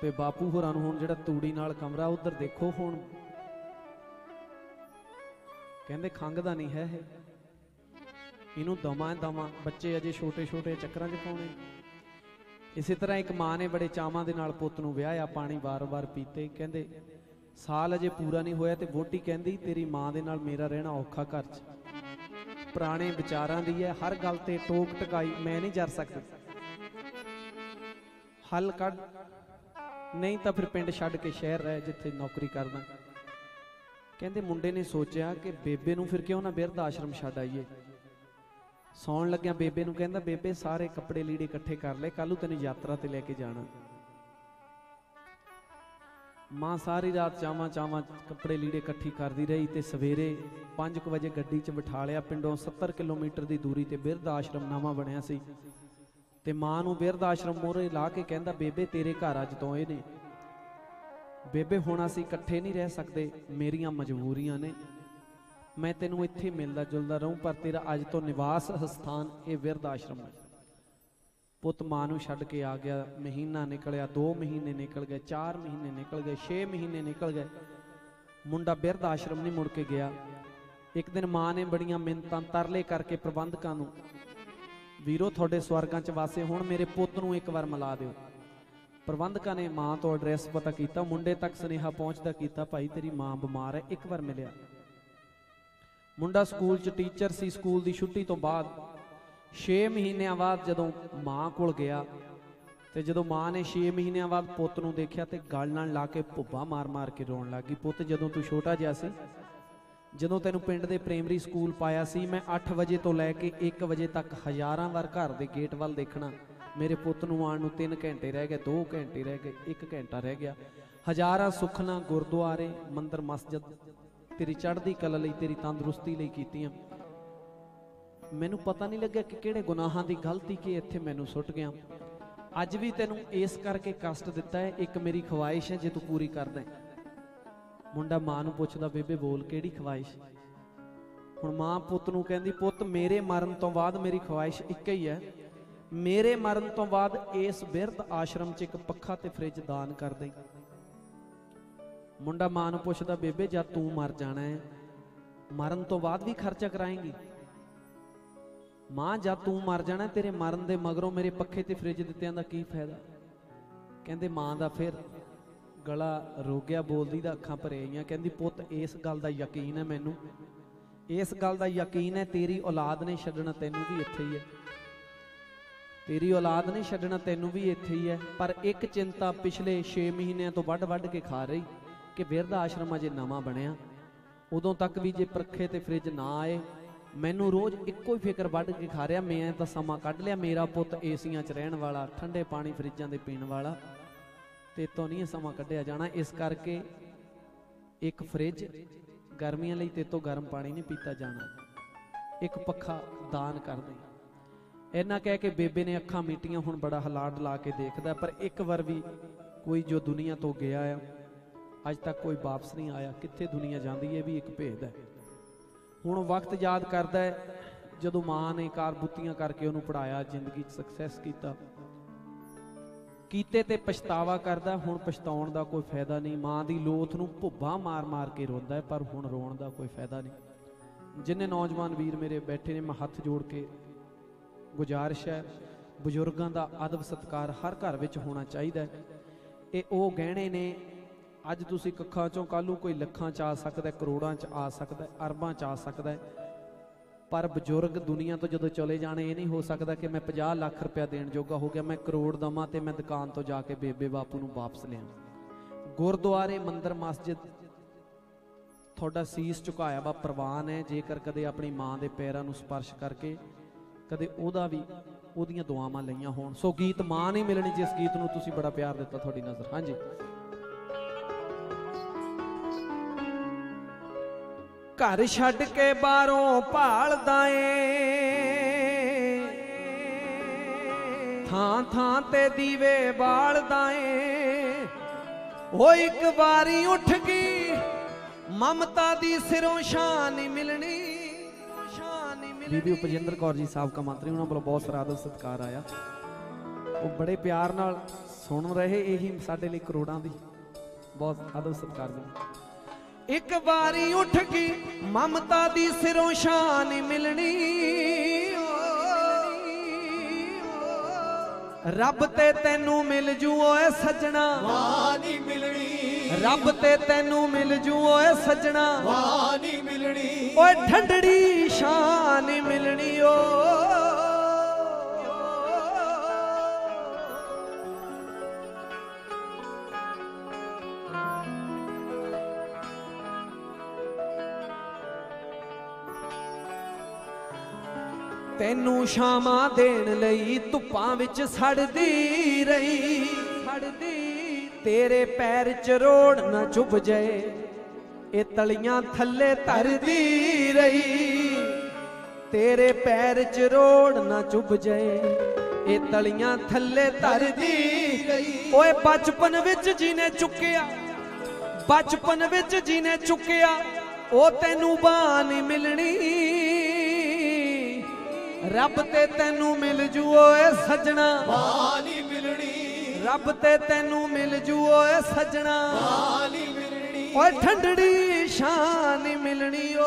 ਤੇ ਬਾਪੂ ਹੋਰਾਂ ਨੂੰ ਹੁਣ ਜਿਹੜਾ ਤੂੜੀ ਨਾਲ ਕਮਰਾ ਉਧਰ ਦੇਖੋ ਹੁਣ। ਕਹਿੰਦੇ ਖੰਗ ਦਾ ਨਹੀਂ ਹੈ ਇਹ। ਇਹਨੂੰ ਦਮਾਂ ਦਮਾਂ ਬੱਚੇ ਅਜੇ ਛੋਟੇ ਛੋਟੇ ਚੱਕਰਾਂ 'ਚ ਪਾਉਣੇ। ਇਸੇ ਤਰ੍ਹਾਂ ਇੱਕ ਮਾਂ ਨੇ ਬੜੇ ਚਾਵਾਂ ਦੇ ਨਾਲ ਪੁੱਤ ਨੂੰ ਵਿਆਹਿਆ, ਪਾਣੀ ਵਾਰ-ਵਾਰ ਪੀਤੇ। ਕਹਿੰਦੇ, ਸਾਲ ਅਜੇ ਪੂਰਾ ਨਹੀਂ ਹੋਇਆ ਤੇ ਵੋਟੀ ਕਹਿੰਦੀ, ਤੇਰੀ ਮਾਂ ਦੇ ਨਾਲ ਮੇਰਾ ਰਹਿਣਾ ਔਖਾ ਘਰ 'ਚ। ਪੁਰਾਣੇ ਵਿਚਾਰਾਂ ਦੀ ਹੈ, ਹਰ ਗੱਲ ਤੇ ਟੋਕ ਟਕਾਈ ਮੈਂ ਨਹੀਂ ਜਰ ਸਕਦਾ। ਹੱਲ ਕੱਢ, ਨਹੀਂ ਤਾਂ ਫਿਰ ਪਿੰਡ ਛੱਡ ਕੇ ਸ਼ਹਿਰ ਰਹਿ, ਜਿੱਥੇ ਨੌਕਰੀ ਕਰਦਾ। ਕਹਿੰਦੇ, ਮੁੰਡੇ ਨੇ ਸੋਚਿਆ ਕਿ ਬੇਬੇ ਨੂੰ ਫਿਰ ਕਿਉਂ ਨਾ ਬਿਰਧ ਆਸ਼ਰਮ ਛੱਡ ਆਈਏ? ਸੌਣ ਲੱਗਿਆ ਬੇਬੇ ਨੂੰ ਕਹਿੰਦਾ, ਬੇਬੇ, ਸਾਰੇ ਕੱਪੜੇ ਲੀੜੇ ਇਕੱਠੇ ਕਰ ਲੈ ਕੱਲ ਤੈਨੂੰ ਯਾਤਰਾ ਤੇ ਲੈ ਕੇ ਜਾਣਾ। ਮਾਂ ਸਾਰੀ ਰਾਤ ਚਾਵਾਂ ਚਾਵਾਂ ਕੱਪੜੇ ਲੀੜੇ ਇਕੱਠੀ ਕਰਦੀ ਰਹੀ ਤੇ ਸਵੇਰੇ 5:00 ਵਜੇ ਗੱਡੀ 'ਚ ਬਿਠਾ ਲਿਆ। ਪਿੰਡੋਂ 70 ਕਿਲੋਮੀਟਰ ਦੀ ਦੂਰੀ ਤੇ ਬਿਰਧ ਆਸ਼ਰਮ ਨਵਾਂ ਬਣਿਆ ਸੀ। ਤੇ ਮਾਂ ਨੂੰ ਬਿਰਧ ਆਸ਼ਰਮ ਮੋਰੇ ਲਾ ਕੇ ਕਹਿੰਦਾ, ਬੇਬੇ, ਤੇਰੇ ਘਰ ਅੱਜ ਤੋਂ ਇਹ ਨੇ। ਬੇਬੇ, ਹੁਣ ਅਸੀਂ ਇਕੱਠੇ ਨਹੀਂ ਰਹਿ ਸਕਦੇ। ਮੇਰੀਆਂ ਮਜਬੂਰੀਆਂ ਨੇ। ਮੈਂ ਤੈਨੂੰ ਇੱਥੇ ਮਿਲਦਾ ਜੁਲਦਾ ਰਹੂੰ, ਪਰ ਤੇਰਾ ਅੱਜ ਤੋਂ ਨਿਵਾਸ ਸਥਾਨ ਇਹ ਬਿਰਧ ਆਸ਼ਰਮ ਹੈ। ਪੁੱਤ ਮਾਂ ਨੂੰ ਛੱਡ ਕੇ ਆ ਗਿਆ, ਮਹੀਨਾ ਨਿਕਲਿਆ 2 ਮਹੀਨੇ ਨਿਕਲ ਗਏ 4 ਮਹੀਨੇ ਨਿਕਲ ਗਏ 6 ਮਹੀਨੇ ਨਿਕਲ ਗਏ। ਮੁੰਡਾ ਬਿਰਧ ਆਸ਼ਰਮ ਨਹੀਂ ਮੁੜ ਕੇ ਗਿਆ। ਇੱਕ ਦਿਨ ਮਾਂ ਨੇ ਬੜੀਆਂ ਮਿੰਤਾਂ ਤਰਲੇ ਕਰਕੇ ਪ੍ਰਬੰਧਕਾਂ ਨੂੰ, ਵੀਰੋ, ਤੁਹਾਡੇ ਸਵਰਗਾਂ 'ਚ ਵਾਸੇ ਹੁਣ, ਮੇਰੇ ਪੁੱਤ ਨੂੰ ਇੱਕ ਵਾਰ ਮਿਲਾ ਦਿਓ। ਪ੍ਰਬੰਧਕਾਂ ਨੇ ਮਾਂ ਤੋਂ ਐਡਰੈਸ ਪਤਾ ਕੀਤਾ, ਮੁੰਡੇ ਤੱਕ ਸੁਨੇਹਾ ਪਹੁੰਚਦਾ ਕੀਤਾ, ਭਾਈ, ਤੇਰੀ ਮਾਂ ਬਿਮਾਰ ਹੈ, ਇੱਕ ਵਾਰ ਮਿਲਿਆ। ਮੁੰਡਾ ਸਕੂਲ 'ਚ ਟੀਚਰ ਸੀ, ਸਕੂਲ ਦੀ ਛੁੱਟੀ ਤੋਂ ਬਾਅਦ 6 ਮਹੀਨਿਆਂ ਬਾਅਦ ਜਦੋਂ ਮਾਂ ਕੋਲ ਗਿਆ ਤੇ ਜਦੋਂ ਮਾਂ ਨੇ 6 ਮਹੀਨਿਆਂ ਬਾਅਦ ਪੁੱਤ ਨੂੰ ਦੇਖਿਆ ਤੇ ਗਲ ਨਾਲ ਲਾ ਕੇ ਭੁੱਬਾ ਮਾਰ-ਮਾਰ ਕੇ ਰੋਣ ਲੱਗੀ ਪੁੱਤ, ਜਦੋਂ ਤੂੰ ਛੋਟਾ ਜਿਹਾ ਸੀ, ਜਦੋਂ ਤੈਨੂੰ ਪਿੰਡ ਦੇ ਪ੍ਰਾਇਮਰੀ ਸਕੂਲ ਪਾਇਆ ਸੀ, ਮੈਂ 8 ਵਜੇ ਤੋਂ ਲੈ ਕੇ 1 ਵਜੇ ਤੱਕ ਹਜ਼ਾਰਾਂ ਵਾਰ ਘਰ ਦੇ ਗੇਟ ਵੱਲ ਦੇਖਣਾ, ਮੇਰੇ ਪੁੱਤ ਨੂੰ ਆਉਣ ਨੂੰ 3 ਘੰਟੇ ਰਹਿ ਗਏ 2 ਘੰਟੇ ਰਹਿ ਗਏ 1 ਘੰਟਾ ਰਹਿ ਗਿਆ। ਹਜ਼ਾਰਾਂ ਸੁਖਨਾ ਗੁਰਦੁਆਰੇ, ਮੰਦਰ, ਮਸਜਿਦ ਤੇਰੀ ਚੜ੍ਹਦੀ ਕਲਾ ਲਈ, ਤੇਰੀ ਤੰਦਰੁਸਤੀ ਲਈ ਕੀਤੀਆਂ। ਮੈਨੂੰ ਪਤਾ ਨਹੀਂ ਲੱਗਿਆ ਕਿ ਕਿਹੜੇ ਗੁਨਾਹਾਂ ਦੀ ਗਲਤੀ ਕਿ ਇੱਥੇ ਮੈਨੂੰ ਸੁੱਟ ਗਿਆ। ਅੱਜ ਵੀ ਤੈਨੂੰ ਇਸ ਕਰਕੇ ਕਸ਼ਟ ਦਿੱਤਾ ਹੈ, ਇੱਕ ਮੇਰੀ ਖਵਾਇਸ਼ ਹੈ ਜੇ ਤੂੰ ਪੂਰੀ ਕਰਦਾ ਹੈ। ਮੁੰਡਾ ਮਾਂ ਨੂੰ ਪੁੱਛਦਾ, ਬੇਬੇ, ਬੋਲ ਕਿਹੜੀ ਖਵਾਇਸ਼ ਹੁਣ ਮਾਂ ਪੁੱਤ ਨੂੰ ਕਹਿੰਦੀ, ਪੁੱਤ, ਮੇਰੇ ਮਰਨ ਤੋਂ ਬਾਅਦ ਮੇਰੀ ਖਵਾਇਸ਼ ਇੱਕ ਹੀ ਹੈ। ਮੇਰੇ ਮਰਨ ਤੋਂ ਬਾਅਦ ਇਸ ਬਿਰਧ ਆਸ਼ਰਮ 'ਚ ਇੱਕ ਪੱਖਾ ਤੇ ਫ੍ਰਿਜ ਦਾਨ ਕਰ ਦੇ ਮੁੰਡਾ ਮਾਂ ਨੂੰ ਪੁੱਛਦਾ, ਬੇਬੇ ਜਦ ਤੂੰ ਮਰ ਜਾਣਾ ਹੈ? ਮਰਨ ਤੋਂ ਬਾਅਦ ਵੀ ਖਰਚਾ ਕਰਾਏਂਗੀ? ਮਾਂ ਜਦ ਤੂੰ ਮਰ ਜਾਣਾ, ਤੇਰੇ ਮਰਨ ਦੇ ਮਗਰੋਂ ਮੇਰੇ ਪੱਖੇ ਤੇ ਫ੍ਰਿਜ ਦਿੱਤਿਆਂ ਦਾ ਕੀ ਫਾਇਦਾ? ਕਹਿੰਦੇ ਮਾਂ ਦਾ ਫਿਰ ਗਲਾ ਰੋਗਿਆ, ਬੋਲਦੀ ਦਾ ਅੱਖਾਂ ਭਰੇ ਆਈਆਂ ਕਹਿੰਦੀ, ਪੁੱਤ, ਇਸ ਗੱਲ ਦਾ ਯਕੀਨ ਹੈ ਮੈਨੂੰ। ਇਸ ਗੱਲ ਦਾ ਯਕੀਨ ਹੈ, ਤੇਰੀ ਔਲਾਦ ਨੇ ਛੱਡਣਾ ਤੈਨੂੰ ਵੀ ਇੱਥੇ ਹੀ ਹੈ। ਤੇਰੀ ਔਲਾਦ ਨੇ ਛੱਡਣਾ ਤੈਨੂੰ ਵੀ ਇੱਥੇ ਹੀ ਹੈ। ਪਰ ਇੱਕ ਚਿੰਤਾ ਪਿਛਲੇ 6 ਮਹੀਨਿਆਂ ਤੋਂ ਵੱਡ-ਵੱਡ ਕੇ ਖਾ ਰਹੀ। ਕਿ ਬਿਰਧ ਆਸ਼ਰਮ ਅਜੇ ਨਵਾਂ ਬਣਿਆ, ਉਦੋਂ ਤੱਕ ਵੀ ਜੇ ਪਰਖੇ ਤੇ ਫ੍ਰਿਜ ਨਾ ਆਏ, ਮੈਨੂੰ ਰੋਜ਼ ਇੱਕੋ ਹੀ ਫਿਕਰ ਵੱਢ ਕੇ ਖਾ ਰਿਹਾ, ਮੈਂ ਤਾਂ ਸਮਾਂ ਕੱਢ ਲਿਆ, ਮੇਰਾ ਪੁੱਤ ਏਸੀਆਂ 'ਚ ਰਹਿਣ ਵਾਲਾ, ਠੰਡੇ ਪਾਣੀ ਫਰਿੱਜਾਂ ਦੇ ਪੀਣ ਵਾਲਾ, ਤੇ ਤੋਂ ਨਹੀਂ ਸਮਾਂ ਕੱਢਿਆ ਜਾਣਾ, ਇਸ ਕਰਕੇ ਇੱਕ ਫ੍ਰਿਜ ਗਰਮੀਆਂ ਲਈ ਤੇ ਤੋਂ ਗਰਮ ਪਾਣੀ ਨਹੀਂ ਪੀਤਾ ਜਾਣਾ, ਇੱਕ ਪੱਖਾ ਦਾਨ ਕਰ ਦੇ। ਇਹਨਾਂ ਕਹਿ ਕੇ ਬੇਬੇ ਨੇ ਅੱਖਾਂ ਮੀਟੀਆਂ, ਹੁਣ ਬੜਾ ਹਲਾਟ ਲਾ ਕੇ ਦੇਖਦਾ, ਪਰ ਇੱਕ ਵਾਰ ਵੀ ਕੋਈ ਜੋ ਦੁਨੀਆ ਤੋਂ ਗਿਆ ਆ ਅੱਜ ਤੱਕ ਕੋਈ ਵਾਪਸ ਨਹੀਂ ਆਇਆ। ਕਿੱਥੇ ਦੁਨੀਆ ਜਾਂਦੀ ਹੈ ਵੀ ਇੱਕ ਭੇਦ ਹੈ। ਹੁਣ ਵਕਤ ਯਾਦ ਕਰਦਾ ਹੈ, ਜਦੋਂ ਮਾਂ ਨੇ ਕਾਰਬੁੱਤੀਆਂ ਕਰਕੇ ਉਹਨੂੰ ਪੜਾਇਆ ਜ਼ਿੰਦਗੀ 'ਚ ਸਕਸੈਸ ਕੀਤਾ। ਕੀਤੇ ਤੇ ਪਛਤਾਵਾ ਕਰਦਾ, ਹੁਣ ਪਛਤਾਉਣ ਦਾ ਕੋਈ ਫਾਇਦਾ ਨਹੀਂ। ਮਾਂ ਦੀ ਲੋਥ ਨੂੰ ਭੁੱਬਾ ਮਾਰ-ਮਾਰ ਕੇ ਰੋਂਦਾ ਹੈ, ਪਰ ਹੁਣ ਰੋਣ ਦਾ ਕੋਈ ਫਾਇਦਾ ਨਹੀਂ। ਜਿੰਨੇ ਨੌਜਵਾਨ ਵੀਰ ਮੇਰੇ ਬੈਠੇ ਨੇ, ਮੈਂ ਹੱਥ ਜੋੜ ਕੇ ਗੁਜ਼ਾਰਿਸ਼ ਹੈ, ਬਜ਼ੁਰਗਾਂ ਦਾ ਅਦਬ ਸਤਕਾਰ ਹਰ ਘਰ ਵਿੱਚ ਹੋਣਾ ਚਾਹੀਦਾ ਹੈ। ਇਹ ਉਹ ਗਹਿਣੇ ਨੇ ਅੱਜ ਤੁਸੀਂ ਕੱਖਾਂ ਚੋਂ ਕੱਲੂ ਕੋਈ ਲੱਖਾਂ ਚ ਆ ਸਕਦਾ ਕਰੋੜਾਂ ਚ ਆ ਸਕਦਾ ਅਰਬਾਂ ਚ ਆ ਸਕਦਾ ਪਰ ਬਜ਼ੁਰਗ ਦੁਨੀਆ ਤੋਂ ਜਦੋਂ ਚਲੇ ਜਾਣੇ, ਇਹ ਨਹੀਂ ਹੋ ਸਕਦਾ ਕਿ ਮੈਂ 50 ਲੱਖ ਰੁਪਇਆ ਦੇਣ ਜੋਗਾ ਹੋ ਗਿਆ, ਮੈਂ ਕਰੋੜ ਦਵਾਂ ਤੇ ਮੈਂ ਦੁਕਾਨ ਤੋਂ ਜਾ ਕੇ ਬੇਬੇ ਬਾਪੂ ਨੂੰ ਵਾਪਸ ਲਿਆਵਾਂ ਗੁਰਦੁਆਰੇ, ਮੰਦਰ, ਮਸਜਿਦ, ਤੁਹਾਡਾ ਸੀਸ ਝੁਕਾਇਆ ਵਾ, ਪ੍ਰਵਾਨ ਹੈ, ਜੇਕਰ ਕਦੇ ਆਪਣੀ ਮਾਂ ਦੇ ਪੈਰਾਂ ਨੂੰ ਸਪਰਸ਼ ਕਰਕੇ ਕਦੇ ਉਹਦਾ ਵੀ ਉਹਦੀਆਂ ਦੁਆਵਾਂ ਲਈਆਂ ਹੋਣ। ਸੋ ਗੀਤ ਮਾਂ ਨਹੀਂ ਮਿਲਣੀ, ਜਿਸ ਗੀਤ ਨੂੰ ਤੁਸੀਂ ਬੜਾ ਪਿਆਰ ਦਿੱਤਾ ਤੁਹਾਡੀ ਨਜ਼ਰ। ਹਾਂਜੀ। ਘਰ ਛੱਡ ਕੇ ਬਾਹਰੋਂ ਭਾਲਦਾ ਏ। ਥਾਂ ਥਾਂ ਤੇ ਦੀਵੇ ਬਾਲਦਾ ਏ। ਉਹ ਇੱਕ ਵਾਰੀ ਉੱਠ ਗਈ, ਮਮਤਾ ਦੀ ਸਿਰੋਂ ਸ਼ਾਨ ਮਿਲਣੀ ਸ਼ਾਨ ਮਿਲਣੀ। ਬੀਬੀ ਉਪਜਿੰਦਰ ਕੌਰ ਜੀ, ਸਾਬਕਾ ਮੰਤਰੀ, ਉਹਨਾਂ ਵੱਲੋਂ ਬਹੁਤ ਸਾਰਾ ਆਦਰ ਸਤਿਕਾਰ ਆਇਆ। ਉਹ ਬੜੇ ਪਿਆਰ ਨਾਲ ਸੁਣ ਰਹੇ, ਇਹੀ ਸਾਡੇ ਲਈ ਕਰੋੜਾਂ ਦੀ ਬਹੁਤ ਆਦਰ ਸਤਿਕਾਰ ਜੀ ਇੱਕ ਵਾਰੀ ਉੱਠ ਗਈ ਮਮਤਾ ਦੀ ਸਿਰੋਂ ਸ਼ਾਨ ਮਿਲਣੀ। ਰੱਬ ਤੇ ਤੈਨੂੰ ਮਿਲ ਜੂ ਓਏ ਸੱਜਣਾ। ਵਾਹ ਮਿਲਣੀ। ਰੱਬ ਤੇ ਤੈਨੂੰ ਮਿਲ ਜੂ ਓਏ ਸੱਜਣਾ। ਵਾਹ ਮਿਲਣੀ। ਓਏ ਠੰਡੜੀ ਸ਼ਾਨ ਮਿਲਣੀ ਓ। ਤੈਨੂੰ ਸ਼ਾਮਾਂ ਦੇਣ ਲਈ ਧੁੱਪਾਂ ਵਿੱਚ ਸੜਦੀ ਰਹੀ। ਸੜਦੀ। ਤੇਰੇ ਪੈਰ ਚ ਰੋੜ ਨਾ ਚੁੱਭ ਜਾਏ, ਇਹ ਤਲੀਆਂ ਥੱਲੇ ਧਰਦੀ ਰਹੀ। ਤੇਰੇ ਪੈਰ ਚ ਰੋੜ ਨਾ ਚੁੱਭ ਜਾਏ, ਇਹ ਤਲੀਆਂ ਥੱਲੇ ਧਰਦੀ ਰਹੀ। ਓਏ ਬਚਪਨ ਵਿੱਚ ਜੀਨੇ ਚੁੱਕਿਆ, ਬਚਪਨ ਵਿੱਚ ਜਿਹਨੇ ਚੁੱਕਿਆ, ਉਹ ਤੈਨੂੰ ਬਾਹ ਨਹੀਂ ਮਿਲਣੀ। ਰੱਬ ਤੇ ਤੈਨੂੰ ਮਿਲ ਜੂ ਓਏ ਸੱਜਣਾ। ਨਹੀਂ ਮਿਲਣੀ। ਰੱਬ ਤੇ ਤੈਨੂੰ ਮਿਲ ਜੂ ਓਏ ਸੱਜਣਾ। ਨਹੀਂ ਮਿਲਣੀ। ਓਏ ਠੰਡੜੀ ਸ਼ਾਨ ਮਿਲਣੀ ਓ।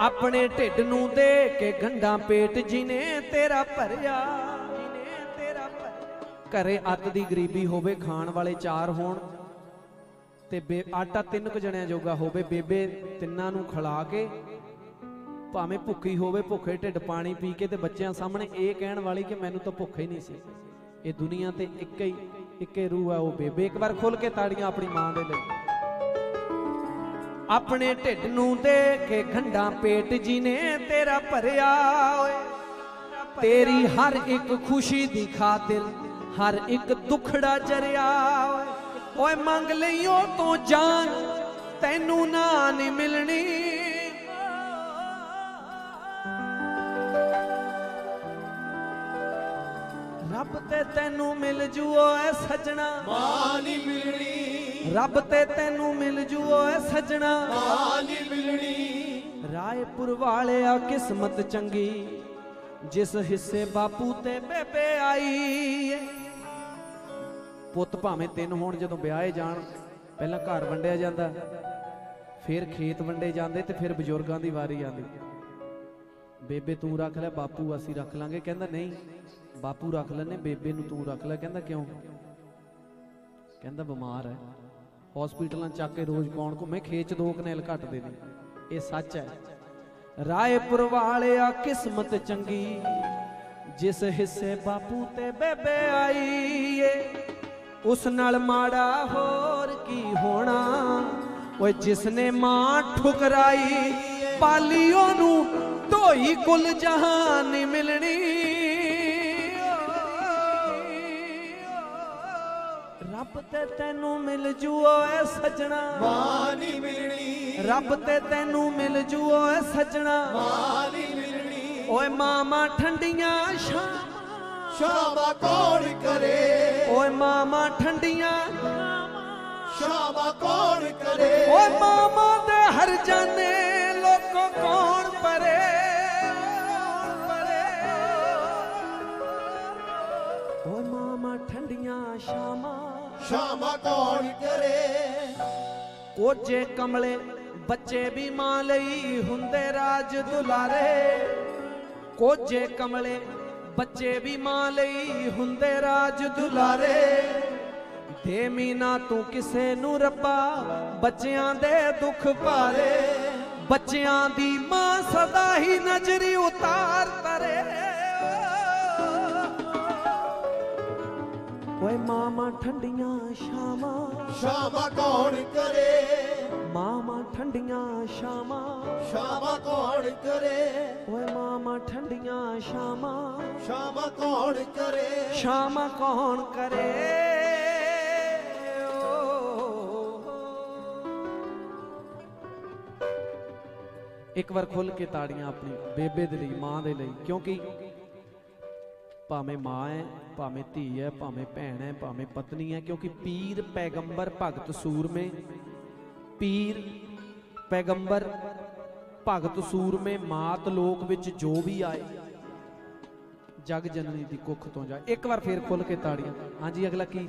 ਆਪਣੇ ਢਿੱਡ ਨੂੰ ਦੇ ਕੇ ਗੰਢਾਂ ਪੇਟ ਜਿਨੇ ਤੇਰਾ ਭਰਿਆ। ਘਰੇ ਅੱਤ ਦੀ ਗਰੀਬੀ ਹੋਵੇ, ਖਾਣ ਵਾਲੇ ਚਾਰ ਹੋਣ ਤੇ ਬੇ- ਆਟਾ ਤਿੰਨ ਕੁ ਜਣਿਆਂ ਜੋਗਾ ਹੋਵੇ, ਬੇਬੇ ਤਿੰਨਾਂ ਨੂੰ ਖਿਲਾ ਕੇ ਭਾਵੇਂ ਭੁੱਖੀ ਹੋਵੇ, ਭੁੱਖੇ ਢਿੱਡ ਪਾਣੀ ਪੀ ਕੇ ਤੇ ਬੱਚਿਆਂ ਸਾਹਮਣੇ ਇਹ ਕਹਿਣ ਵਾਲੀ ਕਿ ਮੈਨੂੰ ਤਾਂ ਭੁੱਖ ਹੀ ਨਹੀਂ ਸੀ। ਇਹ ਦੁਨੀਆ ਤੇ ਇੱਕ ਹੀ, ਇੱਕੇ ਰੂਹ ਆ ਉਹ ਬੇਬੇ। ਇੱਕ ਵਾਰ ਖੁੱਲ ਕੇ ਤਾੜੀਆਂ ਆਪਣੀ ਮਾਂ ਦੇ ਲਈ। ਆਪਣੇ ਢਿੱਡ ਨੂੰ ਦੇ ਕੇ ਗੰਢਾਂ ਪੇਟ ਜੀ ਨੇ ਤੇਰਾ ਭਰਿਆ ਓਏ ਤੇਰੀ ਹਰ ਇੱਕ ਖੁਸ਼ੀ ਦੀ ਖਾਤਰ ਹਰ ਇੱਕ ਦੁਖੜਾ ਜਰਿਆ ਓਏ। ਮੰਗ ਲਈਓ ਤੋਂ ਜਾਨ ਤੈਨੂੰ ਨਾ ਨਹੀਂ ਮਿਲਣੀ। ਰੱਬ ਤੇ ਤੈਨੂੰ ਮਿਲ ਜੂ ਓਏ ਸੱਜਣਾ। ਵਾਹ ਨਹੀਂ ਮਿਲਣੀ। ਰੱਬ ਤੇ ਤੈਨੂੰ ਮਿਲ ਜੂ ਓਏ ਸੱਜਣਾ। ਵਾਹ ਨਹੀਂ ਮਿਲਣੀ। ਰਾਏਪੁਰ ਵਾਲਿਆ ਕਿਸਮਤ ਚੰਗੀ ਜਿਸ ਹਿੱਸੇ ਬਾਪੂ ਤੇ ਬੇਬੇ ਆਈ ਏ। ਪੁੱਤ ਭਾਵੇਂ ਤਿੰਨ ਹੋਣ, ਜਦੋਂ ਵਿਆਹੇ ਜਾਣ, ਪਹਿਲਾਂ ਘਰ ਵੰਡਿਆ ਜਾਂਦਾ, ਫਿਰ ਖੇਤ ਵੰਡੇ ਜਾਂਦੇ ਤੇ ਫਿਰ ਬਜ਼ੁਰਗਾਂ ਦੀ ਵਾਰੀ ਆਉਂਦੀ। ਬੇਬੇ ਤੂੰ ਰੱਖ ਲੈ, ਬਾਪੂ ਅਸੀਂ ਰੱਖ ਲਾਂਗੇ। ਕਹਿੰਦਾ, ਨਹੀਂ, ਬਾਪੂ ਰੱਖ ਲੈਨੇ ਬੇਬੇ ਨੂੰ ਤੂੰ ਰੱਖ ਲੈ। ਕਹਿੰਦਾ, ਕਿਉਂ? ਕਹਿੰਦਾ, ਬਿਮਾਰ ਹੈ। ਹਸਪੀਟਲਾਂ ਚ ਚੱਕ ਕੇ ਰੋਜ਼ ਕੌਣ ਘੁੰਮੇ, ਖੇਤ ਚ ਦੋ ਕਨੇਲ ਘਟਦੇ ਨੇ ਇਹ ਸੱਚ ਹੈ। ਰਾਏਪੁਰ ਵਾਲਿਆ ਕਿਸਮਤ ਚੰਗੀ, ਜਿਸ ਹਿੱਸੇ ਬਾਪੂ ਤੇ ਬੇਬੇ ਆਈ ਏ। ਉਸ ਨਾਲ ਮਾੜਾ ਹੋਰ ਕੀ ਹੋਣਾ? ਓਏ ਜਿਸ ਨੇ ਮਾਂ ਠੁਕਰਾਈ ਪਾਲੀ ਉਹਨੂੰ ਢੋਈ ਕੁੱਲ ਜਹਾਨ ਨਹੀਂ ਮਿਲਣੀ। ਰੱਬ ਤੇ ਤੈਨੂੰ ਮਿਲ ਜੂ ਓਏ ਸੱਜਣਾ। ਵਾਹ ਨਹੀਂ ਮਿਲਣੀ। ਰੱਬ ਤੇ ਤੈਨੂੰ ਮਿਲ ਜੂ ਓਏ ਸੱਜਣਾ। ਵਾਹ ਨਹੀਂ ਮਿਲਣੀ। ਓਏ ਮਾਮਾ ਠੰਡੀਆਂ ਸ਼ਾਮਾਂ ਸ਼ਾਮਾ ਕੌਣ ਕਰੇ? ਓਏ ਮਾਮਾ ਠੰਡੀਆਂ। ਸ਼ਾਮਾ ਕੌਣ ਕਰੇ? ਓਏ ਮਾਮਾ ਦੇ ਹਰ ਜਾਣੇ ਲੋਕੋ ਕੌਣ ਪਰੇ? ਓਏ ਮਾਮਾ ਠੰਡੀਆਂ ਸ਼ਾਮਾਂ। ਸ਼ਾਮਾ ਕੌਣ ਕਰੇ? ਕੋਜੇ ਕਮਲੇ ਬੱਚੇ ਵੀ ਮਾਂ ਲਈ ਹੁੰਦੇ ਰਾਜ ਦੁਲਾਰੇ। ਕੋਜੇ ਕਮਲੇ ਬੱਚੇ ਵੀ ਮਾਂ ਲਈ ਹੁੰਦੇ ਰਾਜ ਦੁਲਾਰੇ। ਦੇ ਮੀਨਾ ਤੂੰ ਕਿਸੇ ਨੂੰ ਰੱਬਾ ਬੱਚਿਆਂ ਦੇ ਦੁੱਖ ਭਾਰੇ। ਬੱਚਿਆਂ ਦੀ ਮਾਂ ਸਦਾ ਹੀ ਨਜ਼ਰੀ ਉਤਾਰ ਤਰੇ। ਓਏ ਮਾਮਾ ਠੰਡੀਆਂ ਸ਼ਾਮਾਂ ਸ਼ਾਮਾ ਕੌਣ ਕਰੇ? ਮਾਮਾ ਠੰਡੀਆਂ ਸ਼ਾਮਾਂ ਸ਼ਾਮਾ ਕੌਣ ਕਰੇ ਓਏ ਮਾਮਾ ਠੰਡੀਆਂ ਸ਼ਾਮਾਂ ਸ਼ਾਮਾ ਕੌਣ ਕਰੇ ਸ਼ਾਮਾਂ ਕੌਣ ਕਰੇ ਓ। ਇੱਕ ਵਾਰ ਖੁੱਲ ਕੇ ਤਾੜੀਆਂ ਆਪਣੀ ਬੇਬੇ ਦੇ ਲਈ ਮਾਂ ਦੇ ਲਈ ਕਿਉਂਕਿ ਭਾਵੇਂ ਮਾਂ ਹੈ ਭਾਵੇਂ ਧੀ ਹੈ ਭਾਵੇਂ ਭੈਣ ਹੈ ਭਾਵੇਂ ਪਤਨੀ ਹੈ ਕਿਉਂਕਿ ਪੀਰ ਪੈਗੰਬਰ ਭਗਤ ਸੂਰਮੇ ਪੀਰ, ਪੈਗੰਬਰ, ਭਗਤ ਸੂਰਮੇ, ਮਾਤ ਲੋਕ ਵਿੱਚ ਜੋ ਵੀ ਆਏ, ਜਗ ਜਨਨੀ ਦੀ ਕੁੱਖ ਤੋਂ ਜਾ ਇੱਕ ਵਾਰ ਫੇਰ ਖੁੱਲ ਕੇ ਤਾੜੀਆਂ। ਹਾਂਜੀ, ਅਗਲਾ ਕੀ?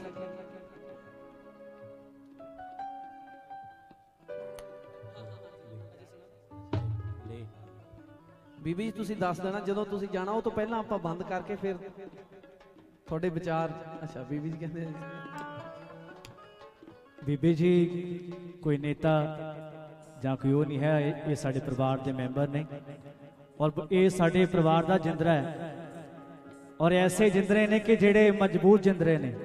ਬੀਬੀ ਜੀ, ਤੁਸੀਂ ਦੱਸ ਦੇਣਾ, ਜਦੋਂ ਤੁਸੀਂ ਜਾਣਾ, ਉਹ ਤੋਂ ਪਹਿਲਾਂ ਆਪਾਂ ਬੰਦ ਕਰਕੇ ਫਿਰ ਤੁਹਾਡੇ ਵਿਚਾਰ ਅੱਛਾ, ਬੀਬੀ ਜੀ ਕਹਿੰਦੇ ਬੀਬੀ ਜੀ, ਕੋਈ ਨੇਤਾ ਜਾਂ ਕੋਈ ਉਹ ਨਹੀਂ ਹੈ, ਇਹ- ਸਾਡੇ ਪਰਿਵਾਰ ਦੇ ਮੈਂਬਰ ਨੇ। ਔਰ ਇਹ ਸਾਡੇ ਪਰਿਵਾਰ ਦਾ ਜਿੰਦਰਾ ਹੈ। ਔਰ ਐਸੇ ਜਿੰਦਰੇ ਨੇ ਕਿ ਜਿਹੜੇ ਮਜਬੂਰ ਜਿੰਦਰੇ ਨੇ।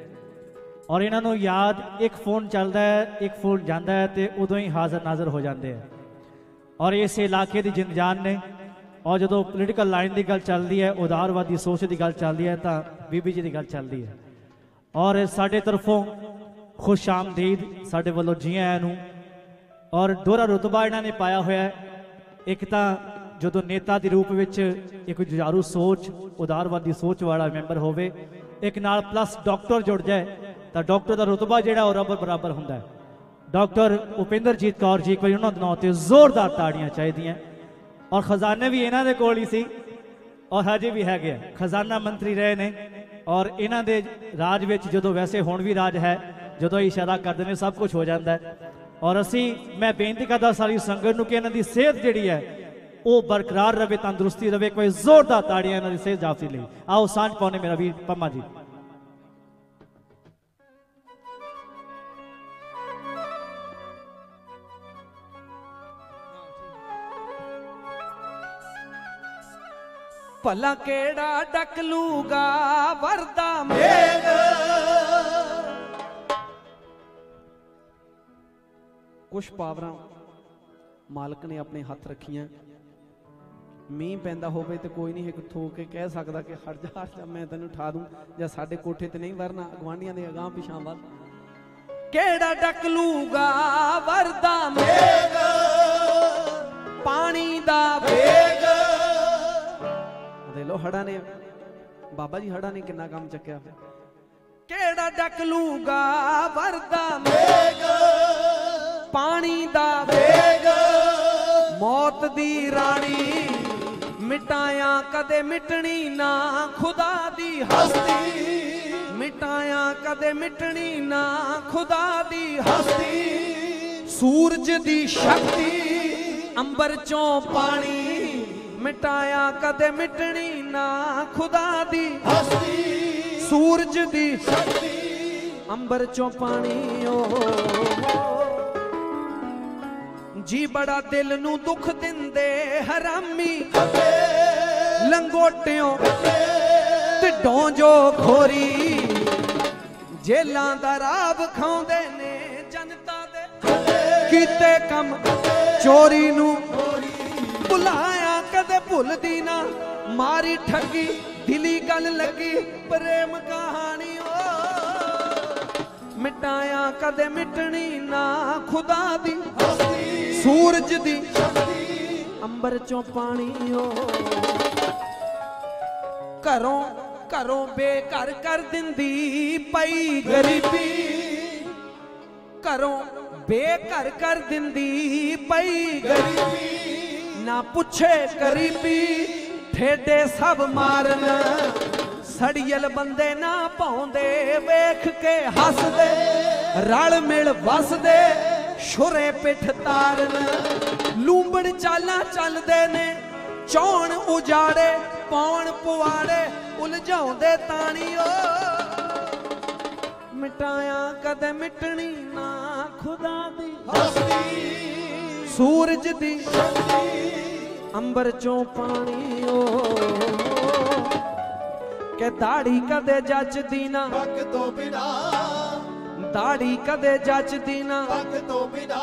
ਔਰ ਇਹਨਾਂ ਨੂੰ ਯਾਦ ਇੱਕ ਫੋਨ ਚੱਲਦਾ ਹੈ, ਇੱਕ ਫੋਨ ਜਾਂਦਾ ਹੈ ਤੇ ਉਦੋਂ ਹੀ ਹਾਜ਼ਰ ਨਾਜ਼ਰ ਹੋ ਜਾਂਦੇ ਆ ਔਰ ਇਸ ਇਲਾਕੇ ਦੀ ਜਿੰਦ ਜਾਨ ਨੇ। ਔਰ ਜਦੋਂ ਪੋਲੀਟੀਕਲ ਲਾਈਨ ਦੀ ਗੱਲ ਚੱਲਦੀ ਹੈ, ਉਦਾਰਵਾਦੀ ਸੋਚ ਦੀ ਗੱਲ ਚੱਲਦੀ ਹੈ, ਤਾਂ ਬੀਬੀ ਜੀ ਦੀ ਗੱਲ ਚੱਲਦੀ ਹੈ। ਔਰ ਸਾਡੇ ਤਰਫੋਂ ਖੁਸ਼ ਆਮਦੀਦ ਸਾਡੇ ਵੱਲੋਂ ਜੀ ਆਇਆਂ ਨੂੰ। ਔਰ ਦੋਹਰਾ ਰੁਤਬਾ ਇਹਨਾਂ ਨੇ ਪਾਇਆ ਹੋਇਆ ਹੈ। ਇੱਕ ਤਾਂ ਜਦੋਂ ਨੇਤਾ ਦੇ ਰੂਪ ਵਿੱਚ ਇੱਕ ਜੁਝਾਰੂ ਸੋਚ, ਉਦਾਰਵਾਦੀ ਸੋਚ ਵਾਲਾ ਮੈਂਬਰ ਹੋਵੇ, ਇੱਕ ਨਾਲ ਪਲੱਸ ਡਾਕਟਰ ਜੁੜ ਜਾਏ, ਤਾਂ ਡਾਕਟਰ ਦਾ ਰੁਤਬਾ ਜਿਹੜਾ ਉਹ ਰੱਬ ਬਰਾਬਰ ਹੁੰਦਾ ਹੈ। ਡਾਕਟਰ ਉਪਿੰਦਰਜੀਤ ਕੌਰ ਜੀ ਕੋਈ ਉਹਨਾਂ ਦੇ ਨਾਂ ਤੇ ਜ਼ੋਰਦਾਰ ਤਾੜੀਆਂ ਚਾਹੀਦੀਆਂ। ਔਰ ਖਜ਼ਾਨੇ ਵੀ ਇਹਨਾਂ ਦੇ ਕੋਲ ਹੀ ਸੀ, ਔਰ ਹਜੇ ਵੀ ਹੈਗੇ ਆ। ਖਜ਼ਾਨਾ ਮੰਤਰੀ ਰਹੇ ਨੇ, ਔਰ ਇਹਨਾਂ ਦੇ ਰਾਜ ਵਿੱਚ ਜਦੋਂ ਵੈਸੇ ਹੁਣ ਵੀ ਰਾਜ ਹੈ ਜਦੋਂ ਇਹ ਇਸ਼ਾਰਾ ਕਰਦੇ ਨੇ, ਸਭ ਕੁਝ ਹੋ ਜਾਂਦਾ ਹੈ। ਔਰ ਅਸੀਂ, ਮੈਂ ਬੇਨਤੀ ਕਰਦਾ ਸਾਰੀ ਸੰਗਤ ਨੂੰ ਕਿ ਇਹਨਾਂ ਦੀ ਸਿਹਤ ਜਿਹੜੀ ਹੈ, ਉਹ ਬਰਕਰਾਰ ਰਵੇ, ਤੰਦਰੁਸਤੀ ਰਵੇ, ਕੋਈ ਜ਼ੋਰਦਾਰ ਤਾੜੀਆਂ ਇਹਨਾਂ ਦੀ ਸਿਹਤ ਜਾਫੀ ਲਈ। ਆਓ, ਸਾਂਝ ਪਾਉਣੇ ਮੇਰਾ ਵੀਰ ਪੰਮਾ ਜੀ। ਭਲਾ ਕਿਹੜਾ ਡਕ ਲੂਗਾ ਵਰਦਾ ਮੇਗ ਕੁਛ ਪਾਵਰਾਂ ਮਾਲਕ ਨੇ ਆਪਣੇ ਹੱਥ ਰੱਖੀਆਂ। ਮੀਂਹ ਪੈਂਦਾ ਹੋਵੇ ਤੇ ਕੋਈ ਨਹੀਂ ਇੱਕ ਠੋ ਕੇ ਕਹਿ ਸਕਦਾ ਕਿ ਹਟ ਜਾ ਹਟ ਜਾ, ਮੈਂ ਤੈਨੂੰ ਠਾ ਦੂੰ, ਜਾਂ ਸਾਡੇ ਕੋਠੇ ਤੇ ਨਹੀਂ ਵਰਨਾ ਅਗਵਾਂਡੀਆਂ ਦੇ ਅਗਾਹ ਪਿਛਾਂ ਵੱਲ। ਕਿਹੜਾ ਡਕ ਲੂਗਾ ਵਰਦਾ ਮੇਗ? ਪਾਣੀ ਦਾ ਵੇਗ ਦੇ ਲੋ ਹੜਾ ਨੇ, ਬਾਬਾ ਜੀ ਹੜਾ ਨੇ ਕਿੰਨਾ ਕੰਮ ਚੱਕਿਆ। ਕਿਹੜਾ ਡਕ ਲੂਗਾ ਵਰਦਾ ਮੇਗ? ਪਾਣੀ ਦਾ ਵੇਗ ਮੌਤ ਦੀ ਰਾਣੀ ਮਿਟਾਇਆ ਕਦੇ ਮਿਟਣੀ ਨਾ ਖੁਦਾ ਦੀ ਹਸਤੀ। ਮਿਟਾਇਆ ਕਦੇ ਮਿਟਣੀ ਨਾ ਖੁਦਾ ਦੀ ਹਸਤੀ। ਸੂਰਜ ਦੀ ਸ਼ਕਤੀ ਅੰਬਰ ਚੋਂ ਪਾਣੀ। ਮਿਟਾਇਆ ਕਦੇ ਮਿਟਣੀ ਨਾ ਖੁਦਾ ਦੀ ਹਸਤੀ। ਸੂਰਜ ਦੀ ਸ਼ਕਤੀ। ਅੰਬਰ ਚੋਂ ਪਾਣੀ ਓ ਜੀ ਬੜਾ ਦਿਲ ਨੂੰ ਦੁੱਖ ਦਿੰਦੇ ਹਰਾਮੀ। ਲੰਗੋਟਿਓ ਢਿੱਡੋਂ ਜੋ ਖੋਰੀ। ਜੇਲਾਂ ਦਾ ਰਾਬ ਖਾਉਂਦੇ ਨੇ ਜਨਤਾ ਦੇ। ਕੀਤੇ ਕੰਮ ਚੋਰੀ ਨੂੰ ਭੁਲਾਇਆ ਕਦੇ ਭੁੱਲਦੀ ਨਾ। ਮਾਰੀ ਠੱਗੀ ਦਿਲੀ ਗੱਲ ਲੱਗੀ ਪ੍ਰੇਮ ਕਹਾਣੀ ਮਿਟਾਇਆ, ਕਦੇ ਮਿਟਣੀ ਨਾ ਖੁਦਾ ਦੀ। ਸੂਰਜ ਦੀ ਅੰਬਰ ਚੋਂ ਪਾਣੀ ਓ। ਘਰੋਂ ਘਰੋਂ ਬੇਘਰ ਕਰ ਦਿੰਦੀ ਪਈ ਗਰੀਬੀ। ਘਰੋਂ ਬੇਘਰ ਕਰ ਦਿੰਦੀ ਪਈ ਗਰੀਬੀ। ਨਾ ਪੁੱਛੇ ਗਰੀਬੀ, ਠੇਡੇ ਸਭ ਮਾਰਨ। ਸੜੀਲ ਬੰਦੇ ਨਾ ਪਾਉਂਦੇ, ਵੇਖ ਕੇ ਹੱਸਦੇ, ਰਲ ਮਿਲ ਵਸਦੇ ਸ਼ੁਰੇ ਪਿੱਠ ਤਾਰਨ। ਲੂੰਬੜ ਚਾਲਾਂ ਚੱਲਦੇ ਨੇ, ਚੌਣ ਉਜਾੜੇ, ਪੌਣ ਪੁਆੜੇ, ਉਲਝਾਉਂਦੇ ਤਾਣੀਓ। ਮਿਟਾਇਆ ਕਦੇ ਮਿਟਣੀ ਨਾ ਖੁਦਾ ਦੀ। ਹਸਤੀ ਸੂਰਜ ਦੀ ਅੰਬਰ ਚੋਂ ਪਾਣੀ ਓ ਕਿ ਦਾੜੀ ਕਦੇ ਜੱਜਦੀ ਨਾ। ਪੱਗ ਤੋਂ ਬਿਨਾ। ਦਾੜੀ ਕਦੇ ਜੱਜਦੀ ਨਾ। ਪੱਗ ਤੋਂ ਬਿਨਾ।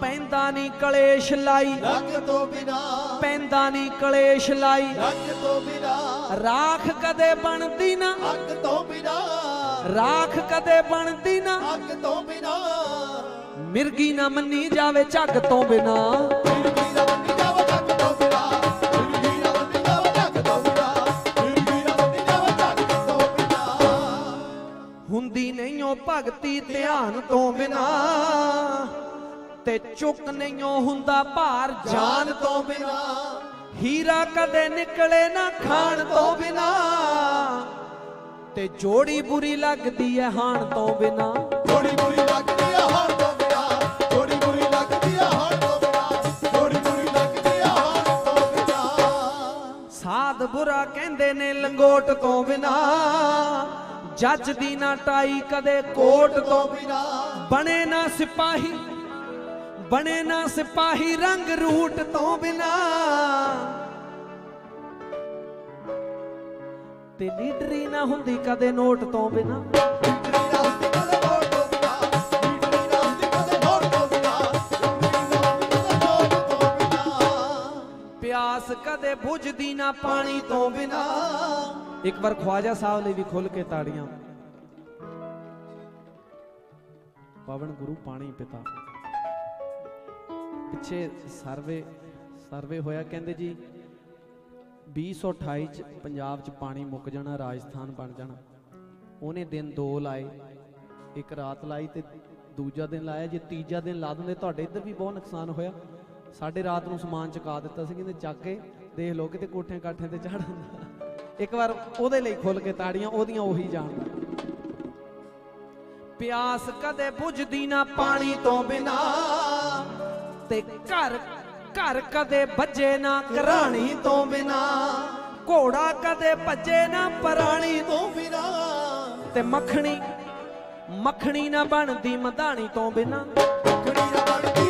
ਪੈਂਦਾ ਨਹੀਂ ਕਲੇਸ਼ ਲਾਈ। ਰੰਗ ਤੋਂ ਬਿਨਾ। ਪੈਂਦਾ ਨਹੀਂ ਕਲੇਸ਼ ਲਾਈ। ਰੰਗ ਤੋਂ ਬਿਨਾ। ਰਾਖ ਕਦੇ ਬਣਦੀ ਨਾ। ਅੱਗ ਤੋਂ ਬਿਨਾ। ਰਾਖ ਕਦੇ ਬਣਦੀ ਨਾ। ਅੱਗ ਤੋਂ ਬਿਨਾ। ਮਿਰਗੀ ਨਾ ਮੰਨੀ ਜਾਵੇ ਝੱਗ ਤੋਂ ਬਿਨਾ। ਭਗਤੀ ਧਿਆਨ ਤੋਂ ਬਿਨਾ। ਤੇ ਚੁੱਕ ਨਹੀਂ ਹੁੰਦਾ ਭਾਰ ਜਾਨ ਤੋਂ ਬਿਨਾ। ਹੀਰਾ ਕਦੇ ਨਿਕਲੇ ਨਾ ਖਾਣ ਤੋਂ ਬਿਨਾ। ਤੇ ਜੋੜੀ ਬੁਰੀ ਲੱਗਦੀ ਐ ਹਾਣ ਤੋਂ ਬਿਨਾ। ਥੋੜੀ ਬੁਰੀ ਲੱਗਦੀ ਆ ਹਾਰ ਤੋਂ ਬਿਨਾ। ਥੋੜੀ ਬੁਰੀ ਲੱਗਦੀ ਆ ਹਾਰ ਤੋਂ ਬਿਨਾ। ਥੋੜੀ ਬੁਰੀ ਲੱਗਦੀ ਆ ਹਾਰ ਤੋਂ ਬਿਨਾ। ਸਾਧ ਬੁਰਾ ਕਹਿੰਦੇ ਨੇ ਲੰਗੋਟ ਤੋਂ ਬਿਨਾ। ਜੱਜ ਦੀ ਨਾ ਟਾਈ ਕਦੇ ਕੋਟ ਤੋਂ ਬਿਨਾ। ਬਣੇ ਨਾ ਸਿਪਾਹੀ ਬਣੇ ਨਾ ਸਿਪਾਹੀ ਰੰਗ ਰੂਟ ਤੋਂ ਬਿਨਾ। ਤੇ ਲੀਡਰੀ ਨਾ ਹੁੰਦੀ ਕਦੇ ਨੋਟ ਤੋਂ ਬਿਨਾ। ਪਿਆਸ ਕਦੇ ਬੁਝਦੀ ਨਾ ਪਾਣੀ ਤੋਂ ਬਿਨਾ। ਇੱਕ ਵਾਰ ਖਵਾਜਾ ਸਾਹਿਬ ਲਈ ਵੀ ਖੁੱਲ ਕੇ ਤਾੜੀਆਂ। ਪਵਨ ਗੁਰੂ ਪਾਣੀ ਪਿਤਾ। ਪਿੱਛੇ ਸਰਵੇ ਸਰਵੇ ਹੋਇਆ, ਕਹਿੰਦੇ ਜੀ 2028 ਚ ਪੰਜਾਬ ਚ ਪਾਣੀ ਮੁੱਕ ਜਾਣਾ, ਰਾਜਸਥਾਨ ਬਣ ਜਾਣਾ। ਉਹਨੇ ਦਿਨ ਦੋ ਲਾਏ, ਇੱਕ ਰਾਤ ਲਾਈ ਤੇ ਦੂਜਾ ਦਿਨ ਲਾਇਆ। ਜੇ ਤੀਜਾ ਦਿਨ ਲਾ ਦਿੰਦੇ, ਤੁਹਾਡੇ ਇੱਧਰ ਵੀ ਬਹੁਤ ਨੁਕਸਾਨ ਹੋਇਆ। ਸਾਡੇ ਰਾਤ ਨੂੰ ਸਮਾਨ ਚੁਕਾ ਦਿੱਤਾ ਸੀ, ਕਹਿੰਦੇ ਚੱਕ ਕੇ ਦੇਖ ਲਓ ਕਿਤੇ ਕੋਠਿਆਂ ਕਾਠਿਆਂ ਤੇ ਚੜ ਹੁੰਦਾ ਇੱਕ ਵਾਰ ਉਹਦੇ ਲਈ ਖੁੱਲ ਕੇ ਤਾੜੀਆਂ, ਉਹਦੀਆਂ ਉਹੀ ਜਾਣਦਾ ਪਿਆਸ ਕਦੇ ਬੁਝਦੀ ਨਾ ਪਾਣੀ ਤੋਂ ਬਿਨਾ, ਤੇ ਘਰ ਘਰ ਕਦੇ ਵੱਜੇ ਨਾ ਘਰਾਣੀ ਤੋਂ ਬਿਨਾ, ਘੋੜਾ ਕਦੇ ਭੱਜੇ ਨਾ ਪਰਾਣੀ ਤੋਂ ਤੋਂ ਬਿਨਾ, ਤੇ ਮੱਖਣੀ ਮੱਖਣੀ ਨਾ ਬਣਦੀ ਮਧਾਣੀ ਤੋਂ ਬਿਨਾ। ਬੱਕਰੀ ਨਾ ਬਣਦੀ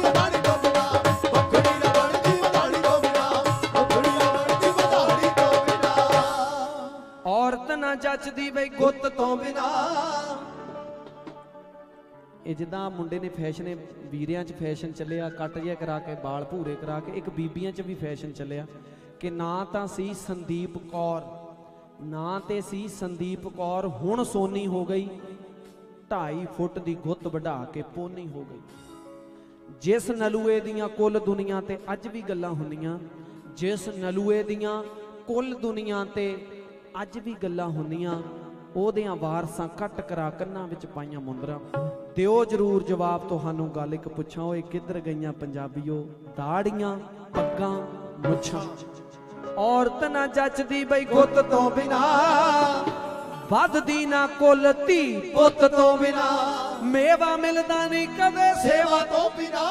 ਨਾ ਜੱਚਦੀ ਬਈ ਗੁੱਤ ਤੋਂ ਬਿਨਾ। ਇਹ ਜਿੱਦਾਂ ਮੁੰਡੇ ਨੇ ਫੈਸ਼ਨ, ਵੀਰਿਆਂ 'ਚ ਫੈਸ਼ਨ ਚੱਲਿਆ, ਕੱਟ ਜਿਹਾ ਕਰਾ ਕੇ, ਵਾਲ ਭੂਰੇ ਕਰਾ ਕੇ, ਇੱਕ ਬੀਬੀਆਂ 'ਚ ਵੀ ਫੈਸ਼ਨ ਚੱਲਿਆ ਕਿ ਨਾ ਤਾਂ ਸੀ ਸੰਦੀਪ ਕੌਰ, ਨਾ ਤੇ ਸੀ ਸੰਦੀਪ ਕੌਰ, ਹੁਣ ਸੋਨੀ ਹੋ ਗਈ 2.5 ਫੁੱਟ ਦੀ ਗੁੱਤ ਵਢਾ ਕੇ ਪੋਨੀ ਹੋ ਗਈ। ਜਿਸ ਨਲੂਏ ਦੀਆਂ ਕੁੱਲ ਦੁਨੀਆ ਤੇ ਅੱਜ ਵੀ ਗੱਲਾਂ ਹੁੰਦੀਆਂ, ਜਿਸ ਨਲੂਏ ਦੀਆਂ ਕੁੱਲ ਦੁਨੀਆ ਤੇ ਅੱਜ ਵੀ ਗੱਲਾਂ ਹੁੰਦੀਆਂ ਉਹਦਿਆਂ ਵਾਰਸਾਂ ਕੱਟ ਕਰਾ ਕੰਨਾਂ ਵਿੱਚ ਪਾਈਆਂ ਮੁੰਦਰਾਂ। ਦਿਓ ਜਰੂਰ ਜਵਾਬ ਤੁਹਾਨੂੰ ਗੱਲ ਇੱਕ ਪੁੱਛਾਂ ਓਏ ਕਿੱਧਰ ਗਈਆਂ ਪੰਜਾਬੀਓ? ਦਾੜੀਆਂ ਪੱਗਾਂ ਮੁੱਛਾਂ। ਔਰਤ ਨਾ ਜੱਚਦੀ ਬਈ ਗੁੱਤ ਤੋਂ ਬਿਨਾ ਵੱਧਦੀ ਨਾ ਕੁੱਲ ਧੀ ਪੁੱਤ ਤੋਂ ਬਿਨਾ। ਮੇਵਾ ਮਿਲਦਾ ਨਹੀਂ ਕਦੇ ਸੇਵਾ ਸੇਵਾ ਤੋਂ ਬਿਨਾ।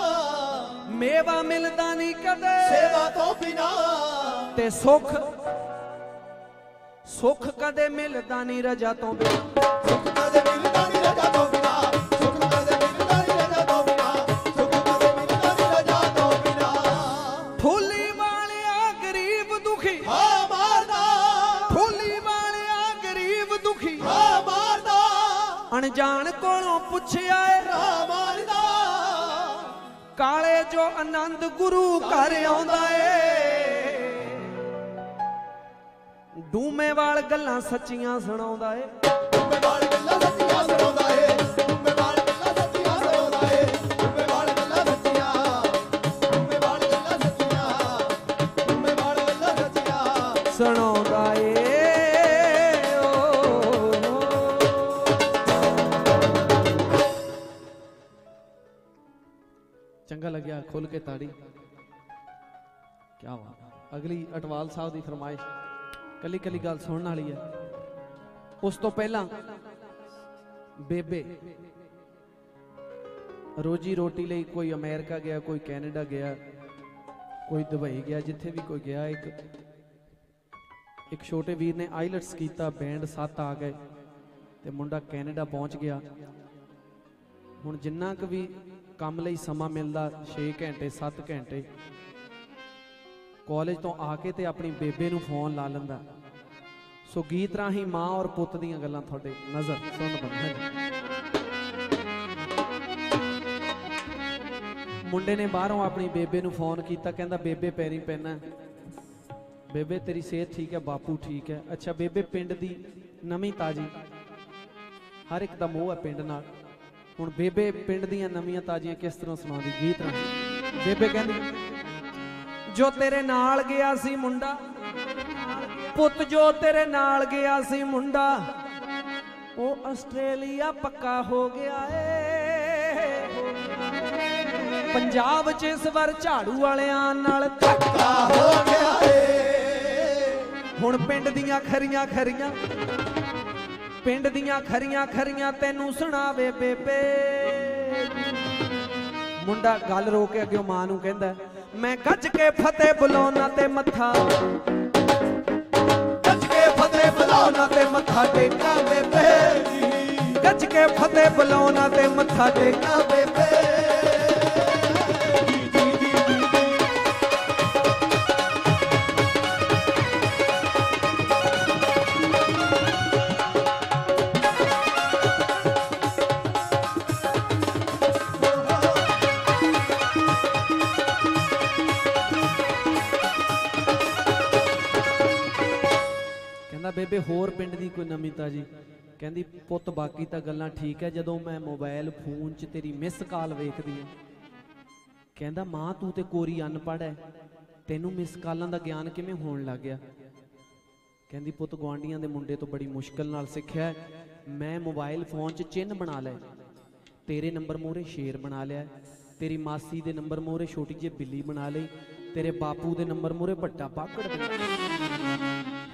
ਮੇਵਾ ਮਿਲਦਾ ਨਹੀਂ ਕਦੇ ਸੇਵਾ ਤੋਂ ਬਿਨਾ। ਤੇ ਸੁੱਖ ਸੁੱਖ ਕਦੇ ਮਿਲਦਾ ਨਹੀਂ ਰਜਾ ਤੋਂ ਬਿਨਾ। ਸੁੱਖ ਕਦੇ ਮਿਲਦਾ ਨਹੀਂ ਰਜਾ ਤੋਂ ਬਿਨਾ। ਸੁੱਖ ਕਦੇ ਮਿਲਦਾ ਨਹੀਂ ਰਜਾ ਤੋਂ ਬਿਨਾ। ਸੁੱਖ ਕਦੇ ਮਿਲਦਾ ਨਹੀਂ ਰਜਾ ਤੋਂ ਬਿਨਾ। ਠੋਲੀ ਵਾਲਿਆ ਗਰੀਬ ਦੁਖੀ। ਹਾ ਮਾਰਦਾ। ਠੋਲੀ ਵਾਲਿਆ ਗਰੀਬ ਦੁਖੀ। ਹਾ ਮਾਰਦਾ। ਅਣਜਾਣ ਕੋਲੋਂ ਪੁੱਛਿਆ ਏ। ਹਾ ਮਾਰਦਾ। ਕਾਲੇ ਜੋ ਆਨੰਦ ਗੁਰੂ ਘਰ ਆਉਂਦਾ ਏ। ਡੂਮੇ ਵਾਲ ਗੱਲਾਂ ਸੱਚੀਆਂ ਸੁਣਾਉਂਦਾ ਏ। ਡੁੱਬੇ ਗੱਲਾਂ ਸੱਚੀਆਂ ਸੁਣਾਉਂਦਾ ਏ ਡੁੱਬੇ ਗੱਲਾਂ ਸੱਚੀਆਂ ਸੁਣਾਉਂਦਾ ਏ ਡੁੱਬੇ ਗੱਲਾਂ ਸੱਚੀਆਂ ਡੁੱਬੇ ਗੱਲਾਂ ਸੱਚੀਆਂ ਡੁੱਬੇ ਗੱਲਾਂ ਸੱਚੀਆਂ ਸੁਣਾਉਂਦਾ ਏ ਚੰਗਾ ਲੱਗਿਆ ਖੁੱਲ ਕੇ ਤਾੜੀ। ਕੀ ਬਾਤ। ਅਗਲੀ ਅਟਵਾਲ ਸਾਹਿਬ ਦੀ ਫਰਮਾਇਸ਼। ਕੱਲੀ ਕੱਲੀ ਗੱਲ ਸੁਣਨ ਵਾਲੀ ਹੈ। ਉਸ ਤੋਂ ਪਹਿਲਾਂ ਬੇਬੇ, ਰੋਜੀ ਰੋਟੀ ਲਈ ਕੋਈ ਅਮਰੀਕਾ ਗਿਆ, ਕੋਈ ਕੈਨੇਡਾ ਗਿਆ, ਕੋਈ ਦੁਬਈ ਗਿਆ, ਜਿੱਥੇ ਵੀ ਕੋਈ ਗਿਆ, ਇੱਕ ਇੱਕ ਛੋਟੇ ਵੀਰ ਨੇ ਆਈਲਟਸ ਕੀਤਾ, ਬੈਂਡ ਸੱਤ ਆ ਗਏ ਤੇ ਮੁੰਡਾ ਕੈਨੇਡਾ ਪਹੁੰਚ ਗਿਆ। ਹੁਣ ਜਿੰਨਾ ਕੁ ਵੀ ਕੰਮ ਲਈ ਸਮਾਂ ਮਿਲਦਾ 6 ਘੰਟੇ 7 ਘੰਟੇ ਕਾਲਜ ਤੋਂ ਆ ਕੇ ਤੇ ਆਪਣੀ ਬੇਬੇ ਨੂੰ ਫੋਨ ਲਾ ਲੈਂਦਾ। ਸੋ ਗੀਤ ਰਾਹੀਂ ਮਾਂ ਔਰ ਪੁੱਤ ਦੀਆਂ ਗੱਲਾਂ ਤੁਹਾਡੇ ਨਜ਼ਰ ਸੁਣ ਬੰਦੇ ਮੁੰਡੇ ਨੇ ਬਾਹਰੋਂ ਆਪਣੀ ਬੇਬੇ ਨੂੰ ਫੋਨ ਕੀਤਾ, ਕਹਿੰਦਾ, ਬੇਬੇ, ਪੈਰੀ ਪੈਣਾ ਬੇਬੇ, ਤੇਰੀ ਸਿਹਤ ਠੀਕ ਹੈ, ਬਾਪੂ ਠੀਕ ਹੈ। ਅੱਛਾ, ਬੇਬੇ, ਪਿੰਡ ਦੀ ਨਵੀਂ ਤਾਜੀ ਹਰ ਇੱਕ ਦਾ ਮੋਹ ਹੈ ਪਿੰਡ ਨਾਲ। ਹੁਣ ਬੇਬੇ, ਪਿੰਡ ਦੀਆਂ ਨਵੀਆਂ ਤਾਜ਼ੀਆਂ ਕਿਸ ਤਰ੍ਹਾਂ ਸੁਣਾਉਂਦੀ ਗੀਤ ਰਾਹੀਂ? ਬੇਬੇ ਕਹਿੰਦੀ ਜੋ ਤੇਰੇ ਨਾਲ ਗਿਆ ਸੀ ਮੁੰਡਾ, ਪੁੱਤ ਜੋ ਤੇਰੇ ਨਾਲ ਗਿਆ ਸੀ ਮੁੰਡਾ, ਉਹ ਆਸਟ੍ਰੇਲੀਆ ਪੱਕਾ ਹੋ ਗਿਆ ਏ। ਪੰਜਾਬ 'ਚ ਇਸ ਵਾਰ ਝਾੜੂ ਵਾਲਿਆਂ ਨਾਲ ਧੱਕਾ ਹੋ ਗਿਆ ਏ। ਹੁਣ ਪਿੰਡ ਦੀਆਂ ਖਰੀਆਂ ਖਰੀਆਂ, ਪਿੰਡ ਦੀਆਂ ਖਰੀਆਂ ਖਰੀਆਂ ਤੈਨੂੰ ਸੁਣਾਵੇ ਬੇਬੇ। ਮੁੰਡਾ ਗੱਲ ਰੋ ਕੇ ਅੱਗੇ ਮਾਂ ਨੂੰ ਕਹਿੰਦਾ ਮੈਂ ਗੱਜ ਕੇ ਫਤਿਹ ਬੁਲਾਉਣਾ ਤੇ ਮੱਥਾ। ਗੱਜ ਕੇ ਫਤਿਹ ਬੁਲਾਉਣਾ ਤੇ ਮੱਥਾ ਟੇਕਾ ਬੇਬੇ ਗੱਜ ਕੇ ਫਤਿਹ ਬੁਲਾਉਣਾ ਤੇ ਮੱਥਾ ਟੇਕਾ ਬੇਬੇ ਬੇਬੇ, ਹੋਰ ਪਿੰਡ ਦੀ ਕੋਈ ਨਵੀਂ ਤਾਜੀ? ਕਹਿੰਦੀ, ਪੁੱਤ, ਬਾਕੀ ਤਾਂ ਗੱਲਾਂ ਠੀਕ ਹੈ ਜਦੋਂ ਮੈਂ ਮੋਬਾਈਲ, ਫੋਨ 'ਚ ਤੇਰੀ ਮਿਸ ਕਾਲ ਵੇਖਦੀ ਹਾਂ ਕਹਿੰਦਾ, ਮਾਂ, ਤੂੰ ਤੇ ਕੋਰੀ ਅਨਪੜ੍ਹ ਹੈ ਤੈਨੂੰ ਮਿਸ ਕਾਲਾਂ ਦਾ ਗਿਆਨ ਕਿਵੇਂ ਹੋਣ ਲੱਗ ਗਿਆ? ਕਹਿੰਦੀ, ਪੁੱਤ ਗਵਾਂਡੀਆਂ ਦੇ ਮੁੰਡੇ ਤੋਂ ਬੜੀ ਮੁਸ਼ਕਲ ਨਾਲ ਸਿੱਖਿਆ ਮੈਂ ਮੋਬਾਈਲ, ਫੋਨ 'ਚ ਚਿੰਨ ਬਣਾ ਲਏ ਤੇਰੇ ਨੰਬਰ ਮੋਰੇ ਸ਼ੇਰ ਬਣਾ ਲਿਆ ਤੇਰੀ ਮਾਸੀ ਦੇ ਨੰਬਰ ਮੋਰੇ ਛੋਟੀ ਜਿਹੀ ਬਿੱਲੀ ਬਣਾ ਲਈ। ਤੇਰੇ ਬਾਪੂ ਦੇ ਨੰਬਰ ਮੋਰੇ ਵੱਡਾ ਪਾਕੜ ਬਣਾ ਲਿਆ।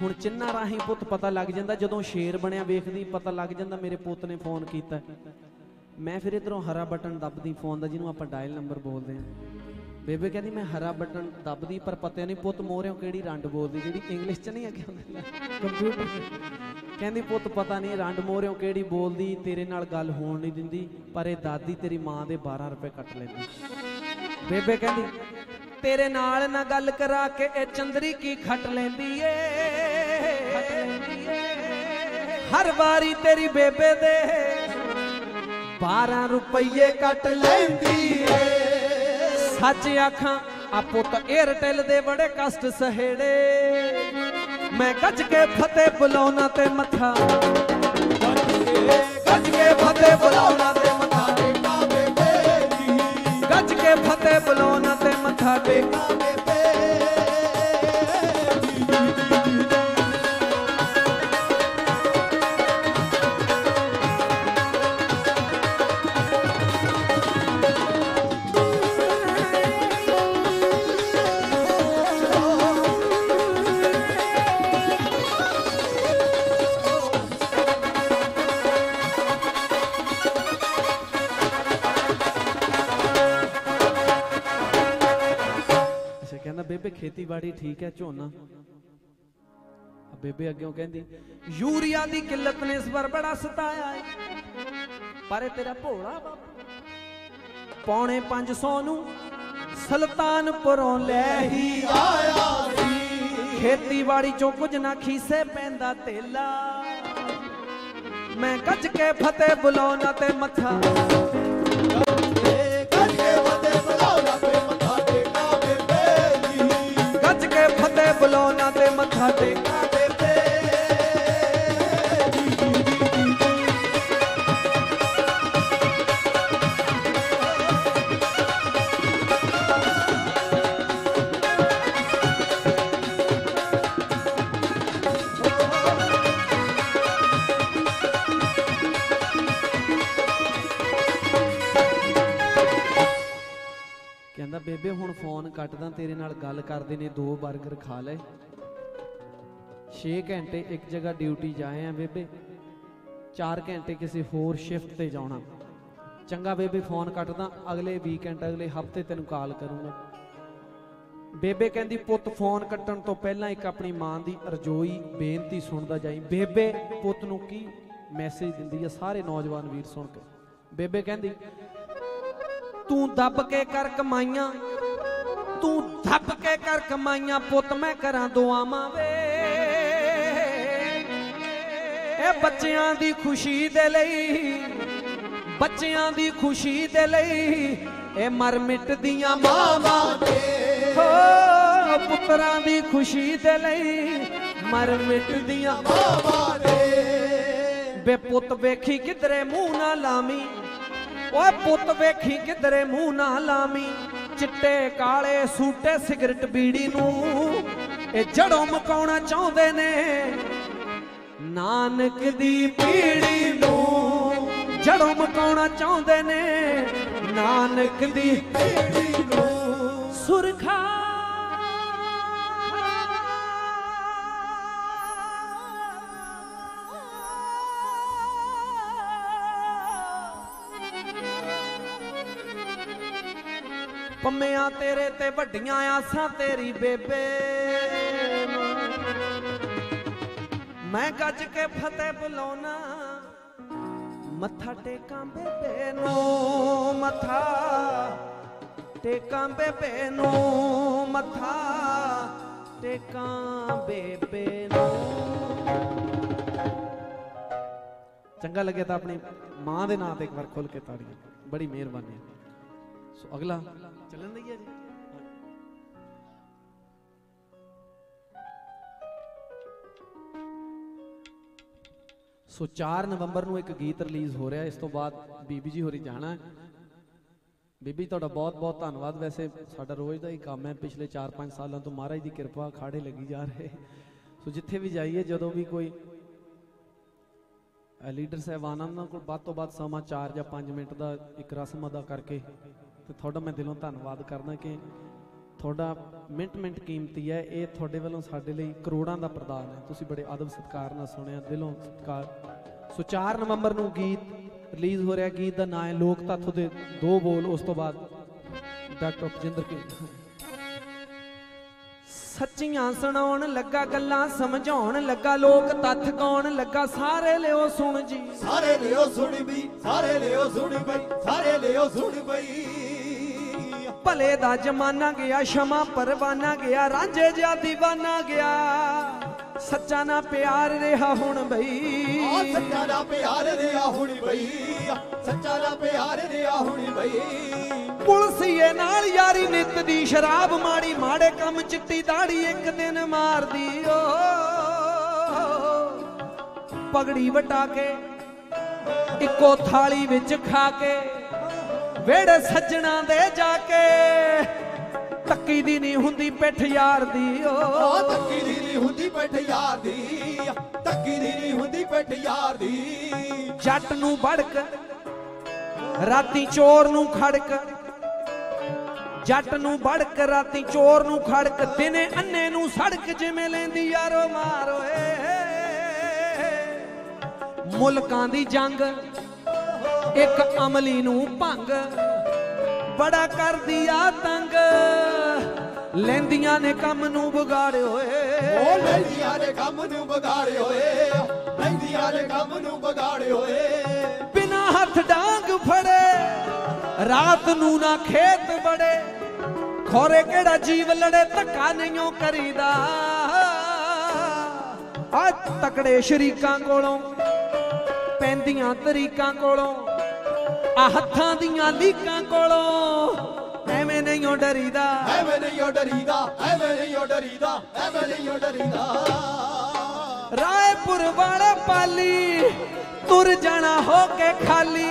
ਹੁਣ ਚਿੰਨਾ ਰਾਹੀਂ ਪੁੱਤ ਪਤਾ ਲੱਗ ਜਾਂਦਾ, ਜਦੋਂ ਸ਼ੇਰ ਬਣਿਆ ਵੇਖਦੀ, ਪਤਾ ਲੱਗ ਜਾਂਦਾ ਮੇਰੇ ਪੁੱਤ ਨੇ ਫੋਨ ਕੀਤਾ। ਮੈਂ ਫਿਰ ਇਧਰੋਂ ਹਰਾ ਬਟਨ ਦੱਬਦੀ ਫੋਨ ਦਾ, ਜਿਹਨੂੰ ਆਪਾਂ ਡਾਇਲ ਨੰਬਰ ਬੋਲਦੇ ਹਾਂ। ਬੇਬੇ ਕਹਿੰਦੀ, ਮੈਂ ਹਰਾ ਬਟਨ ਦੱਬਦੀ, ਪਰ ਪਤਾ ਨਹੀਂ ਪੁੱਤ ਮੋਹਰਿਓ ਕਿਹੜੀ ਰੰਡ ਬੋਲਦੀ, ਜਿਹੜੀ ਇੰਗਲਿਸ਼ 'ਚ ਨਹੀਂ ਅੱਗੇ ਹੁੰਦਾ ਕੰਪਿਊਟਰ ਕਹਿੰਦੀ, ਪੁੱਤ ਪਤਾ ਨਹੀਂ ਰੰਡ ਮੋਰਿਓ ਕਿਹੜੀ ਬੋਲਦੀ, ਤੇਰੇ ਨਾਲ ਗੱਲ ਹੋਣ ਨਹੀਂ ਦਿੰਦੀ, ਪਰ ਇਹ ਦਾਦੀ ਤੇਰੀ ਮਾਂ ਦੇ 12 ਰੁਪਏ ਕੱਟ ਲੈਂਦੀ। ਬੇਬੇ ਕਹਿੰਦੀ ਤੇਰੇ ਨਾਲ ਨਾ ਗੱਲ ਕਰਾ ਕੇ ਇਹ ਚੰਦਰੀ ਕੀ ਖੱਟ ਲੈਂਦੀ ਏ? ਹਰ ਵਾਰੀ ਤੇਰੀ ਬੇਬੇ ਦੇ 12 ਰੁਪਏ ਕੱਟ ਲੈਂਦੀ ਏ। ਸੱਚ ਆਖਾਂ ਆਪੋ ਤਾਂ ਏਅਰਟੈਲ ਦੇ ਬੜੇ ਕਸ਼ਟ ਸਹੇੜੇ। ਮੈਂ ਗੱਜ ਕੇ ਫਤਿਹ ਬੁਲਾਉਣਾ ਤੇ ਮੱਥਾ। ਗੱਜ ਕੇ ਫਤਿਹ ਬੁਲਾਉਣਾ ਤੇ ਬੇਬੇ, ਖੇਤੀਬਾੜੀ ਠੀਕ ਹੈ ਝੋਨਾ? ਬੇਬੇ ਅੱਗਿਓਂ ਕਹਿੰਦੀ, ਯੂਰੀਆ ਦੀ ਕਿੱਲਤ ਨੇ ਇਸ ਵਾਰ ਬੜਾ ਸਤਾਇਆ ਏ। ਪਰ ਇਹ ਤੇਰਾ ਭੋਲਾ ਬਾਪੂ। ਪੌਣੇ 500 ਨੂੰ ਸੁਲਤਾਨਪੁਰੋਂ ਲੈ ਹੀ ਆਇਆ ਸੀ। ਖੇਤੀਬਾੜੀ ਚੋਂ ਕੁਝ ਨਾ ਖੀਸੇ ਪੈਂਦਾ ਤੇਲਾ। ਮੈਂ ਗੱਜ ਕੇ ਫਤਿਹ ਬੁਲਾਉਣਾ ਤੇ ਮੱਥਾ। ਏ ਕੇ ਫਤਿਹ ਬੁਲਾਉਣਾ ਤੇ ਕਹਿੰਦਾ, ਬੇਬੇ, ਹੁਣ ਫੋਨ ਕੱਟਦਾ, ਤੇਰੇ ਨਾਲ ਗੱਲ ਕਰਦੇ ਨੇ, ਦੋ 버ਗਰ ਖਾ ਲਏ 6 ਘੰਟੇ ਇੱਕ ਜਗ੍ਹਾ ਡਿਊਟੀ ਜਾਏ ਆ ਬੇਬੇ। 4 ਘੰਟੇ ਕਿਸੇ ਹੋਰ ਸ਼ਿਫਟ ਤੇ ਜਾਣਾ ਚੰਗਾ ਬੇਬੇ ਫੋਨ ਕੱਟਦਾ, ਅਗਲੇ ਵੀਕਐਂਡ ਅਗਲੇ ਹਫ਼ਤੇ ਤੈਨੂੰ ਕਾਲ ਕਰੂੰਗਾ। ਬੇਬੇ ਕਹਿੰਦੀ, ਪੁੱਤ ਫੋਨ ਕੱਟਣ ਤੋਂ ਪਹਿਲਾਂ ਇੱਕ ਆਪਣੀ ਮਾਂ ਦੀ ਅਰਜ਼ੋਈ, ਬੇਨਤੀ ਸੁਣਦਾ ਜਾਈ। ਬੇਬੇ, ਪੁੱਤ ਨੂੰ ਕੀ ਮੈਸੇਜ ਦਿੰਦੀ ਆ? ਸਾਰੇ ਨੌਜਵਾਨ ਵੀਰ ਸੁਣ ਕੇ। ਬੇਬੇ ਕਹਿੰਦੀ, ਤੂੰ ਦੱਬ ਕੇ ਕਰ ਕਮਾਈਆਂ, ਤੂੰ ਦੱਬ ਕੇ ਕਰ ਕਮਾਈਆਂ, ਪੁੱਤ, ਮੈਂ ਕਰਾਂ ਦੁਆਵਾਂ ਵੇ। ਇਹ ਬੱਚਿਆਂ ਦੀ ਖੁਸ਼ੀ ਦੇ ਲਈ, ਬੱਚਿਆਂ ਦੀ ਖੁਸ਼ੀ ਦੇ ਲਈ ਇਹ ਮਰ ਮਿਟਦੀਆਂ ਮਾਵਾਂ ਦੇ ਹੋ, ਪੁੱਤਰਾਂ ਦੀ ਖੁਸ਼ੀ ਦੇ ਲਈ ਮਰ ਮਿਟਦੀਆਂ ਬਾਬਾ ਦੇ ਬੇ ਪੁੱਤ ਵੇਖੀ ਕਿਧਰੇ ਮੂੰਹ ਨਾ ਲਾਮੀ ਓਏ ਪੁੱਤ ਵੇਖੀ ਕਿਧਰੇ ਮੂੰਹ ਨਾ ਲਾਮੀ ਚਿੱਟੇ, ਕਾਲੇ, ਸੂਟੇ ਸਿਗਰਟ ਬੀੜੀ ਨੂੰ ਇਹ ਜੜੋਂ ਮਕਾਉਣਾ ਚਾਹੁੰਦੇ ਨੇ। ਨਾਨਕ ਦੀ ਪੀੜੀ ਨੂੰ ਜੜੋਂ ਮਕਾਉਣਾ ਚਾਹੁੰਦੇ ਨੇ? ਨਾਨਕ ਦੀ ਪੀੜੀ ਨੂੰ। ਸੁਰਖਾ। ਪੰਮਿਆਂ ਤੇਰੇ ਤੇ ਵੱਡੀਆਂ ਆਸਾਂ ਤੇਰੀ ਬੇਬੇ ਮੈਂ ਗੱਜ ਕੇ ਫਤਿਹ ਬੁਲਾਉਣਾ ਮੱਥਾ ਟੇਕਾਂ ਬੇਬੇ ਨੂੰ, ਮੱਥਾ ਟੇਕਾਂ ਬੇਬੇ ਨੂੰ, ਮੱਥਾ ਟੇਕਾਂ ਬੇਬੇ ਨੂੰ। ਚੰਗਾ ਲੱਗਿਆ ਤਾਂ ਆਪਣੀ ਮਾਂ ਦੇ ਨਾਂ ਤੇ ਇੱਕ ਵਾਰ ਖੁੱਲ ਕੇ ਤਾੜੀਆਂ ਬੜੀ ਮਿਹਰਬਾਨੀ। ਸੋ ਅਗਲਾ। ਸੋ 4 ਨਵੰਬਰ ਨੂੰ ਇੱਕ ਗੀਤ ਰਿਲੀਜ਼ ਹੋ ਰਿਹਾ, ਇਸ ਤੋਂ ਬਾਅਦ ਬੀਬੀ ਜੀ ਹੋਰੀ ਜਾਣਾ। ਹੈ ਬੀਬੀ, ਤੁਹਾਡਾ ਬਹੁਤ ਬਹੁਤ ਧੰਨਵਾਦ। ਵੈਸੇ ਸਾਡਾ ਰੋਜ਼ ਦਾ ਹੀ ਕੰਮ ਹੈ, ਪਿਛਲੇ 4-5 ਸਾਲਾਂ ਤੋਂ ਮਹਾਰਾਜ ਦੀ ਕਿਰਪਾ ਖਾੜੇ ਲੱਗੀ ਜਾ ਰਹੇ। ਸੋ ਜਿੱਥੇ ਵੀ ਜਾਈਏ, ਜਦੋਂ ਵੀ ਕੋਈ ਲੀਡਰ ਸਾਹਿਬਾਨਾਂ ਨਾਲ ਕੋਲ ਵੱਧ ਤੋਂ ਵੱਧ ਸਮਾਂ 4 ਜਾਂ 5 ਮਿੰਟ ਦਾ ਇੱਕ ਰਸਮ ਅਦਾ ਕਰਕੇ, ਤੇ ਤੁਹਾਡਾ ਮੈਂ ਦਿਲੋਂ ਧੰਨਵਾਦ ਕਰਦਾ ਕਿ ਤੁਹਾਡਾ ਮਿੰਟ ਮਿੰਟ ਕੀਮਤੀ ਹੈ, ਇਹ ਤੁਹਾਡੇ ਵੱਲੋਂ ਸਾਡੇ ਲਈ ਕਰੋੜਾਂ ਦਾ ਪ੍ਰਦਾਨ ਹੈ। ਤੁਸੀਂ ਬੜੇ ਅਦਬ ਸਤਿਕਾਰ ਨਾਲ ਸੁਣਿਆ, ਦਿਲੋਂ ਸਤਿਕਾਰ। ਸੋ 4 ਨਵੰਬਰ ਨੂੰ ਗੀਤ ਰਿਲੀਜ਼ ਹੋ ਰਿਹਾ, ਗੀਤ ਦਾ ਨਾਮ ਹੈ ਲੋਕ ਤੱਥ ਦੇ ਦੋ ਬੋਲ, ਉਸ ਤੋਂ ਬਾਅਦ ਡਾਕਟਰ ਭਜਿੰਦਰ ਕੀ। ਸੱਚੀਆਂ ਸੁਣਾਉਣ ਲੱਗਾ, ਗੱਲਾਂ ਸਮਝਾਉਣ ਲੱਗਾ, ਲੋਕ ਤੱਥ ਕੌਣ ਲੱਗਾ, ਸਾਰੇ ਲਿਓ ਸੁਣ ਜੀ। ਸਾਰੇ ਲਿਓ ਸੁਣ ਬਈ, ਸਾਰੇ ਲਿਓ ਸੁਣ ਬਈ, ਸਾਰੇ ਲਿਓ ਸੁਣ ਬਈ। ਭਲੇ ਦਾ ਜਮਾਨਾ ਗਿਆ ਸ਼ਮਾ ਪਰਵਾਨਾ ਗਿਆ ਰਾਂਝੇ ਜਿਹਾ ਦੀਵਾਨਾ ਗਿਆ। ਸੱਚਾ ਨਾ ਪਿਆਰ ਰਿਹਾ ਹੁਣ ਆ ਬਈ ਸੱਚਾ ਦਾ ਪਿਆਰ ਰਿਆ ਹੁਣੀ ਬਈ। ਸੱਚਾ ਦਾ ਪਿਆਰ ਰਿਆ ਹੁਣੀ ਬਈ। ਪੁਲਸੀਏ ਨਾਲ ਯਾਰੀ ਨਿੱਤ ਦੀ ਸ਼ਰਾਬ ਮਾੜੀ ਮਾੜੇ ਕੰਮ ਚਿੱਟੀ ਦਾੜੀ ਇੱਕ ਦਿਨ ਮਾਰਦੀ ਓ। ਪਗੜੀ ਵਟਾ ਕੇ ਇੱਕੋ ਥਾਲੀ ਵਿੱਚ ਖਾ ਕੇ ਵੇੜੇ ਸੱਜਣਾ ਦੇ ਜਾ ਕੇ। ਤੱਕੀ ਦੀ ਨਹੀਂ ਹੁੰਦੀ ਪਿੱਠ ਯਾਰ ਦੀ ਓ। ਤੱਕੀ ਦੀ ਨਹੀਂ ਹੁੰਦੀ ਪਿੱਠ ਯਾਰ ਦੀ। ਤੱਕੀ ਦੀ ਨਹੀਂ ਹੁੰਦੀ ਪਿੱਠ ਯਾਰ ਦੀ। ਜੱਟ ਨੂੰ ਭੜਕ ਰਾਤੀ ਚੋਰ ਨੂੰ ਖੜਕ। ਜੱਟ ਨੂੰ ਭੜਕ ਰਾਤੀ ਚੋਰ ਨੂੰ ਖੜਕ। ਦਿਨੇ ਅੰਨੇ ਨੂੰ ਸੜਕ ਜਿਵੇਂ ਲੈਂਦੀ ਯਾਰੋ ਮਾਰੋ ਏ ਮੁਲਕਾਂ ਦੀ ਜੰਗ ਇੱਕ ਅਮਲੀ ਨੂੰ ਭੰਗ। ਬੜਾ ਕਰਦੀ ਆ ਤੰਗ। ਲੈਂਦੀਆਂ ਨੇ ਕੰਮ ਨੂੰ ਵਿਗਾੜਿਓ ਉਹ ਏ ਲੈਂਦੀਆਂ ਨੇ ਕੰਮ ਨੂੰ ਵਿਗਾੜੇ ਹੋਏ। ਲੈਂਦੀਆਂ ਨੇ ਕੰਮ ਨੂੰ ਵਿਗਾੜੇ ਹੋਏ। ਬਿਨਾ ਹੱਥ ਡਾਂਗ ਫੜੇ ਰਾਤ ਨੂੰ ਨਾ ਖੇਤ ਬੜੇ ਖੋਰੇ ਕਿਹੜਾ ਜੀਵ ਲੜੇ ਧੱਕਾ ਨਹੀਂਓ ਕਰੀਦਾ। ਆ ਤਕੜੇ ਸ਼ਰੀਕਾਂ ਕੋਲੋਂ ਪੈਂਦੀਆਂ ਤਰੀਕਾਂ ਕੋਲੋਂ ਆ ਹੱਥਾਂ ਦੀਆਂ ਲੀਕਾਂ ਕੋਲੋਂ ਐਵੇਂ ਨਹੀਂਓ ਡਰੀਦਾ। ਐਵੇਂ ਨਹੀਂ ਓ ਡਰੀਦਾ ਐਵੇਂ ਨਹੀਂ ਓ ਡਰੀਦਾ ਐਵੇਂ ਨਹੀਂ ਓ ਡਰੀਦਾ। ਰਾਏਪੁਰ ਵਾਲੇ ਪਾਲੀ ਤੁਰ ਜਾਣਾ ਹੋ ਕੇ ਖਾਲੀ।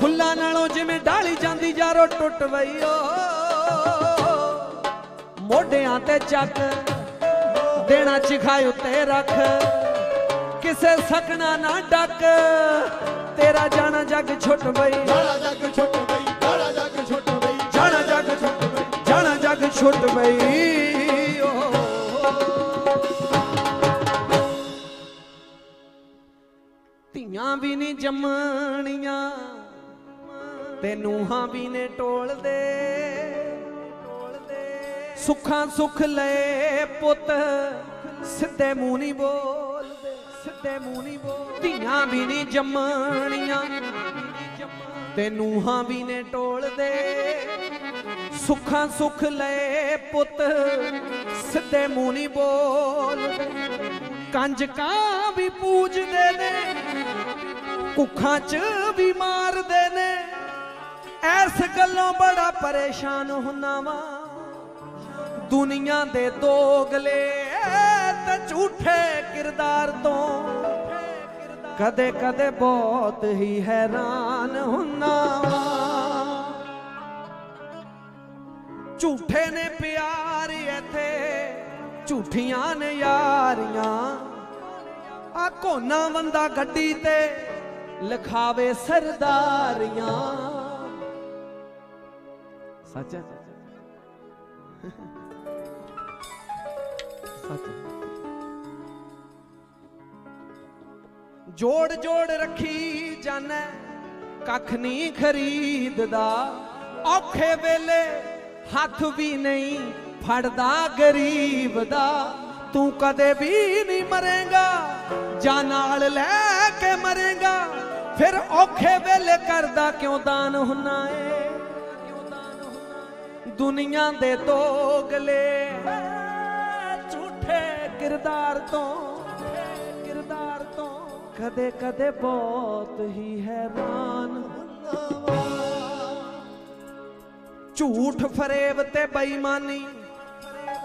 ਫੁੱਲਾਂ ਨਾਲੋਂ ਜਿਵੇਂ ਢਾਲੀ ਜਾਂਦੀ ਯਾਰੋ ਟੁੱਟ ਵਈ ਓ। ਮੋਢਿਆਂ ਤੇ ਚੱਕ ਦੇਣਾ ਚਿਖਾਈ ਉੱਤੇ ਰੱਖ। ਕਿਸੇ ਸਕਣਾ ਨਾ ਡੱਕ। ਤੇਰਾ ਜਾਣਾ ਜੱਗ ਛੁੱਟ ਬਈ। ਜਾਣਾ ਜੱਗ ਛੁੱਟ ਬਈ ਜਾਣਾ ਜੱਗ ਛੁੱਟ ਬਈ ਜਾਣਾ ਜੱਗ ਛੁੱਟ ਬਈ ਜਾਣਾ ਜੱਗ ਛੁੱਟ ਬਈ। ਧੀਆਂ ਵੀ ਨਹੀਂ ਜੰਮਣੀਆਂ, ਤੇ ਨੂਹਾਂ ਵੀ ਨੇ ਟੋਲਦੇ। ਸੁੱਖਾਂ ਸੁੱਖ ਲਏ ਪੁੱਤ, ਸਿੱਧੇ ਮੂੰਹ ਨਹੀਂ ਬੋਲ ਸਿੱਧੇ ਮੂੰਹ ਨਹੀਂ ਬੋਲ ਧੀਆਂ ਵੀ ਨਹੀਂ ਜੰਮਣੀਆਂ। ਤੇ ਨੂਹਾਂ ਵੀ ਨੇ ਟੋਲਦੇ। ਸੁੱਖਾਂ ਸੁੱਖ ਲਏ ਪੁੱਤ, ਸਿੱਧੇ ਮੂੰਹ ਨਹੀਂ ਬੋਲਦੇ। ਕੰਜਕਾਂ ਵੀ ਪੂਜਦੇ ਨੇ, ਕੁੱਖਾਂ 'ਚ ਵੀ ਮਾਰਦੇ ਨੇ। ਐਸ ਗੱਲੋਂ ਬੜਾ ਪਰੇਸ਼ਾਨ ਹੁੰਨਾ ਵਾਂ। ਦੁਨੀਆ ਦੇ ਦੋਗਲੇ। ਤੇ ਝੂਠੇ ਕਿਰਦਾਰ ਤੋਂ। ਕਦੇ ਕਦੇ ਬਹੁਤ ਹੀ ਹੈਰਾਨ ਹੁੰਨਾ ਝੂਠੇ ਨੇ ਪਿਆਰ ਇੱਥੇ, ਝੂਠੀਆਂ ਨੇ ਯਾਰੀਆਂ। ਆ ਕੋਨਾ ਬੰਦਾ ਗੱਡੀ ਤੇ ਲਿਖਾਵੇ ਸਰਦਾਰੀਆਂ। ਸੱਚ ਹੈ? ਜੋੜ ਜੋੜ ਰੱਖੀ ਜਾਣੈ, ਕੱਖ ਨਹੀਂ ਖਰੀਦਦਾ। ਔਖੇ ਵੇਲੇ ਹੱਥ ਵੀ ਨਹੀਂ ਫੜਦਾ ਗਰੀਬ ਦਾ। ਤੂੰ ਕਦੇ ਵੀ ਨਹੀਂ ਮਰੇਗਾ, ਜਾਂ ਨਾਲ ਲੈ ਕੇ ਮਰੇਗਾ। ਫਿਰ ਔਖੇ ਵੇਲੇ ਕਰਦਾ ਕਿਉਂ ਦਾਨ ਹੁੰਨਾ ਏ? ਦੁਨੀਆ ਦੇ ਤੋਗਲੇ, ਝੂਠੇ ਕਿਰਦਾਰ ਤੋਂ ਕਦੇ ਕਦੇ ਬਹੁਤ ਹੀ ਹੈਰਾਨ ਝੂਠ ਫਰੇਬ ਤੇ ਬੇਈਮਾਨੀ,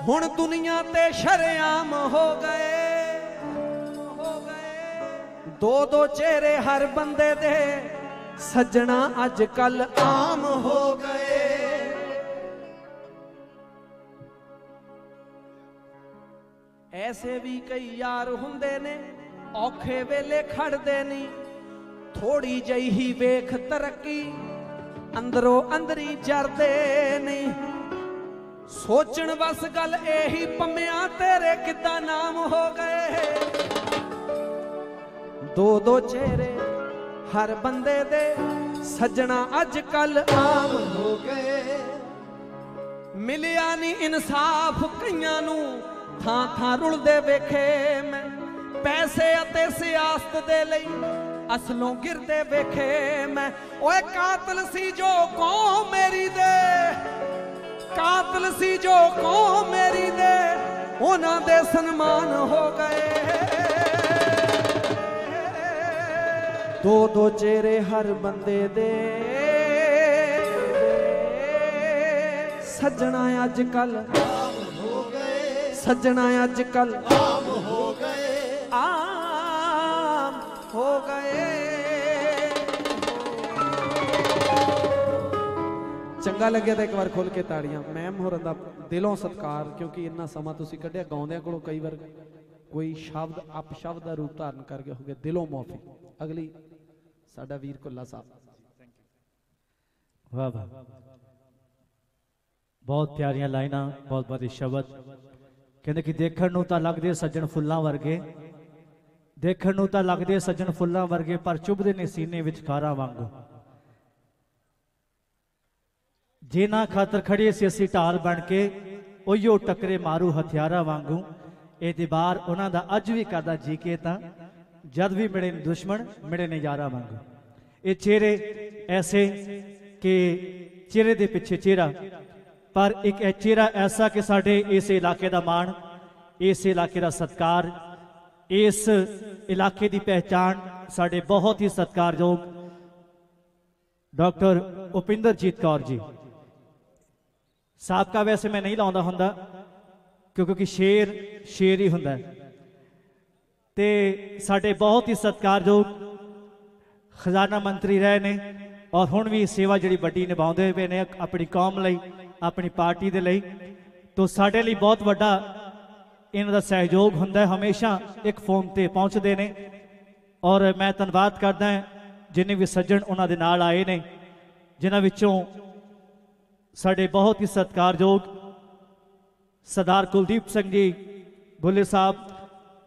ਹੁਣ ਦੁਨੀਆ ਤੇ ਸ਼ਰੇਆਮ ਹੋ ਗਏ। ਦੋ ਦੋ ਚਿਹਰੇ ਹਰ ਬੰਦੇ ਦੇ ਸੱਜਣਾ ਅੱਜ ਕੱਲ ਆਮ ਹੋ ਗਏ। ਐਸੇ ਵੀ ਕਈ ਯਾਰ ਹੁੰਦੇ ਨੇ ਔਖੇ ਵੇਲੇ ਖੜਦੇ ਨਹੀਂ ਥੋੜੀ ਜਿਹੀ ਹੀ ਵੇਖ ਤਰੱਕੀ, ਅੰਦਰੋਂ ਅੰਦਰੀ ਜਰਦੇ ਨਹੀਂ ਸੋਚਣ ਬਸ ਗੱਲ ਇਹੀ, ਪੰਮਿਆਂ ਤੇਰੇ ਕਿੱਦਾਂ ਨਾਮ ਹੋ ਗਏ? ਦੋ ਦੋ ਚਿਹਰੇ ਹਰ ਬੰਦੇ ਦੇ ਸੱਜਣਾ ਅੱਜ ਕੱਲ ਆਮ ਹੋ ਗਏ। ਮਿਲਿਆ ਨਹੀਂ ਇਨਸਾਫ ਕਈਆਂ ਨੂੰ, ਥਾਂ ਥਾਂ ਰੁਲਦੇ ਵੇਖੇ ਮੈਂ। ਪੈਸੇ ਅਤੇ ਸਿਆਸਤ ਦੇ ਲਈ ਅਸਲੋਂ ਗਿਰਦੇ ਵੇਖੇ ਮੈਂ। ਓਏ ਕਾਤਲ ਸੀ ਜੋ ਕੌਮ ਮੇਰੀ ਦੇ। ਕਾਤਲ ਸੀ ਜੋ ਕੌਮ ਮੇਰੀ ਦੇ। ਉਹਨਾਂ ਦੇ ਸਨਮਾਨ ਹੋ ਗਏ। ਦੋ ਦੋ ਚਿਹਰੇ ਹਰ ਬੰਦੇ ਦੇ। ਸੱਜਣਾ ਅੱਜ ਕੱਲ ਹੋ ਗਏ। ਸੱਜਣਾ ਅੱਜ ਕੱਲ ਆਮ ਹੋ ਗਏ। ਆਮ ਹੋ ਗਏ। ਚੰਗਾ ਲੱਗਿਆ ਤਾਂ ਇੱਕ ਵਾਰ ਖੁੱਲ ਕੇ ਤਾੜੀਆਂ। ਮੈਮ ਹੋਰਾਂ ਦਾ ਦਿਲੋਂ ਸਤਿਕਾਰ, ਕਿਉਂਕਿ ਇੰਨਾ ਸਮਾਂ ਤੁਸੀਂ ਕੱਢਿਆ, ਗਾਉਂਦਿਆਂ ਕੋਲੋਂ ਕਈ ਵਾਰ ਕੋਈ ਸ਼ਬਦ ਅਪ ਦਾ ਰੂਪ ਧਾਰਨ ਕਰ ਗਿਆ ਹੋਗੇ ਦਿਲੋਂ ਮਾਫੀ ਅਗਲੀ, ਸਾਡਾ ਵੀਰ ਕੁੱਲਾ ਸਾਹਿਬ। ਵਾਹ ਵਾਹ। ਬਹੁਤ ਪਿਆਰੀਆਂ ਲਾਈਨਾਂ ਬਹੁਤ ਬਹੁਤ ਸ਼ਬਦ। ਕਹਿੰਦੇ ਕਿ ਦੇਖਣ ਨੂੰ ਤਾਂ ਲੱਗਦੇ ਸੱਜਣ ਫੁੱਲਾਂ ਵਰਗੇ। ਦੇਖਣ ਨੂੰ ਤਾਂ ਲੱਗਦੇ ਸੱਜਣ ਫੁੱਲਾਂ ਵਰਗੇ, ਪਰ ਚੁੱਭਦੇ ਨੇ ਸੀਨੇ ਵਿੱਚ ਖਾਰਾ ਵਾਂਗੂ। ਜਿਨ੍ਹਾਂ ਖਾਤਰ ਖੜੇ ਸੀ ਅਸੀਂ ਢਾਲ ਬਣ ਕੇ, ਉਹੀਓ ਟੱਕਰੇ ਮਾਰੂ ਹਥਿਆਰਾਂ ਵਾਂਗੂ। ਇਹ ਦੀਵਾਰ ਉਹਨਾਂ ਦਾ ਅੱਜ ਵੀ ਕਰਦਾ ਜੀ ਕੇ ਤਾਂ, ਜਦ ਵੀ ਮਿਲੇ ਨੇ ਦੁਸ਼ਮਣ, ਮਿਲੇ ਨੇ ਯਾਰਾਂ ਵਾਂਗੂ। ਇਹ ਚਿਹਰੇ ਐਸੇ ਕਿ ਚਿਹਰੇ ਦੇ ਪਿੱਛੇ ਚਿਹਰਾ, ਪਰ ਇੱਕ ਇਹ ਚਿਹਰਾ ਐਸਾ ਕਿ ਸਾਡੇ ਇਸ ਇਲਾਕੇ ਦਾ ਮਾਣ, ਇਸ ਇਲਾਕੇ ਦਾ ਸਤਕਾਰ ਇਸ ਇਲਾਕੇ ਦੀ ਪਹਿਚਾਣ ਸਾਡੇ ਬਹੁਤ ਹੀ ਸਤਿਕਾਰਯੋਗ ਡਾਕਟਰ ਉਪਿੰਦਰਜੀਤ ਕੌਰ ਜੀ ਸਾਬਕਾ ਵੈਸੇ ਮੈਂ ਨਹੀਂ ਲਾਉਂਦਾ ਹੁੰਦਾ, ਕਿਉਂਕਿ ਸ਼ੇਰ ਸ਼ੇਰ ਹੀ ਹੁੰਦਾ ਹੈ। ਤੇ ਸਾਡੇ ਬਹੁਤ ਹੀ ਸਤਿਕਾਰਯੋਗ ਖਜ਼ਾਨਾ ਮੰਤਰੀ ਰਹੇ ਨੇ ਔਰ ਹੁਣ ਵੀ ਸੇਵਾ ਜਿਹੜੀ ਵੱਡੀ ਨਿਭਾਉਂਦੇ ਪਏ ਨੇ, ਆਪਣੀ ਕੌਮ ਲਈ, ਆਪਣੀ ਪਾਰਟੀ ਦੇ ਲਈ ਤੋਂ ਸਾਡੇ ਲਈ ਬਹੁਤ ਵੱਡਾ ਇਹਨਾਂ ਦਾ ਸਹਿਯੋਗ ਹੁੰਦਾ ਹੈ, ਹਮੇਸ਼ਾ ਇੱਕ ਫੋਨ ਤੇ ਪਹੁੰਚਦੇ ਨੇ। ਔਰ ਮੈਂ ਧੰਨਵਾਦ ਕਰਦਾ ਹਾਂ, ਜਿਨੇ ਵੀ ਸੱਜਣ ਉਹਨਾਂ ਦੇ ਨਾਲ ਆਏ ਨੇ, ਜਿਨ੍ਹਾਂ ਵਿੱਚੋਂ ਸਾਡੇ ਬਹੁਤ ਹੀ ਸਤਿਕਾਰਯੋਗ ਸਰਦਾਰ ਕੁਲਦੀਪ ਸਿੰਘ ਜੀ ਭੁੱਲੇ ਸਾਹਿਬ,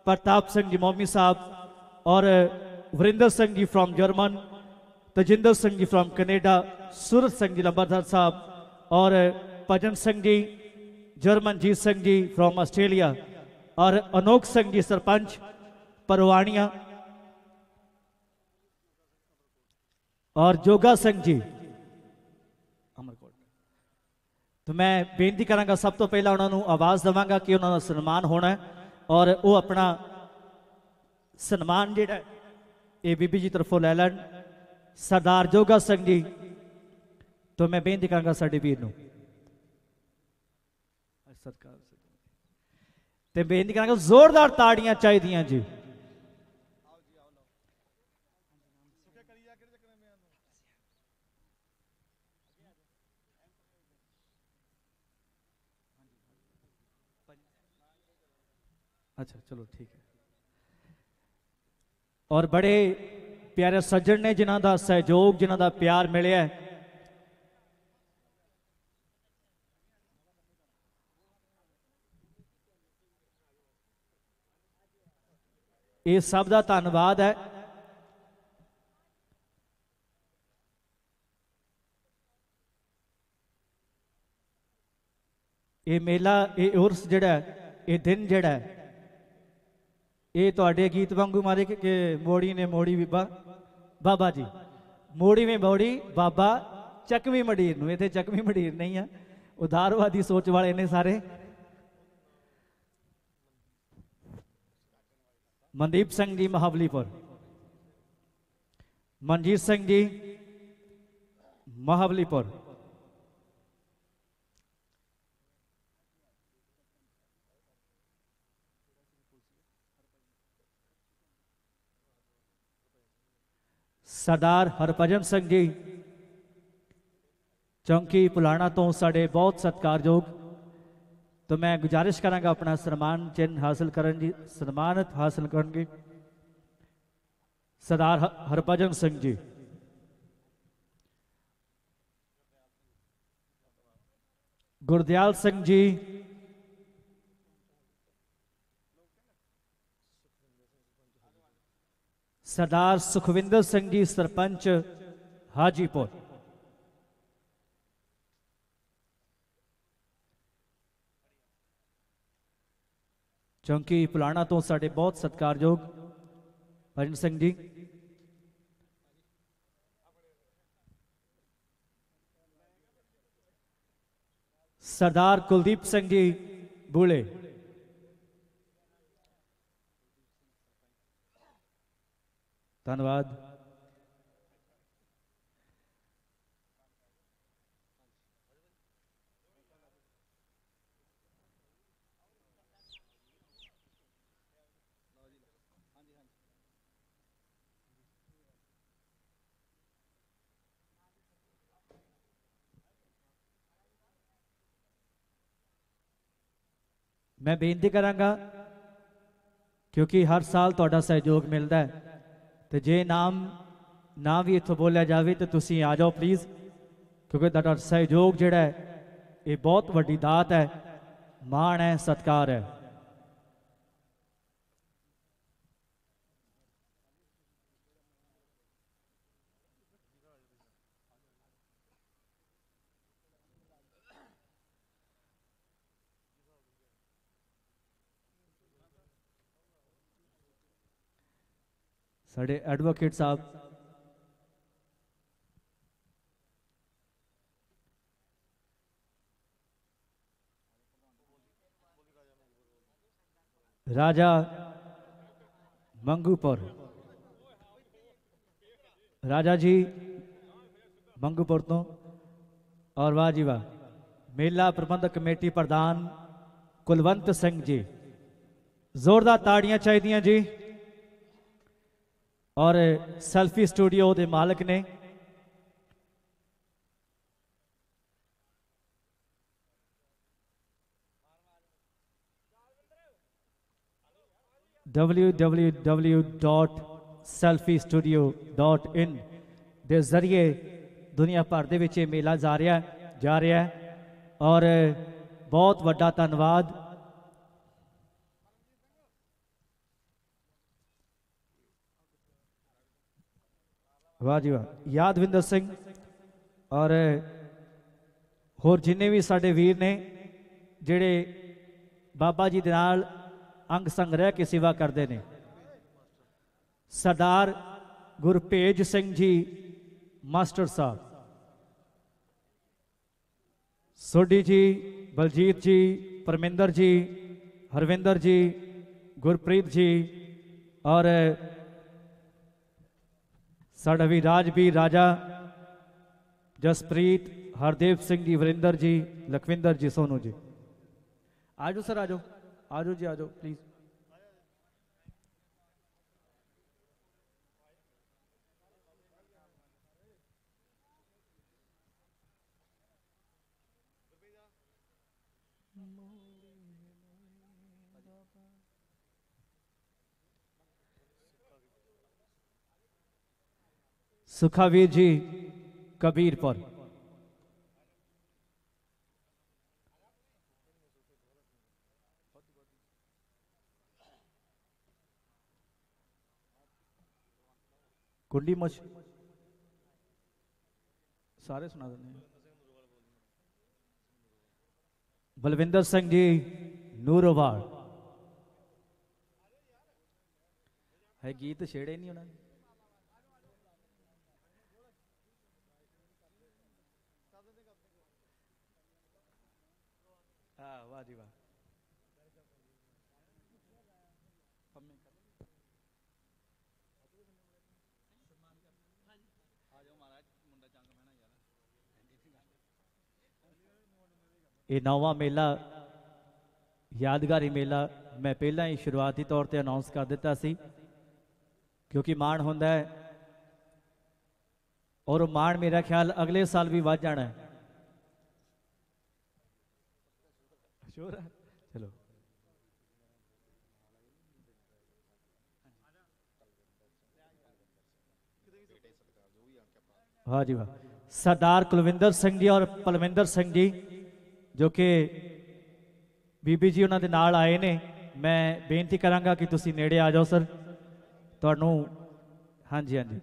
ਪ੍ਰਤਾਪ ਸਿੰਘ ਜੀ, ਮੌਮੀ ਸਾਹਿਬ ਔਰ Varinder Singh ji firm German Tajinder Singh ji firm Canada ਸੁਰਤ ਸਿੰਘ ਜੀ, ਲੰਬਰਦਾਰ ਸਾਹਿਬ ਔਰ ਭਜਨ ਸਿੰਘ ਜੀ, ਜਰਮਨਜੀਤ ਸਿੰਘ ਜੀ ਫਰਮ ਆਸਟ੍ਰੇਲੀਆ ਔਰ ਅਨੋਖ ਸਿੰਘ ਜੀ ਸਰਪੰਚ ਪਰਵਾਣੀਆਂ ਔਰ ਜੋਗਾ ਸਿੰਘ ਜੀ। ਅਮਰਕੋਟ ਤਾਂ ਮੈਂ ਬੇਨਤੀ ਕਰਾਂਗਾ ਸਭ ਤੋਂ ਪਹਿਲਾਂ ਉਹਨਾਂ ਨੂੰ ਆਵਾਜ਼ ਦਵਾਂਗਾ ਕਿ ਉਹਨਾਂ ਦਾ ਸਨਮਾਨ ਹੋਣਾ ਹੈ ਔਰ ਉਹ ਆਪਣਾ ਸਨਮਾਨ ਜਿਹੜਾ ਇਹ ਬੀਬੀ ਜੀ ਤਰਫੋਂ ਲੈ ਲੈਣ। ਸਰਦਾਰ ਜੋਗਾ ਸਿੰਘ ਜੀ, ਤੋਂ ਮੈਂ ਬੇਨਤੀ ਕਰਾਂਗਾ ਸਾਡੇ ਵੀਰ ਨੂੰ। ਸਤਿਕਾਰ। ਤੇ ਬੇਨਤੀ ਕਰਾਂਗਾ ਜ਼ੋਰਦਾਰ ਤਾੜੀਆਂ ਚਾਹੀਦੀਆਂ ਜੀ अच्छा चलो ठीक है ਔਰ ਬੜੇ ਪਿਆਰੇ ਸੱਜਣ ਨੇ ਜਿਨ੍ਹਾਂ ਦਾ ਸਹਿਯੋਗ ਜਿਨ੍ਹਾਂ ਦਾ ਪਿਆਰ ਮਿਲਿਆ ਇਹ ਸਭ ਦਾ ਧੰਨਵਾਦ ਹੈ। ਇਹ ਮੇਲਾ, ਇਹ ਉਰਸ ਜਿਹੜਾ ਇਹ ਦਿਨ ਜਿਹੜਾ ਇਹ ਤੁਹਾਡੇ ਗੀਤ ਵਾਂਗੂ ਮਾਰੇ ਕਿ- ਮੋੜੀ ਨੇ ਮੋੜੀ ਬੀਬਾ ਬਾਬਾ ਜੀ ਮੋੜੀ ਵਿੱਚ ਮੋੜੀ, ਬਾਬਾ ਚੱਕਵੀਂ ਮੜੀਰ ਨੂੰ। ਇੱਥੇ ਚੱਕਵੀਂ ਮੜੀਰ ਨਹੀਂ ਆ। ਉਦਾਰਵਾਦੀ ਸੋਚ ਵਾਲੇ ਨੇ ਸਾਰੇ। ਮਨਦੀਪ ਸਿੰਘ ਜੀ ਮਹਾਬਲੀਪੁਰ ਮਨਜੀਤ ਸਿੰਘ ਜੀ ਮਹਾਬਲੀਪੁਰ ਸਰਦਾਰ ਹਰਭਜਨ ਸਿੰਘ ਜੀ ਚੌਂਕੀ ਪੁਲਾਣਾ ਤੋਂ ਸਾਡੇ ਬਹੁਤ ਸਤਿਕਾਰਯੋਗ ਤਾਂ ਮੈਂ ਗੁਜ਼ਾਰਿਸ਼ ਕਰਾਂਗਾ ਆਪਣਾ ਸਨਮਾਨ ਚਿੰਨ੍ਹ ਹਾਸਲ ਕਰਨ ਜੀ ਸਨਮਾਨਿਤ ਹਾਸਲ ਕਰਨਗੇ ਸਰਦਾਰ ਹ- ਹਰਭਜਨ ਸਿੰਘ ਜੀ ਗੁਰਦਿਆਲ ਸਿੰਘ ਜੀ ਸਰਦਾਰ ਸੁਖਵਿੰਦਰ ਸਿੰਘ ਜੀ ਸਰਪੰਚ ਹਾਜੀਪੁਰ ਚੌਂਕੀ ਪੁਲਾਣਾ ਤੋਂ ਸਾਡੇ ਬਹੁਤ ਸਤਿਕਾਰਯੋਗ ਭਜਨ ਸਿੰਘ ਜੀ। ਸਰਦਾਰ ਕੁਲਦੀਪ ਸਿੰਘ ਜੀ ਬੂਲੇ। ਧੰਨਵਾਦ। ਮੈਂ ਬੇਨਤੀ ਕਰਾਂਗਾ, ਕਿਉਂਕਿ ਹਰ ਸਾਲ ਤੁਹਾਡਾ ਸਹਿਯੋਗ ਮਿਲਦਾ ਹੈ। ਤੇ ਜੇ ਨਾਮ, ਨਾ ਵੀ ਇੱਥੋਂ ਬੋਲਿਆ ਜਾਵੇ, ਤੇ ਤੁਸੀਂ ਆ ਜਾਓ ਪਲੀਜ਼ ਕਿਉਂਕਿ ਤੁਹਾਡਾ ਸਹਿਯੋਗ ਜਿਹੜਾ ਹੈ, ਇਹ ਬਹੁਤ ਵੱਡੀ ਦਾਤ ਹੈ, ਮਾਣ ਹੈ, ਸਤਿਕਾਰ ਹੈ। ਸਾਡੇ ਐਡਵੋਕੇਟ ਸਾਹਿਬ ਰਾਜਾ ਮੰਗੂਪੁਰ ਰਾਜਾ ਜੀ ਮੰਗੂਪੁਰ ਤੋਂ ਔਰ ਵਾਹ ਜੀ ਵਾਹ ਮੇਲਾ ਪ੍ਰਬੰਧਕ ਕਮੇਟੀ ਪ੍ਰਧਾਨ ਕੁਲਵੰਤ ਸਿੰਘ ਜੀ ਜ਼ੋਰਦਾਰ ਤਾੜੀਆਂ ਚਾਹੀਦੀਆਂ ਜੀ ਔਰ ਸੈਲਫੀ ਸਟੂਡੀਓ ਦੇ ਮਾਲਕ ਨੇ। www.selfiestudio.in ਦੇ ਜ਼ਰੀਏ ਦੁਨੀਆ ਭਰ ਦੇ ਵਿੱਚ ਇਹ ਮੇਲਾ ਜਾ ਰਿਹਾ ਜਾ ਰਿਹਾ ਹੈ। ਔਰ ਬਹੁਤ ਵੱਡਾ ਧੰਨਵਾਦ ਵਾਹ ਜੀ ਵਾਹ। ਯਾਦਵਿੰਦਰ ਸਿੰਘ ਔਰ ਹੋਰ ਜਿੰਨੇ ਵੀ ਸਾਡੇ ਵੀਰ ਨੇ, ਜਿਹੜੇ ਬਾਬਾ ਜੀ ਦੇ ਨਾਲ ਅੰਗ ਸੰਗ ਰਹਿ ਕੇ ਸੇਵਾ ਕਰਦੇ ਨੇ। ਸਰਦਾਰ ਗੁਰਪੇਜ ਸਿੰਘ ਜੀ, ਮਾਸਟਰ ਸਾਹਿਬ। ਸੋਢੀ ਜੀ, ਬਲਜੀਤ ਜੀ, ਪਰਮਿੰਦਰ ਜੀ, ਹਰਵਿੰਦਰ ਜੀ, ਗੁਰਪ੍ਰੀਤ ਜੀ ਔਰ ਸਾਡਾ ਵੀ ਰਾਜਵੀਰ ਰਾਜਾ, ਜਸਪ੍ਰੀਤ ਹਰਦੇਵ ਸਿੰਘ ਜੀ, ਵਰਿੰਦਰ ਜੀ, ਲਖਵਿੰਦਰ ਜੀ, ਸੋਨੂ ਜੀ। ਆਜੋ ਸਰ, ਆਜੋ। ਆਜੋ ਜੀ, ਆਜੋ ਪਲੀਜ਼ ਸੁਖਾਵੀਰ ਜੀ, ਕਬੀਰਪੁਰ। ਕੁੰਡੀ ਮੁਸ਼ ਸਾਰੇ ਸੁਣਾ ਦਿੰਦੇ ਬਲਵਿੰਦਰ ਸਿੰਘ ਜੀ, ਨੂਰੋਵਾਲ। ਹੈ ਗੀਤ ਛੇੜੇ ਨਹੀਂ ਉਹਨਾਂ ਨੇ ਹਾਂ ਵਾਹ ਜੀ ਵਾਹ ਇਹ ਨੌਵਾਂ ਮੇਲਾ ਯਾਦਗਾਰੀ ਮੇਲਾ ਮੈਂ ਪਹਿਲਾਂ ਹੀ ਸ਼ੁਰੂਆਤੀ ਤੌਰ ਤੇ ਅਨਾਉਂਸ ਕਰ ਦਿੱਤਾ ਸੀ। ਕਿਉਂਕਿ ਮਾਣ ਹੁੰਦਾ ਹੈ ਔਰ ਉਹ ਮਾਣ ਮੇਰਾ ਖਿਆਲ ਅਗਲੇ ਸਾਲ ਵੀ ਵੱਧ ਜਾਣਾ ਹੈ। ਸ਼ੋਰ ਹੈ। ਚਲੋ। ਵਾਹ ਜੀ ਵਾਹ। ਸਰਦਾਰ ਕੁਲਵਿੰਦਰ ਸਿੰਘ ਜੀ ਔਰ ਪਲਵਿੰਦਰ ਸਿੰਘ ਜੀ ਜੋ ਕਿ ਬੀਬੀ ਜੀ ਉਹਨਾਂ ਦੇ ਨਾਲ ਆਏ ਨੇ, ਮੈਂ ਬੇਨਤੀ ਕਰਾਂਗਾ ਕਿ ਤੁਸੀਂ ਨੇੜੇ ਆ ਜਾਓ, ਸਰ। ਤੁਹਾਨੂੰ, ਹਾਂਜੀ ਹਾਂਜੀ।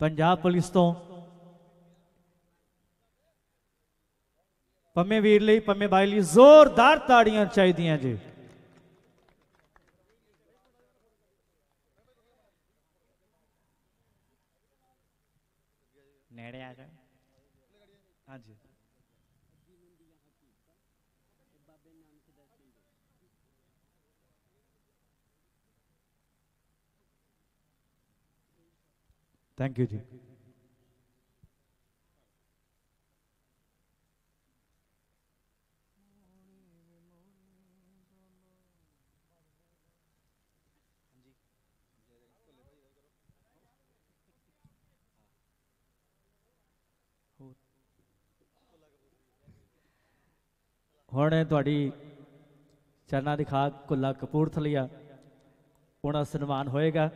ਪੰਜਾਬ ਪੁਲਿਸ ਤੋਂ ਪੰਮੇ ਵੀਰ ਲਈ, ਪੰਮੇ ਬਾਈ ਲਈ ਜ਼ੋਰਦਾਰ ਤਾੜੀਆਂ ਚਾਹੀਦੀਆਂ ਜੀ। ਨੇੜੇ ਆ ਜਾ ਹਾਂਜੀ ਥੈਂਕ ਯੂ ਜੀ ਹੁਣ ਤੁਹਾਡੀ ਚਰਨਾਂ ਦੀ ਖਾਕ ਕੁੱਲਾ ਕਪੂਰਥਲੀਆ ਉਹਨਾਂ ਸਨਮਾਨ ਹੋਏਗਾ।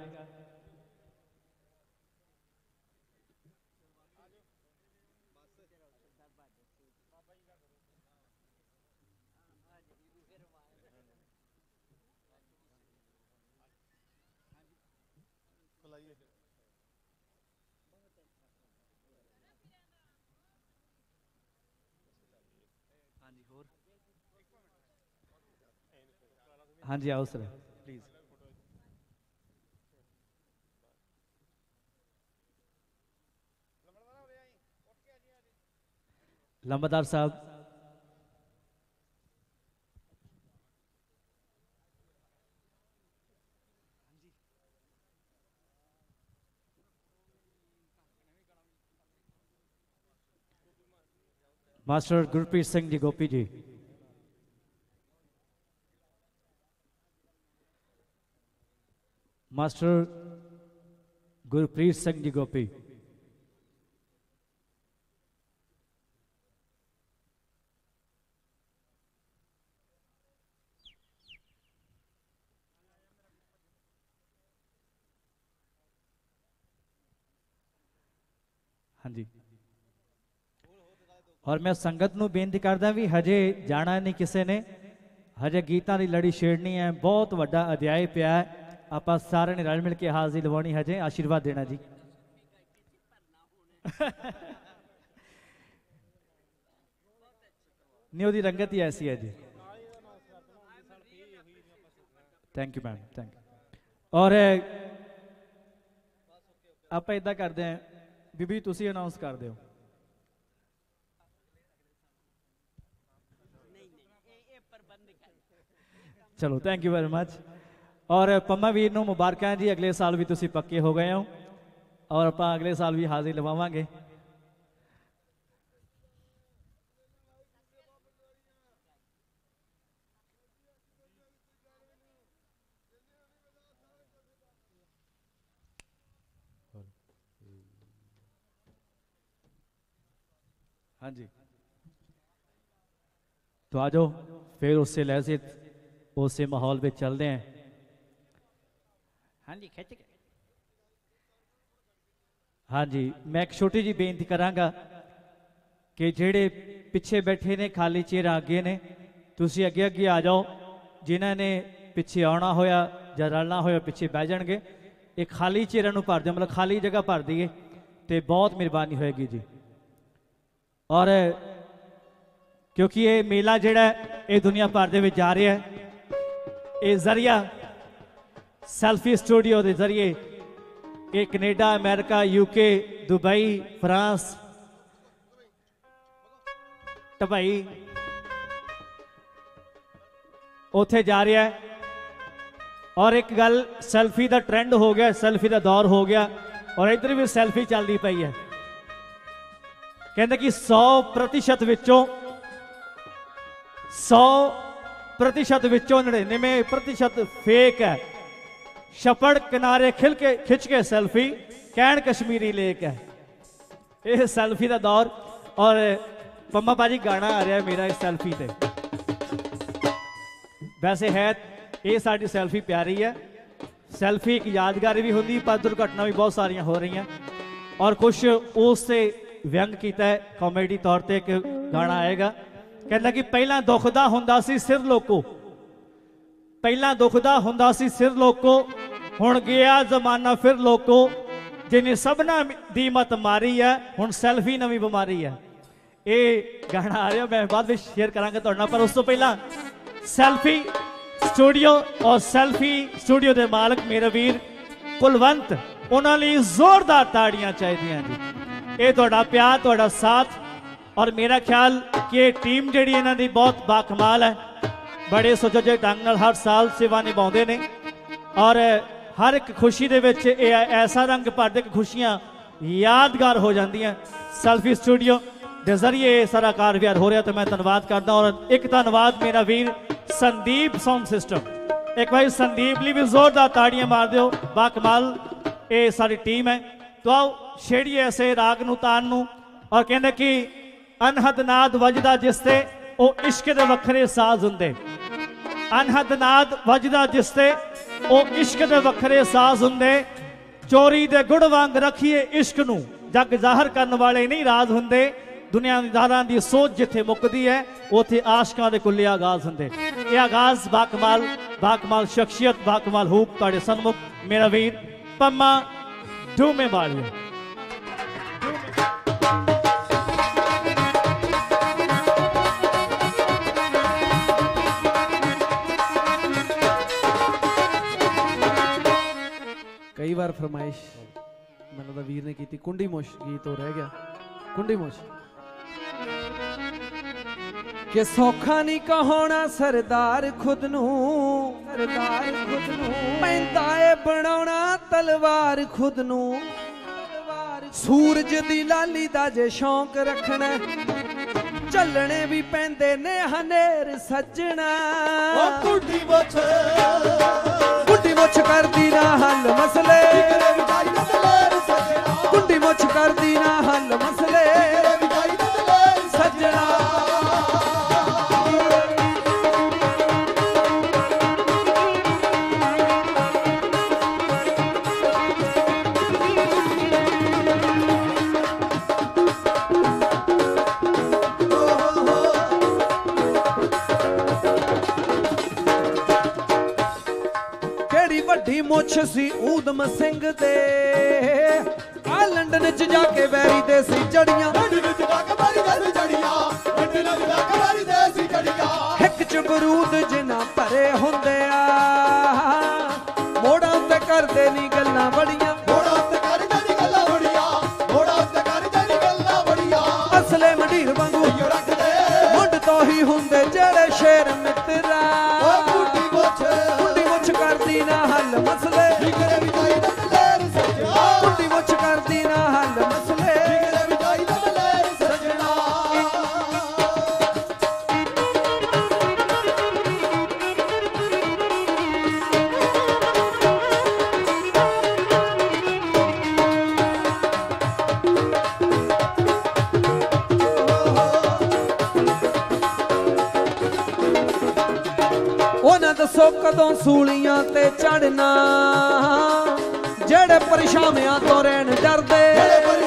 ਹਾਂਜੀ ਆਓ ਸਰ ਪਲੀਜ਼ ਲੰਬੜਦਾਰ ਸਾਹਿਬ ਮਾਸਟਰ ਗੁਰਪ੍ਰੀਤ ਸਿੰਘ ਜੀ ਗੋਪੀ ਜੀ ਮਾਸਟਰ ਗੁਰਪ੍ਰੀਤ ਸਿੰਘ ਜੀ ਗੋਪੀ। ਹਾਂਜੀ। ਔਰ ਮੈਂ ਸੰਗਤ ਨੂੰ ਬੇਨਤੀ ਕਰਦਾ ਵੀ ਹਜੇ ਜਾਣਾ ਨਹੀਂ ਕਿਸੇ ਨੇ। ਹਜੇ ਗੀਤਾਂ ਦੀ ਲੜੀ ਛੇੜਨੀ ਹੈ। ਬਹੁਤ ਵੱਡਾ ਅਧਿਆਇ ਪਿਆ ਹੈ। ਆਪਾਂ ਸਾਰਿਆਂ ਨੇ ਰਲ ਮਿਲ ਕੇ ਹਾਜ਼ਰੀ ਲਵਾਉਣੀ ਹਜੇ ਆਸ਼ੀਰਵਾਦ ਦੇਣਾ ਜੀ। ਨਹੀਂ, ਉਹਦੀ ਰੰਗਤ ਹੀ ਐਸੀ ਹੈ ਜੀ। Thank you ma'am thank you ਔਰ ਆਪਾਂ ਇਦਾਂ ਕਰਦੇ ਹਾਂ, ਬੀਬੀ ਤੁਸੀਂ ਅਨਾਉਂਸ ਕਰ ਦਿਓ। ਚਲੋ ਥੈਂਕ ਯੂ ਵੈਰੀ ਮੱਚ ਔਰ ਪੰਮਾ ਵੀਰ ਨੂੰ ਮੁਬਾਰਕਾਂ ਜੀ ਅਗਲੇ ਸਾਲ ਵੀ ਤੁਸੀਂ ਪੱਕੇ ਹੋ ਗਏ ਹੋ ਔਰ ਆਪਾਂ ਅਗਲੇ ਸਾਲ ਵੀ ਹਾਜ਼ਰੀ ਲਵਾਵਾਂਗੇ ਹਾਂਜੀ तो आ जाओ फिर उससे लहजे उससे माहौल में चलते हैं हाँ ਹਾਂਜੀ, ਖਿੱਚ ਕੇ। ਹਾਂਜੀ, ਮੈਂ ਇੱਕ ਛੋਟੀ ਜੀ ਬੇਨਤੀ ਕਰਾਂਗਾ ਕਿ ਜਿਹੜੇ ਪਿੱਛੇ ਬੈਠੇ ਨੇ, ਖਾਲੀ ਚੇਅਰ ਅੱਗੇ ਨੇ, ਤੁਸੀਂ ਅੱਗੇ ਅੱਗੇ ਆ ਜਾਓ। ਜਿਨ੍ਹਾਂ ਨੇ ਪਿੱਛੇ ਆਉਣਾ ਹੋਇਆ ਜਾਂ ਰਲਣਾ ਹੋਇਆ, ਪਿੱਛੇ ਬਹਿ ਜਾਣਗੇ। ਇਹ ਖਾਲੀ ਚੇਅਰਾਂ ਨੂੰ ਭਰ ਦਿਓ, ਮਤਲਬ ਖਾਲੀ ਜਗ੍ਹਾ ਭਰ ਦਈਏ ਤੇ ਬਹੁਤ ਮਿਹਰਬਾਨੀ ਹੋਏਗੀ ਜੀ। ਔਰ ਕਿਉਂਕਿ ਇਹ ਮੇਲਾ ਜਿਹੜਾ ਇਹ ਦੁਨੀਆ ਭਰ ਦੇ ਵਿੱਚ ਜਾ ਰਿਹਾ ਹੈ। ਇਹ ਜ਼ਰੀਆ ਸੈਲਫੀ ਸਟੂਡੀਓ ਦੇ ਜ਼ਰੀਏ ਇਹ Canada, America UK Dubai, France, Dubai ਉੱਥੇ ਜਾ ਰਿਹਾ ਹੈ। ਔਰ ਇੱਕ ਗੱਲ, ਸੈਲਫੀ ਦਾ ਟ੍ਰੈਂਡ ਹੋ ਗਿਆ, ਸੈਲਫੀ ਦਾ ਦੌਰ ਹੋ ਗਿਆ ਔਰ ਇੱਧਰ ਵੀ ਸੈਲਫੀ ਚੱਲਦੀ ਪਈ ਹੈ। ਕਹਿੰਦੇ ਕਿ 100% ਵਿੱਚੋਂ 100 ਪ੍ਰਤੀਸ਼ਤ ਵਿੱਚੋਂ 99 ਪ੍ਰਤੀਸ਼ਤ ਫੇਕ ਹੈ। ਛਪੜ ਕਿਨਾਰੇ ਖਿਲ ਕੇ ਖਿੱਚ ਕੇ ਸੈਲਫੀ ਕਹਿਣ ਕਸ਼ਮੀਰੀ ਲੇਕ ਹੈ ਇਹ ਸੈਲਫੀ ਦਾ ਦੌਰ ਔਰ ਪੰਮਾ ਬਾਜੀ ਗਾਣਾ ਆ ਰਿਹਾ ਮੇਰਾ ਇਸ ਸੈਲਫੀ ਤੇ ਵੈਸੇ ਹੈ ਇਹ ਸਾਡੀ ਸੈਲਫੀ ਪਿਆਰੀ ਹੈ ਸੈਲਫੀ ਇੱਕ ਯਾਦਗਾਰ ਵੀ ਹੁੰਦੀ ਪਰ ਦੁਰਘਟਨਾ ਵੀ ਬਹੁਤ ਸਾਰੀਆਂ ਹੋ ਰਹੀਆਂ ਔਰ ਕੁਝ ਉਸ ਤੇ ਵਿਅੰਗ ਕੀਤਾ ਹੈ ਕਾਮੇਡੀ ਤੌਰ ਤੇ ਇੱਕ ਗਾਣਾ ਆਏਗਾ ਕਹਿੰਦਾ ਕਿ ਪਹਿਲਾਂ ਦੁੱਖ ਦਾ ਹੁੰਦਾ ਸੀ ਸਿਰ ਲੋਕੋ ਪਹਿਲਾਂ ਦੁੱਖ ਦਾ ਹੁੰਦਾ ਸੀ ਸਿਰ ਲੋਕੋ ਹੁਣ ਗਿਆ ਜ਼ਮਾਨਾ ਫਿਰ ਲੋਕੋ, ਜਿਹਨੇ ਸਭਨਾ ਦੀ ਮਤ ਮਾਰੀ ਹੈ, ਹੁਣ ਸੈਲਫੀ ਨਵੀਂ ਬਿਮਾਰੀ ਹੈ। ਇਹ ਗਾਣਾ ਆ ਰਿਹਾ, ਮੈਂ ਬਾਅਦ ਵਿੱਚ ਸ਼ੇਅਰ ਕਰਾਂਗਾ ਤੁਹਾਡੇ ਨਾਲ, ਪਰ ਉਸ ਤੋਂ ਪਹਿਲਾਂ ਸੈਲਫੀ ਸਟੂਡੀਓ ਔਰ ਸੈਲਫੀ ਸਟੂਡੀਓ ਦੇ ਮਾਲਕ ਮੇਰੇ ਵੀਰ ਕੁਲਵੰਤ, ਉਹਨਾਂ ਲਈ ਜ਼ੋਰਦਾਰ ਤਾੜੀਆਂ ਚਾਹੀਦੀਆਂ ਜੀ। ਇਹ ਤੁਹਾਡਾ ਪਿਆਰ, ਤੁਹਾਡਾ ਸਾਥ ਔਰ ਮੇਰਾ ਖਿਆਲ ਕਿ ਇਹ ਟੀਮ ਜਿਹੜੀ ਇਹਨਾਂ ਦੀ ਬਹੁਤ ਬਾਕਮਾਲ ਹੈ, ਬੜੇ ਸੁਚੱਜੇ ਢੰਗ ਨਾਲ ਹਰ ਸਾਲ ਸੇਵਾ ਨਿਭਾਉਂਦੇ ਨੇ ਔਰ ਹਰ ਇੱਕ ਖੁਸ਼ੀ ਦੇ ਵਿੱਚ ਇਹ ਐਸਾ ਰੰਗ ਭਰ ਦੇ ਕਿ ਖੁਸ਼ੀਆਂ ਯਾਦਗਾਰ ਹੋ ਜਾਂਦੀਆਂ। ਸੈਲਫੀ ਸਟੂਡੀਓ ਦੇ ਜ਼ਰੀਏ ਇਹ ਸਾਰਾ ਕਾਰੋਬਾਰ ਹੋ ਰਿਹਾ ਤੇ ਮੈਂ ਧੰਨਵਾਦ ਕਰਦਾ ਔਰ ਇੱਕ ਧੰਨਵਾਦ ਮੇਰਾ ਵੀਰ ਸੰਦੀਪ ਸਾਊਂਡ ਸਿਸਟਮ ਇੱਕ ਵਾਰੀ ਸੰਦੀਪ ਲਈ ਵੀ ਜ਼ੋਰਦਾਰ ਤਾੜੀਆਂ ਮਾਰ ਦਿਓ। ਬਾਕਮਾਲ ਇਹ ਸਾਡੀ ਟੀਮ ਹੈ। ਤੋ ਆਓ, ਛੇੜੀਏ ਐਸੇ ਰਾਗ ਨੂੰ, ਤਾਨ ਨੂੰ ਔਰ ਕਹਿੰਦੇ ਕਿ ਅਨਹਦ ਨਾਦ ਵਜਦਾ ਜਿਸ ਤੇ ਉਹ ਇਸ਼ਕ ਦੇ ਵੱਖਰੇ ਸਾਜ਼ ਹੁੰਦੇ। ਅਨਹਦ ਨਾਦ ਵਜਦਾ ਜਿਸ ਤੇ ਉਹ ਇਸ਼ਕ ਦੇ ਵੱਖਰੇ ਸਾਜ਼ ਹੁੰਦੇ। ਚੋਰੀ ਦੇ ਗੁੜ ਵਾਂਗ ਰੱਖੀਏ ਇਸ਼ਕ ਨੂੰ। ਜਗ ਜ਼ਾਹਰ ਕਰਨ ਵਾਲੇ ਨਹੀਂ ਰਾਜ਼ ਹੁੰਦੇ। ਦੁਨੀਆਦਾਰਾਂ ਦੀ ਸੋਚ ਜਿੱਥੇ ਮੁੱਕਦੀ ਹੈ, ਉਥੇ ਆਸ਼ਕਾਂ ਦੇ ਕੁੱਲੇ ਆਗਾਜ਼ ਹੁੰਦੇ। ਇਹ ਆਗਾਜ਼ ਬਾਕਮਾਲ ਬਾਕਮਾਲ ਸ਼ਖਸੀਅਤ, ਬਾਕਮਾਲ ਹੂਕ ਤੁਹਾਡੇ ਸਨਮੁਖ। ਮੇਰਾ ਵੀਰ ਪੰਮਾ ਢੂਮੇ ਵਾਲਿਓ। ਕਈ ਵਾਰ ਫਰਮਾਇਸ਼ ਮੈਨੂੰ ਤਾਂ ਵੀਰ ਨੇ ਕੀਤੀ, ਕੁੰਡੀ ਮੁਸ਼ ਗੀਤ ਹੋ ਰਹਿ ਗਿਆ, ਕੁੰਡੀ ਮੁਸ਼। ਕਿ ਸੌਖਾ ਨਹੀਂ ਕਹਾਉਣਾ ਸਰਦਾਰ ਖੁਦ ਨੂੰ, ਸਰਦਾਰ ਖੁਦ ਨੂੰ। ਪੈਂਦਾ ਏ ਬਣਾਉਣਾ ਤਲਵਾਰ ਖੁਦ ਨੂੰ। ਸੂਰਜ ਦੀ ਲਾਲੀ ਦਾ ਜੇ ਸ਼ੌਂਕ ਰੱਖਣਾ ਚੱਲਣੇ ਵੀ ਪੈਂਦੇ ਨੇ ਹਨੇਰ ਸੱਜਣਾ। ਉਹ ਕੁੱਡੀ ਮੁੱਛ। ਕੁੰਡੀ ਮੁੱਛ ਕਰਦੀ ਨਾ ਹੱਲ ਮਸਲੇ। ਸੱਜਣਾ। ਕੁੰਡੀ ਮੁੱਛ ਕਰਦੀ ਨਾ ਹੱਲ ਮੁੱਛ ਸੀ ਊਦਮ ਸਿੰਘ ਦੇ। ਆ ਲੰਡਨ ਚ ਜਾ ਕੇ ਵੈਰੀ ਦੇ ਸੀ ਜੜੀਆਂ ਅੱਡ ਵਿੱਚ ਜਾ ਕੇ ਮਾਰੀ ਦੇ ਜੜੀਆਂ ਅੱਡ ਵਿੱਚ ਜਾ ਕੇ ਮਾਰੀ ਦੇ ਸੀ ਜੜੀਆਂ ਹਿੱਕ ਚ ਬਰੂਦ ਜਿਨ੍ਹਾਂ ਭਰੇ ਹੁੰਦੇ ਆ। ਮੋੜਾਂ ਤੇ ਕਰਦੇ ਨਹੀਂ ਗੱਲਾਂ ਬੜੀਆਂ। ਕਦੋਂ ਸੂਲੀਆਂ ਤੇ ਚੜਨਾ ਜਿਹੜੇ ਪਰਛਾਵਿਆਂ ਤੋਂ ਰਹਿਣ ਡਰਦੇ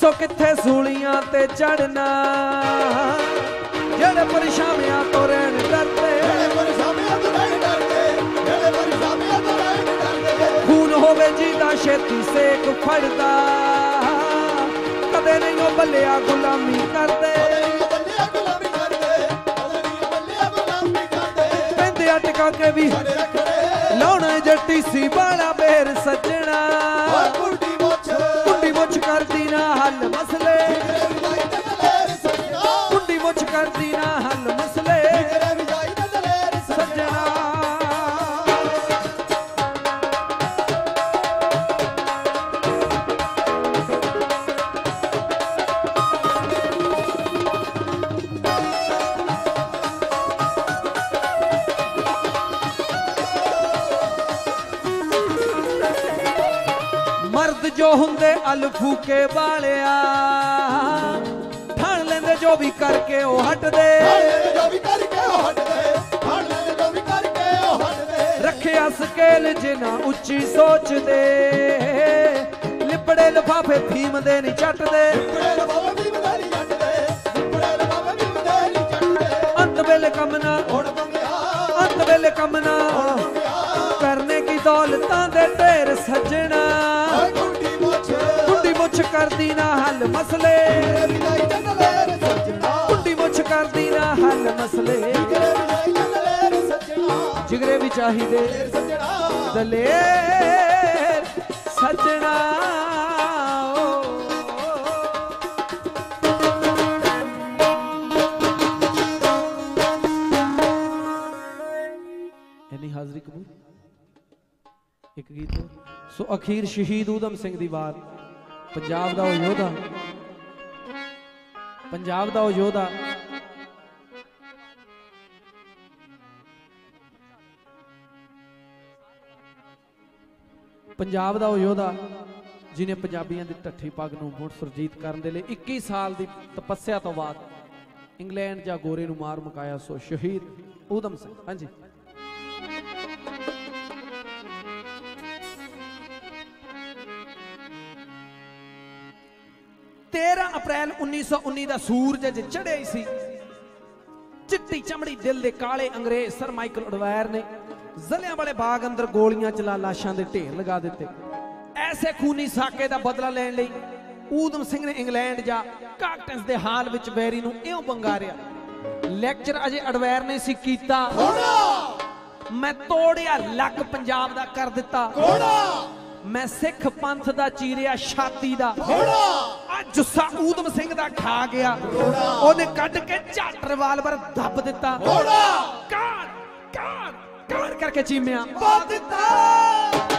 ਦੱਸੋ ਕਿੱਥੇ ਸੂਲੀਆਂ ਤੇ ਚੜਨਾ ਜਿਹੜੇ ਪਰਛਾਵਿਆਂ ਤੋਂ ਰਹਿਣ ਡਰਦੇ। ਜਿਹੜੇ ਪਰਛਾਵਿਆਂ ਤੋਂ ਨਹੀਂ ਡਰਦੇ ਜਿਹੜੇ ਪਰਛਾਵਿਆਂ ਤੋਂ ਨਹੀਂ ਡਰਦੇ। ਖੂਨ ਹੋਵੇ ਜਿਹਦਾ ਛੇਤੀ ਸੇਕ ਫੜਦਾ। ਕਦੇ ਨਹੀਂ ਉਹ ਬੱਲਿਆ ਗੁਲਾਮੀ ਕਰਦੇ। ਨਹੀਂ ਬੱਲਿਆ ਗੁਲਾਮੀ ਕਰਦੇ ਨਹੀਂ ਬੱਲਿਆ ਗੁਲਾਮੀ ਕਰਦੇ। ਪੈਂਦੇ ਆ ਟਿਕਾ ਕੇ ਵੀ ਲਾਉਣਾ ਜੱਟੀ ਸੀ ਬਾਲਾ ਬੇਰ ਸੱਜਣਾ। ਮੁੱਛ ਕਰਦੀ ਨਾ ਹੱਲ ਮਸਲੇ। ਤੇਰੇ ਵਿਜਾਈ ਕੁੰਡੀ ਮੁੱਛ ਕਰਦੀ ਨਾ ਅਲਫੂਕੇ ਵਾਲਿਆ। ਠਾਣ ਲੈਂਦੇ ਜੋ ਵੀ ਕਰਕੇ ਉਹ ਹਟਦੇ। ਜੋ ਵੀ ਕਰਕੇ ਉਹ ਹਟਦੇ। ਹਾਲੇ ਜੋ ਵੀ ਕਰਕੇ ਉਹ ਹਟਦੇ। ਰੱਖਿਆ ਸਕੇਲ ਜਿਨਾ ਉੱਚੀ ਸੋਚਦੇ। ਲਿਬੜੇ ਲਫਾਫੇ ਫੀਮ ਦੇ ਨਹੀਂ ਚੱਟਦੇ। ਕੁੜੇ ਲਬਾਵੇ ਵੀ ਬਦਾਲੀ ਜੱਟਦੇ ਕੁੜੇ ਲਬਾਵੇ ਵੀ ਬਦਾਲੀ ਜੱਟਦੇ ਅੰਤ ਵੇਲੇ ਕੰਮ ਨਾ। ਹੁਣ ਬੰਗਿਆ। ਅੰਤ ਵੇਲੇ ਕੰਮ ਨਾ। ਕਰਨੇ ਕੀ ਦੌਲਤਾਂ ਦੇ ਢੇਰ ਸੱਜਣਾ। ਮੁੱਛ ਕਰਦੀ ਨਾ ਹੱਲ ਮਸਲੇ। ਕੁੰਡੀ ਮੁੱਛ ਕਰਦੀ ਨਾ ਹੱਲ ਮਸਲੇ। ਜਿਗਰੇ ਵੀ ਚਾਹੀਦੇ। ਦਲੇਰ ਸੱਜਣਾ ਇੰਨੀ ਹਾਜ਼ਰੀ ਕਬੂਲ? ਇੱਕ ਗੀਤ ਸੋ ਅਖੀਰ ਸ਼ਹੀਦ ਊਧਮ ਸਿੰਘ ਦੀ ਬਾਤ ਪੰਜਾਬ ਦਾ ਉਹ ਯੋਧਾ। ਪੰਜਾਬ ਦਾ ਉਹ ਯੋਧਾ। ਪੰਜਾਬ ਦਾ ਉਹ ਯੋਧਾ ਜਿਨੇ ਪੰਜਾਬੀਆਂ ਦੀ ਢੱਠੀ ਪੱਗ ਨੂੰ ਮੁੜ ਸੁਰਜੀਤ ਕਰਨ ਦੇ ਲਈ 21 ਸਾਲ ਦੀ ਤਪੱਸਿਆ ਤੋਂ ਬਾਅਦ ਇੰਗਲੈਂਡ ਜਾਂ ਗੋਰੇ ਨੂੰ ਮਾਰ ਮੁਕਾਇਆ ਸੋ ਸ਼ਹੀਦ ਊਧਮ ਸਿੰਘ। ਹਾਂਜੀ। ਤੇਰ੍ਹਾਂ ਅਪ੍ਰੈਲ 1919 ਦਾ ਸੂਰਜ ਅਜ ਚੜ੍ਹਿਆ ਹੀ ਸੀ। ਚਿੱਟੀ ਚਮੜੀ ਦਿਲ ਦੇ ਕਾਲੇ ਅੰਗਰੇਜ਼ ਸਰ ਮਾਈਕਲ ਅਡਵਾਇਰ ਨੇ ਜ਼ਲਿਆਂ ਵਾਲੇ ਬਾਗ ਅੰਦਰ ਗੋਲੀਆਂ ਚਲਾ ਲਾਸ਼ਾਂ ਦੇ ਢੇਰ ਲਗਾ ਦਿੱਤੇ। ਐਸੇ ਖੂਨੀ ਸਾਕੇ ਦਾ ਬਦਲਾ ਲੈਣ ਲਈ ਊਧਮ ਸਿੰਘ ਨੇ ਇੰਗਲੈਂਡ ਜਾ ਕਾਕਟਸ ਦੇ ਹਾਲ ਵਿੱਚ ਬੈਰੀ ਨੂੰ ਇਉਂ ਬੰਗਾਰਿਆ। ਲੈਕਚਰ ਅਜੇ ਅਡਵਾਇਰ ਨੇ ਸੀ ਕੀਤਾ। ਮੈਂ ਤੋੜਿਆ ਲੱਕ ਪੰਜਾਬ ਦਾ ਕਰ ਦਿੱਤਾ। ਕੋੜਾ ਮੈਂ ਸਿੱਖ ਪੰਥ ਦਾ ਚੀਰਿਆ ਛਾਤੀ ਦਾ। ਕੋੜਾ ਆ ਜੁੱਸਾ ਊਧਮ ਸਿੰਘ ਦਾ ਖਾ ਗਿਆ। ਉਹਨੇ ਕੱਢ ਕੇ ਝੱਟ ਰਿਵਾਲਵਰ ਦੱਬ ਦਿੱਤਾ। ਕੋੜਾ ਕਾਰ ਕਾਰ ਕਾਰ ਕਰਕੇ ਚੀਮਿਆ। ਪਾ ਦਿੱਤਾ।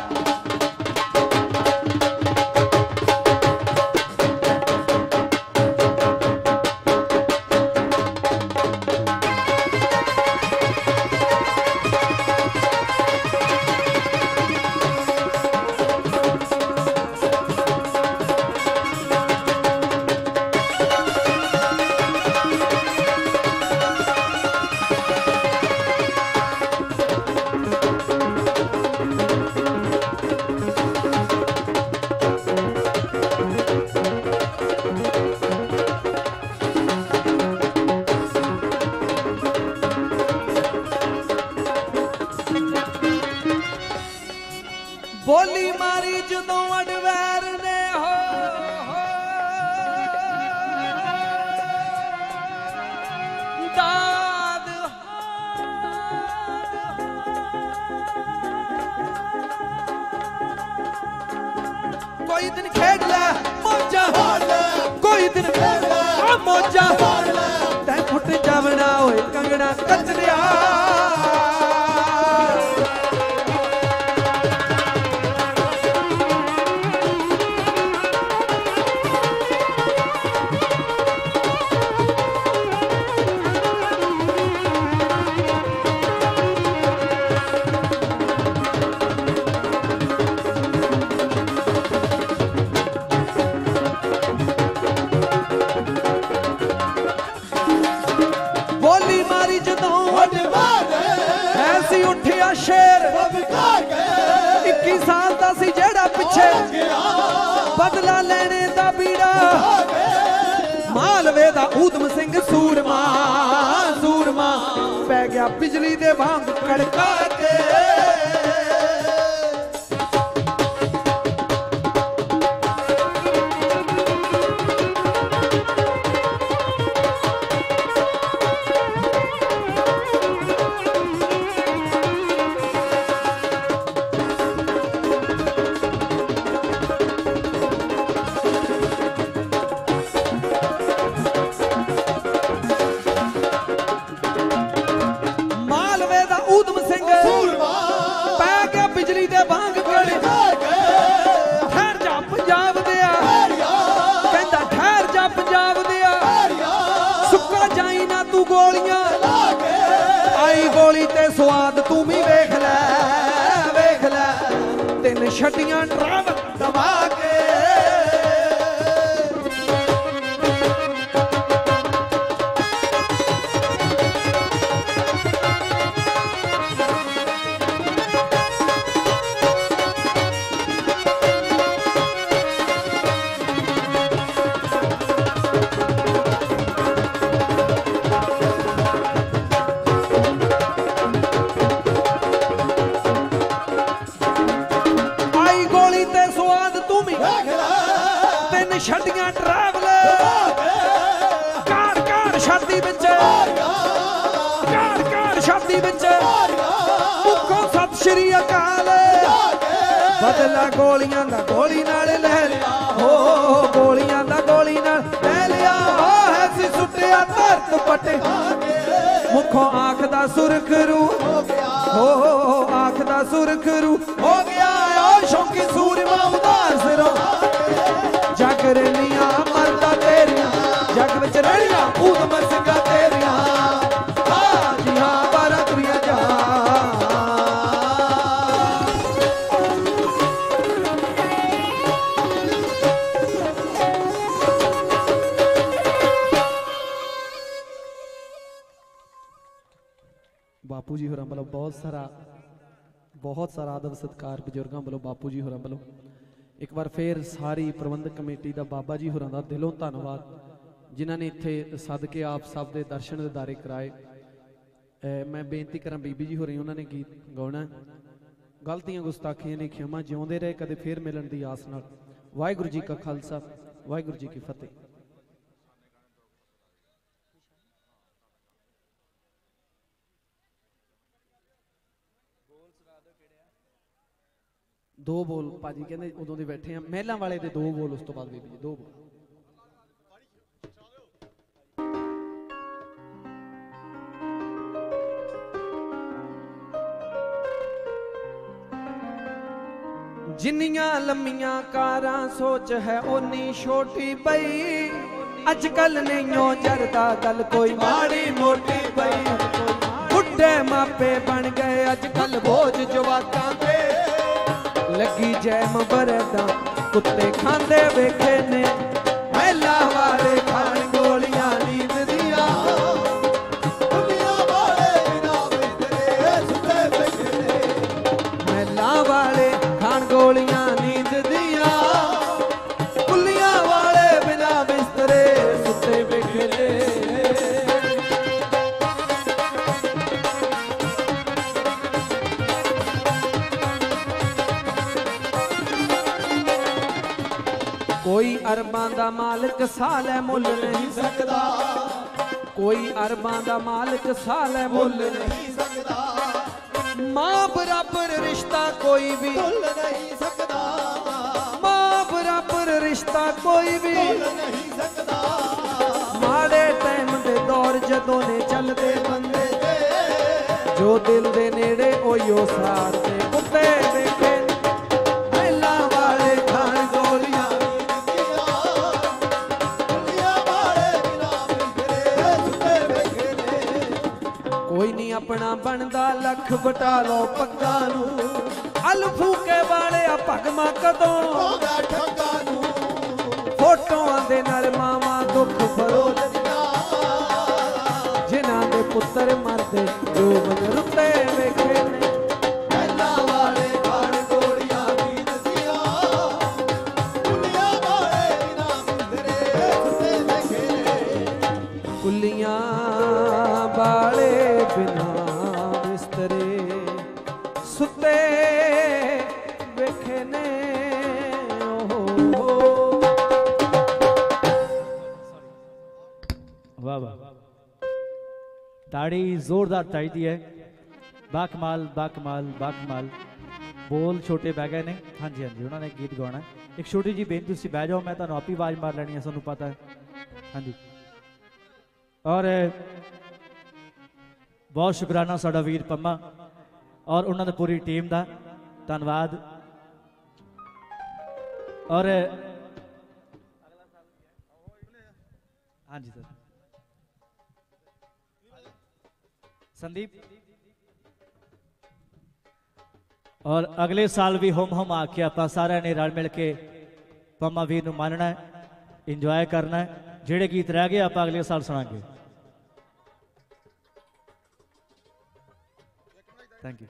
ਸਾਰੀ ਪ੍ਰਬੰਧਕ ਕਮੇਟੀ ਦਾ ਬਾਬਾ ਜੀ ਹੋਰਾਂ ਦਾ ਦਿਲੋਂ ਧੰਨਵਾਦ, ਜਿਨ੍ਹਾਂ ਨੇ ਇੱਥੇ ਸਦਕੇ ਆਪ ਸਭ ਦੇ ਦਰਸ਼ਨ ਦਿਦਾਰੇ ਕਰਾਏ। ਮੈਂ ਬੇਨਤੀ ਕਰਾਂ ਬੀਬੀ ਜੀ ਹੋਰੀ, ਉਹਨਾਂ ਨੇ ਗੀਤ ਗਾਉਣਾ। ਗਲਤੀਆਂ, ਗੁਸਤਾਖੀਆਂ ਨੇ ਖਿਮਾ ਜਿਉਂਦੇ ਰਹੇ, ਕਦੇ ਫੇਰ ਮਿਲਣ ਦੀ ਆਸ ਨਾਲ। ਵਾਹਿਗੁਰੂ ਜੀ ਕਾ ਖਾਲਸਾ, ਵਾਹਿਗੁਰੂ ਜੀ ਕੀ ਫਤਿਹ। ਦੋ ਬੋਲ ਭਾਜੀ ਕਹਿੰਦੇ ਉਦੋਂ ਦੇ ਬੈਠੇ ਆ, ਮਹਿਲਾਂ ਵਾਲੇ ਦੇ ਦੋ ਬੋਲ ਉਸ ਤੋਂ ਬਾਅਦ ਬੀਬੀ ਜੀ, ਦੋ ਬੋਲ। ਜਿੰਨੀਆਂ ਲੰਮੀਆਂ ਕਾਰਾਂ ਸੋਚ ਹੈ ਓਨੀ ਛੋਟੀ ਪਈ ਅੱਜ ਕੱਲ ਨਹੀਂਓ ਜਰਦਾ ਗੱਲ ਕੋਈ ਮਾੜੀ ਮੋਟੀ ਪਈ ਬੁੱਢੇ ਮਾਪੇ ਬਣ ਗਏ ਅੱਜ ਕੱਲ ਬੋਝ ਜਵਾਕਾਂ ਲੱਗੀ ਜੈਮ ਬਰਦਾ ਕੁੱਤੇ ਖਾਂਦੇ ਵੇਖੇ ਨੇ। ਅਰਬਾਂ ਦਾ ਮਾਲਕ ਸਾਲੇ ਮੁੱਲ ਨਹੀਂ ਸਕਦਾ। ਕੋਈ ਅਰਬਾਂ ਦਾ ਮਾਲਕ ਸਾਲੇ ਮੁੱਲ ਨਹੀਂ ਸਕਦਾ। ਮਾਂ ਬਰਾਬਰ ਰਿਸ਼ਤਾ ਕੋਈ ਵੀ ਭੁੱਲ ਨਹੀਂ ਸਕਦਾ। ਮਾਂ ਬਰਾਬਰ ਕੋਈ ਵੀ ਭੁੱਲ ਨਹੀਂ ਸਕਦਾ। ਮਾੜੇ ਟਾਈਮ ਦੇ ਦੌਰ ਜਦੋਂ ਨੇ ਚੱਲਦੇ ਬੰਦੇ ਤੇ, ਜੋ ਦਿਲ ਦੇ ਨੇੜੇ ਉਹੀਓ ਸਾਰ ਤੇ ਆਪਣਾ ਬਣਦਾ ਲੱਖ ਵਟਾ ਲੋ ਪੱਗਾਂ ਨੂੰ। ਅਲਫੂਕੇ ਵਾਲੇ ਆ ਭਗਮਾ ਕਦੋਂ? ਹੋਗਾ ਠੱਗਾ ਨੂੰ। ਫੋਟੋਆਂ ਦੇ ਨਾਲ ਮਾਵਾ ਜ਼ੋਰਦਾਰ ਚਾਹੀਦੀ ਹੈ। ਬਾਕਮਾਲ ਬਾਕਮਾਲ ਬਾਕਮਾਲ ਬੋਲ ਛੋਟੇ ਬਹਿ ਗਏ ਨੇ। ਹਾਂਜੀ ਹਾਂਜੀ, ਉਹਨਾਂ ਨੇ ਗੀਤ ਗਾਉਣਾ। ਇੱਕ ਛੋਟੀ ਜੀ ਬੇਨਤੀ, ਤੁਸੀਂ ਬਹਿ ਜਾਓ, ਮੈਂ ਤੁਹਾਨੂੰ ਆਪੀ ਆਵਾਜ਼ ਮਾਰ ਲੈਣੀ ਹੈ, ਤੁਹਾਨੂੰ ਪਤਾ ਹੈ। ਹਾਂਜੀ। ਔਰ ਬਹੁਤ ਸ਼ੁਕਰਾਨਾ ਸਾਡਾ ਵੀਰ ਪੰਮਾ ਔਰ ਉਹਨਾਂ ਦੀ ਪੂਰੀ ਟੀਮ ਦਾ। ਧੰਨਵਾਦ। ਔਰ ਹਾਂਜੀ, ਸਰ। ਸੰਦੀਪ ਔਰ ਅਗਲੇ ਸਾਲ ਵੀ ਹਮ ਹਮ ਆ ਕੇ ਆਪਾਂ ਸਾਰਿਆਂ ਨੇ ਰਲ ਮਿਲ ਕੇ ਪੰਮਾ ਵੀਰ ਨੂੰ ਮੰਨਣਾ ਹੈ ਇੰਜੋਏ ਕਰਨਾ ਹੈ ਜਿਹੜੇ ਗੀਤ ਰਹਿ ਗਏ ਆਪਾਂ ਅਗਲੇ ਸਾਲ ਸੁਣਾਂਗੇ thank you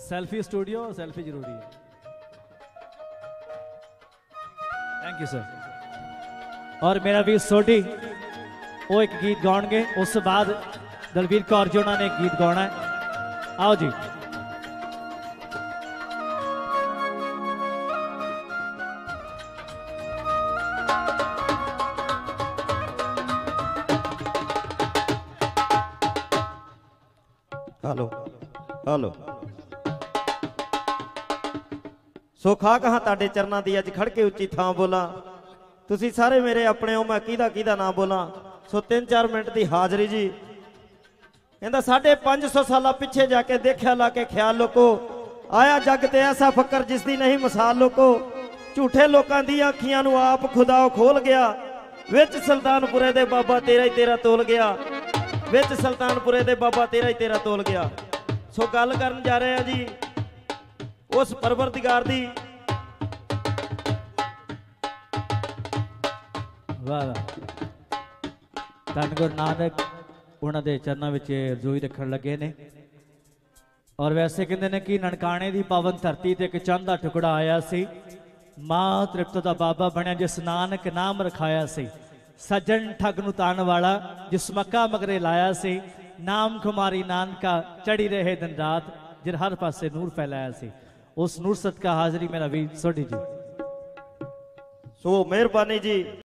selfie studio selfie ਜ਼ਰੂਰੀ ਹੈ ਥੈਂਕ ਯੂ ਸਰ ਔਰ ਮੇਰਾ ਵੀਰ ਸੋਢੀ ਉਹ ਇੱਕ ਗੀਤ ਗਾਉਣਗੇ ਉਸ ਤੋਂ ਬਾਅਦ ਦਲਵੀਰ ਕੌਰ ਜੀ ਉਹਨਾਂ ਨੇ ਗੀਤ ਗਾਉਣਾ ਹੈ। ਆਓ ਜੀ। Hello hello. ਸੋ ਖਾ ਕਹਾ ਤੁਹਾਡੇ ਚਰਨਾਂ ਦੀ ਅੱਜ ਖੜ ਕੇ ਉੱਚੀ ਥਾਂ ਬੋਲਾਂ। ਤੁਸੀਂ ਸਾਰੇ ਮੇਰੇ ਆਪਣੇ ਹੋ ਮੈਂ ਕਿਹਦਾ ਕਿਹਦਾ ਨਾਮ ਬੋਲਾਂ। ਸੋ 3-4 ਮਿੰਟ ਦੀ ਹਾਜ਼ਰੀ ਜੀ। ਕਹਿੰਦਾ ਸਾਡੇ 500 ਸਾਲਾਂ ਪਿੱਛੇ ਜਾ ਕੇ ਦੇਖਿਆ ਲਾ ਕੇ ਖਿਆਲ ਲੋਕੋ। ਆਇਆ ਜੱਗ ਤੇ ਐਸਾ ਫਕਰ ਜਿਸ ਦੀ ਨਹੀਂ ਮਿਸਾਲ ਲੋਕੋ। ਝੂਠੇ ਲੋਕਾਂ ਦੀਆਂ ਅੱਖੀਆਂ ਨੂੰ ਆਪ ਖੁਦਾ ਖੋਲ ਗਿਆ। ਵਿੱਚ ਸੁਲਤਾਨਪੁਰੇ ਦੇ ਬਾਬਾ ਤੇਰਾ ਹੀ ਤੇਰਾ ਤੋਲ ਗਿਆ। ਵਿੱਚ ਸੁਲਤਾਨਪੁਰੇ ਦੇ ਬਾਬਾ ਤੇਰਾ ਹੀ ਤੇਰਾ ਤੋਲ ਗਿਆ। ਸੋ ਗੱਲ ਕਰਨ ਜਾ ਰਹੇ ਆ ਜੀ, ਉਸ ਪਰਵਰਦਿਗਾਰ ਦੀ। ਵਾਹ ਵਾਹ। ਧੰਨ ਗੁਰੂ ਨਾਨਕ। ਉਹਨਾਂ ਦੇ ਚਰਨਾਂ ਵਿੱਚ ਰਜੋਈ ਰੱਖਣ ਲੱਗੇ ਨੇ। ਔਰ ਵੈਸੇ ਕਹਿੰਦੇ ਨੇ ਕਿ ਨਨਕਾਣੇ ਦੀ ਪਾਵਨ ਧਰਤੀ ਤੇ ਇੱਕ ਚੰਦ ਦਾ ਟੁਕੜਾ ਆਇਆ ਸੀ। ਮਾਂ ਤ੍ਰਿਪਤ ਦਾ ਬਾਬਾ ਬਣਿਆ, ਜਿਸ ਨਾਨਕ ਨਾਮ ਰਖਾਇਆ ਸੀ। ਸੱਜਣ ਠੱਗ ਨੂੰ ਤਾਣ ਵਾਲਾ, ਜਿਸ ਮੱਕਾ ਮਗਰੇ ਲਾਇਆ ਸੀ। ਨਾਮ ਖੁਮਾਰੀ ਨਾਨਕਾ, ਚੜੀ ਰਹੇ ਦਿਨ ਰਾਤ, ਜਿਰ ਹਰ ਪਾਸੇ ਨੂਰ ਫੈਲਾਇਆ ਸੀ। ਉਸ ਨੂਰ ਸਦਕਾ ਹਾਜ਼ਰੀ ਮੇਰਾ ਵੀਰ, ਸੋਢੀ ਜੀ। ਸੋ ਮਿਹਰਬਾਨੀ ਜੀ।